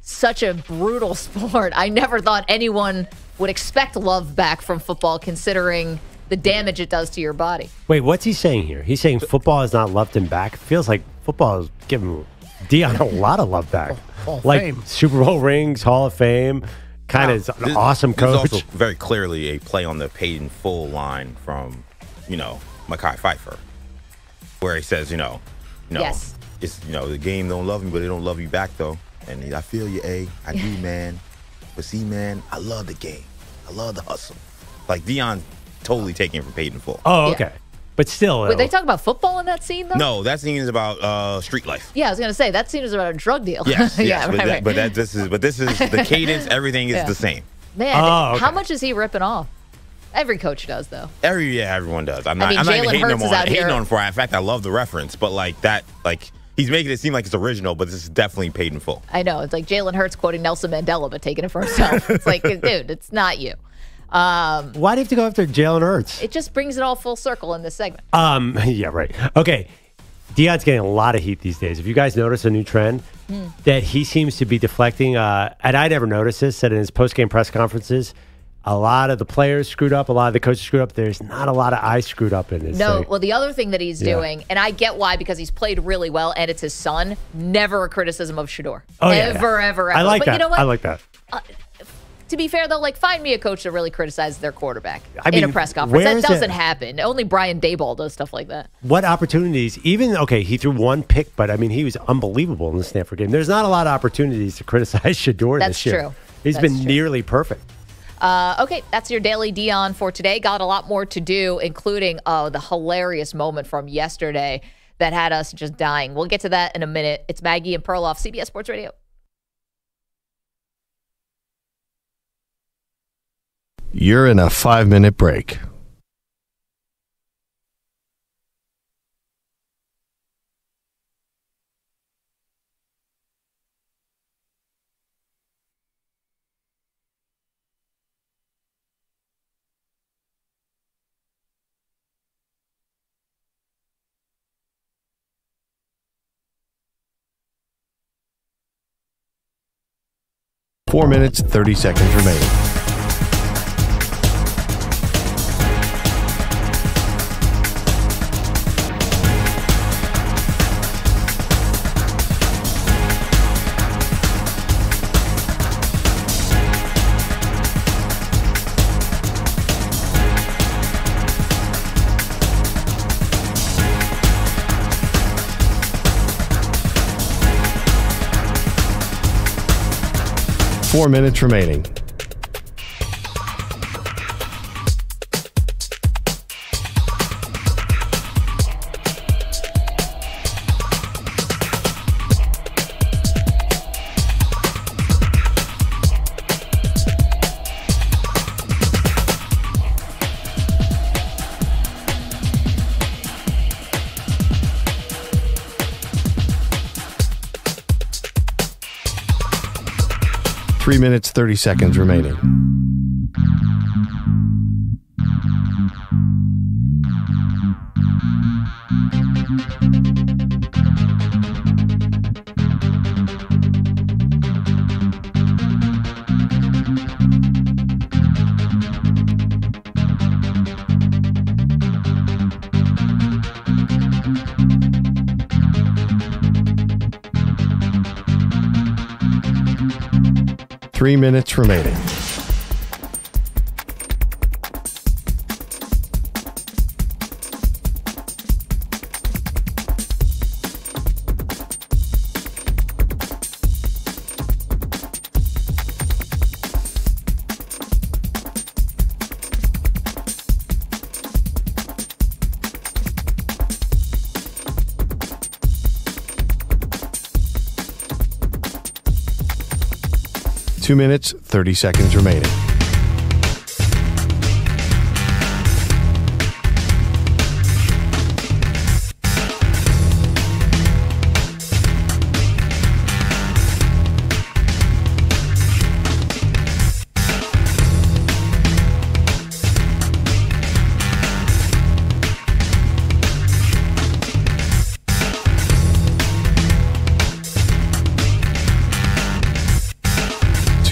such a brutal sport. I never thought anyone would expect love back from football considering the damage it does to your body. Wait, what's he saying here? He's saying football has not loved him back. Feels like football is giving Deion a lot of love back. Hall like Fame. Super Bowl rings, Hall of Fame, kind of an This- awesome this is coach. also very clearly a play on the paid in full line from, you know, Mekhi Phifer, where he says, you know, you know, Yes. it's you know the game don't love me, but they don't love you back though. And I feel you, A. I do, man. But see, man, I love the game. I love the hustle. Like Deion, totally taking it from paid in full. oh, okay. But still, Wait, they talk about football in that scene though? no, that scene is about uh, street life. Yeah, I was gonna say that scene is about a drug deal. Yes, yeah, yes, right, but, right. that, but that this is but this is the cadence. Everything is Yeah. the same. Man, Oh, okay. how much is he ripping off? Every coach does though. Every yeah, everyone does. I'm I not. mean, I'm not even Jalen hating Hurts him is on out hating here- on him for. In fact, I love the reference, but like that, like he's making it seem like it's original, but this is definitely paid in full. I know it's like Jalen Hurts quoting Nelson Mandela, but taking it for himself. it's like, dude, it's not you. Um, Why do you have to go after Jalen Hurts? it just brings it all full circle in this segment. Um, yeah, right. Okay. Deion's getting a lot of heat these days. If you guys notice a new trend, Hmm. that he seems to be deflecting, uh, and I never noticed this, that in his post game press conferences, a lot of the players screwed up, a lot of the coaches screwed up. There's not a lot of I screwed up in this. No, thing. well, the other thing that he's Yeah. doing, and I get why because he's played really well and it's his son. Never a criticism of Shedeur. Oh, yeah, ever, yeah. ever, ever. I like but that. you know what? I like that. To be fair though, like find me a coach that really criticizes their quarterback I in a press conference. That is it- doesn't happen. Only Brian Daboll does stuff like that. What opportunities? Even okay, he threw one pick, but I mean, he was unbelievable in the Stanford game. There's not a lot of opportunities to criticize Shedeur That's this year. true. He's That's been true. nearly perfect. Uh, okay, that's your daily Deion for today. Got a lot more to do, including uh, the hilarious moment from yesterday that had us just dying. We'll get to that in a minute. It's Maggie and Perloff, CBS Sports Radio. You're in a five minute break. Four minutes, 30 seconds remaining. Four minutes remaining. Three minutes, 30 seconds remaining. Three minutes remaining. Minutes, 30 seconds remaining.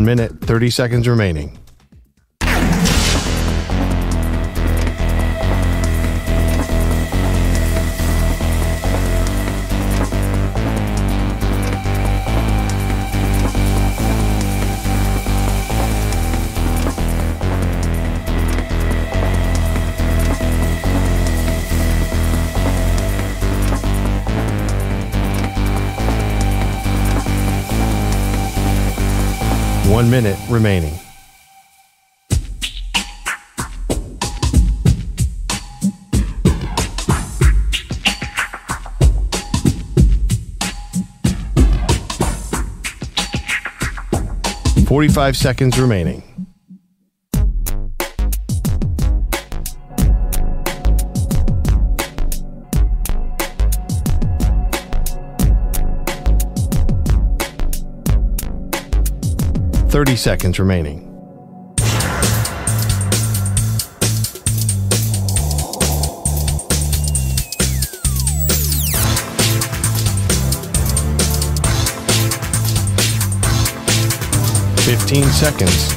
One minute, 30 seconds remaining. Remaining. Forty-five seconds remaining. Thirty seconds remaining. Fifteen seconds.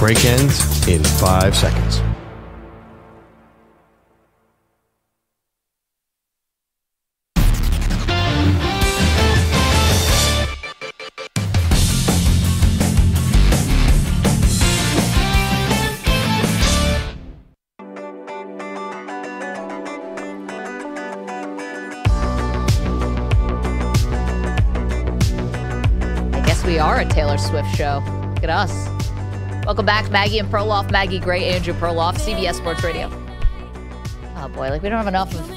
Break ends in five seconds. Welcome back, Maggie and Perloff, Maggie Gray, Andrew Perloff, CBS Sports Radio. Oh boy, like we don't have enough of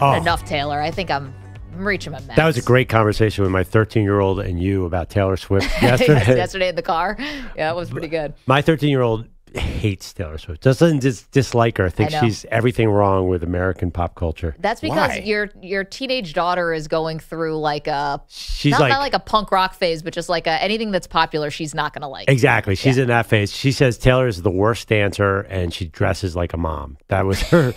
Oh. Enough, Taylor. I think I'm, I'm reaching my max. That was a great conversation with my 13 year old and you about Taylor Swift yesterday. Yes, yesterday in the car. Yeah, it was pretty good. My 13 year old hates Taylor Swift. Doesn't just dislike her. Thinks know. she's everything wrong with American pop culture. That's because Why? your your teenage daughter is going through like a She's not, like- not like a punk rock phase, but just like a, anything that's popular, she's not gonna like. Exactly. She's in that phase. She says Taylor is the worst dancer and she dresses like a mom. That was her.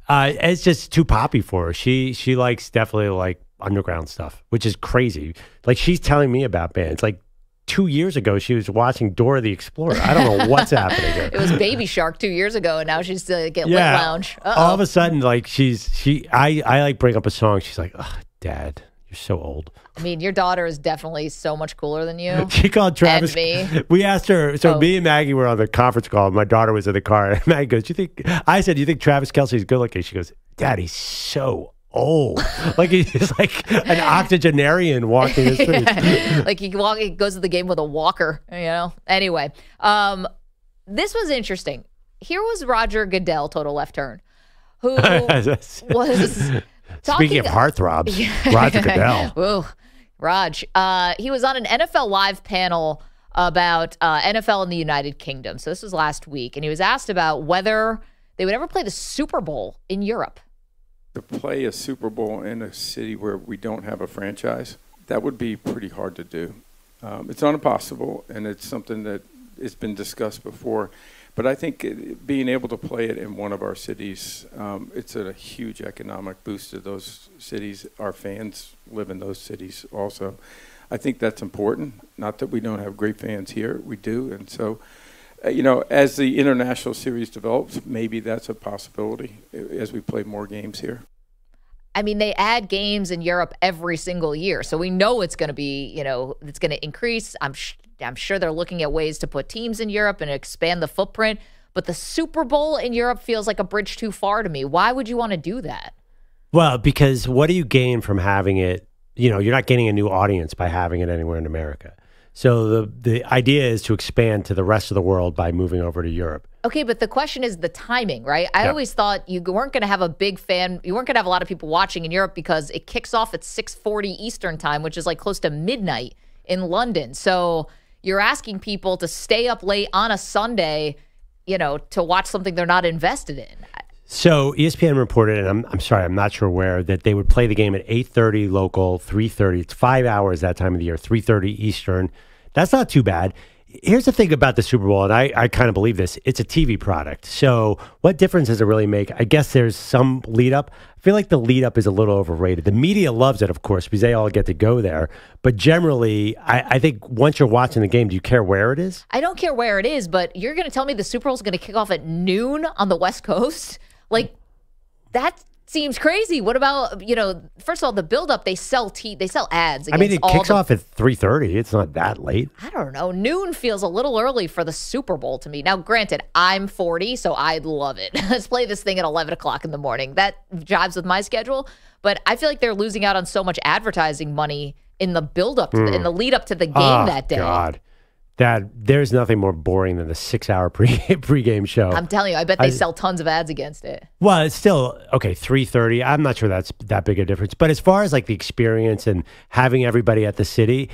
uh, it's just too poppy for her. She she likes definitely like underground stuff, which is crazy. Like she's telling me about bands. Like two years ago, she was watching Dora the Explorer. I don't know what's happening. Here. It was Baby Shark two years ago, and now she's uh, get lit lounge. Uh-oh. All of a sudden, like she's she I I like bring up a song. She's like, oh, Dad, you're so old. I mean, your daughter is definitely so much cooler than you. She called Travis. Me. We asked her. So Oh. me and Maggie were on the conference call. My daughter was in the car. And Maggie goes, "Do you think?" I said, "Do you think Travis Kelce's good looking?" She goes, "Dad, he's so old. like he's like an octogenarian walking the streets." like he, walk, he goes to the game with a walker, you know. Anyway, um, this was interesting. Here was Roger Goodell, total left turn, who was talking, Speaking of heartthrobs, Roger Goodell. Ooh, Raj. Uh, he was on an NFL Live panel about uh, NFL in the United Kingdom. So this was last week, and he was asked about whether they would ever play the Super Bowl in Europe. To play a Super Bowl in a city where we don't have a franchise, that would be pretty hard to do. Um, it's not impossible, and it's something that has been discussed before. But I think being able to play it in one of our cities, um, it's a huge economic boost to those cities. Our fans live in those cities also. I think that's important. Not that we don't have great fans here, we do. And so, uh, you know, as the international series develops, maybe that's a possibility uh, as we play more games here. I mean, they add games in Europe every single year, so we know it's going to be, you know, it's going to increase. I'm sh- I'm sure they're looking at ways to put teams in Europe and expand the footprint. But the Super Bowl in Europe feels like a bridge too far to me. Why would you want to do that? Well, because what do you gain from having it? You know, you're not gaining a new audience by having it anywhere in America. So the the idea is to expand to the rest of the world by moving over to Europe. Okay, but the question is the timing, right? I Yeah. always thought you weren't going to have a big fan, you weren't going to have a lot of people watching in Europe because it kicks off at 6:40 Eastern time, which is like close to midnight in London. So you're asking people to stay up late on a Sunday, you know, to watch something they're not invested in. So ESPN reported, and I'm, I'm sorry, I'm not sure where, that they would play the game at 8:30 local, 3:30. It's five hours that time of the year, 3:30 Eastern. That's not too bad. Here's the thing about the Super Bowl, and I, I kind of believe this: it's a TV product. So what difference does it really make? I guess there's some lead up. I feel like the lead up is a little overrated. The media loves it, of course, because they all get to go there. But generally, I, I think once you're watching the game, do you care where it is? I don't care where it is, but you're going to tell me the Super Bowl is going to kick off at noon on the West Coast? Like that seems crazy. What about, you know, first of all, the build up, they sell t- they sell ads I mean, it kicks the off at 3:30. It's not that late. I don't know. Noon feels a little early for the Super Bowl to me. Now, granted, I'm 40, so I'd love it. Let's play this thing at 11 o'clock in the morning. That jives with my schedule. But I feel like they're losing out on so much advertising money in the build up, to the, in hmm. the lead up to the game Oh, that day. God, that there's nothing more boring than the six-hour pre pregame show. I'm telling you, I bet they I- sell tons of ads against it. Well, it's still okay. Three thirty. I'm not sure that's that big a difference. But as far as like the experience and having everybody at the city,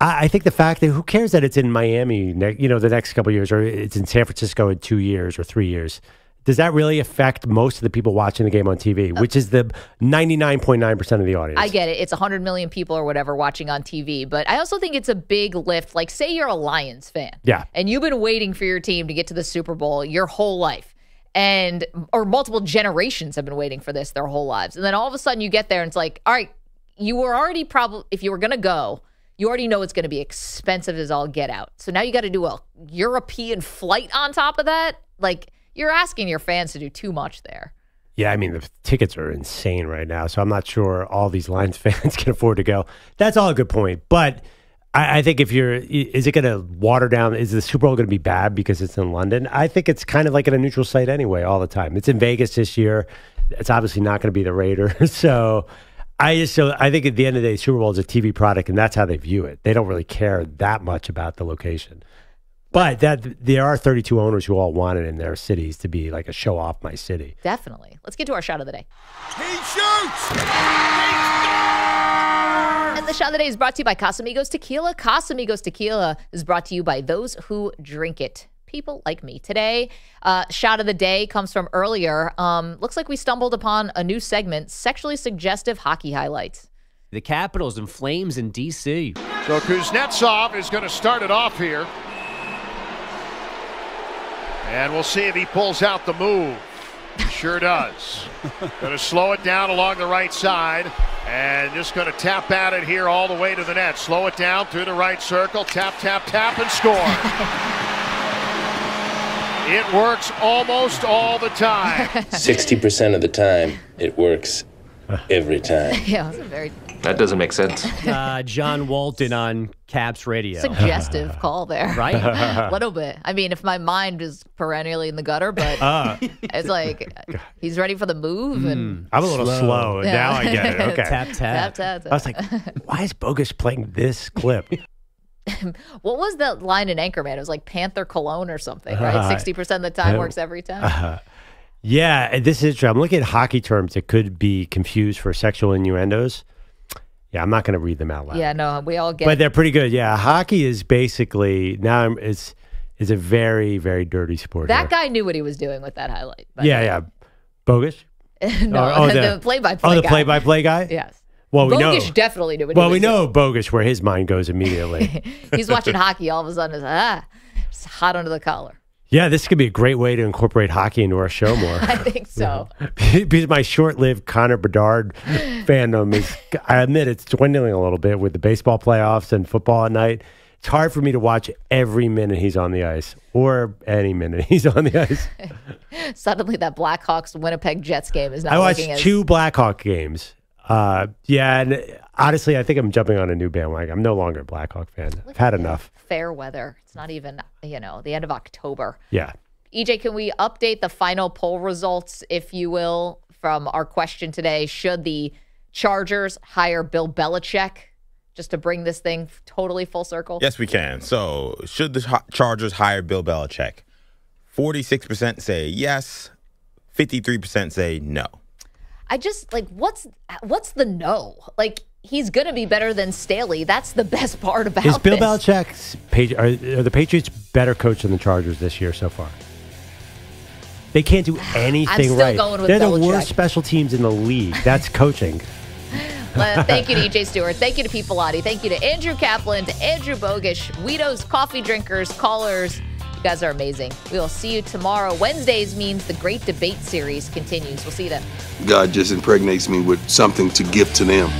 I, I think the fact that who cares that it's in Miami, you know, the next couple of years, or it's in San Francisco in two years or three years. Does that really affect most of the people watching the game on TV, uh, which is the 99.9% of the audience? I get it. It's 100 million people or whatever watching on TV. But I also think it's a big lift. Like, say you're a Lions fan. Yeah. And you've been waiting for your team to get to the Super Bowl your whole life. And, or multiple generations have been waiting for this their whole lives. And then all of a sudden you get there and it's like, all right, you were already probably, if you were going to go, you already know it's going to be expensive as all get out. So now you got to do a European flight on top of that. Like, you're asking your fans to do too much there. Yeah, I mean the tickets are insane right now, so I'm not sure all these Lions fans can afford to go. That's all a good point, but I, I think if you're, is it going to water down? Is the Super Bowl going to be bad because it's in London? I think it's kind of like at a neutral site anyway, all the time. It's in Vegas this year. It's obviously not going to be the Raiders, so I just so I think at the end of the day, Super Bowl is a TV product, and that's how they view it. They don't really care that much about the location. But that there are 32 owners who all want it in their cities to be like a show off my city. Definitely. Let's get to our shot of the day. He shoots. And the shot of the day is brought to you by Casamigos Tequila. Casamigos Tequila is brought to you by those who drink it. People like me. Today, uh, shot of the day comes from earlier. Um, looks like we stumbled upon a new segment sexually suggestive hockey highlights. The Capitals and Flames in D.C. So Kuznetsov is going to start it off here. And we'll see if he pulls out the move. He sure does. going to slow it down along the right side. And just going to tap at it here all the way to the net. Slow it down through the right circle. Tap, tap, tap, and score. it works almost all the time. 60% of the time, it works every time. yeah, that's a very That doesn't make sense. Uh, John Walton on Caps Radio. suggestive call there. Right? A little bit. I mean, if my mind is perennially in the gutter, but Ah. it's like he's ready for the move and I'm a little slow. Yeah. Now I get it. Okay. Tap, tap, tap, I was like, why is Bogusch playing this clip? What was that line in Anchorman? It was like Panther Cologne or something, Uh, right? Sixty percent of the time uh, works every time. Uh, yeah, and this is interesting. I'm looking at hockey terms that could be confused for sexual innuendos. Yeah, I'm not going to read them out loud. yeah, no, we all get. but they're pretty good. Yeah, hockey is basically now I'm- is is a very very dirty sport. that here. guy knew what he was doing with that highlight. yeah, yeah, Bogusch. no, Oh, oh, the, play-by-play. Oh, the guy. play-by-play guy. Yes. Well, we Bogusch know. definitely knew what Well, we was know Bogusch where his mind goes immediately. He's watching hockey. All of a sudden, it's ah, it's hot under the collar. Yeah, this could be a great way to incorporate hockey into our show more. I think so. because my short-lived Connor Bedard fandom is, I admit, it's dwindling a little bit with the baseball playoffs and football at night. It's hard for me to watch every minute he's on the ice or any minute he's on the ice. Suddenly, that Blackhawks Winnipeg Jets game is not I watched as two Blackhawk games. Uh, yeah, and honestly, I think I'm jumping on a new bandwagon. I'm no longer a Blackhawk fan. I've had enough. fair weather. It's not even you know the end of October. Yeah. EJ, can we update the final poll results, if you will, from our question today? Should the Chargers hire Bill Belichick? Just to bring this thing totally full circle. Yes, we can. So, should the Chargers hire Bill Belichick? 46% say yes, 53% say no. I just like what's what's the no? Like he's gonna be better than Staley. That's the best part about Is Bill this. Belichick's are, are the Patriots better coach than the Chargers this year so far? They can't do anything still right. going with They're the worst special teams in the league. That's coaching. Thank you to EJ Stewart. Thank you to Pete Pilati. Thank you to Andrew Kaplan, to Andrew Bogusch, Deebo's coffee drinkers, callers. You guys are amazing. We will see you tomorrow. Wednesdays means the great debate series continues. We'll see you then. God just impregnates me with something to give to them.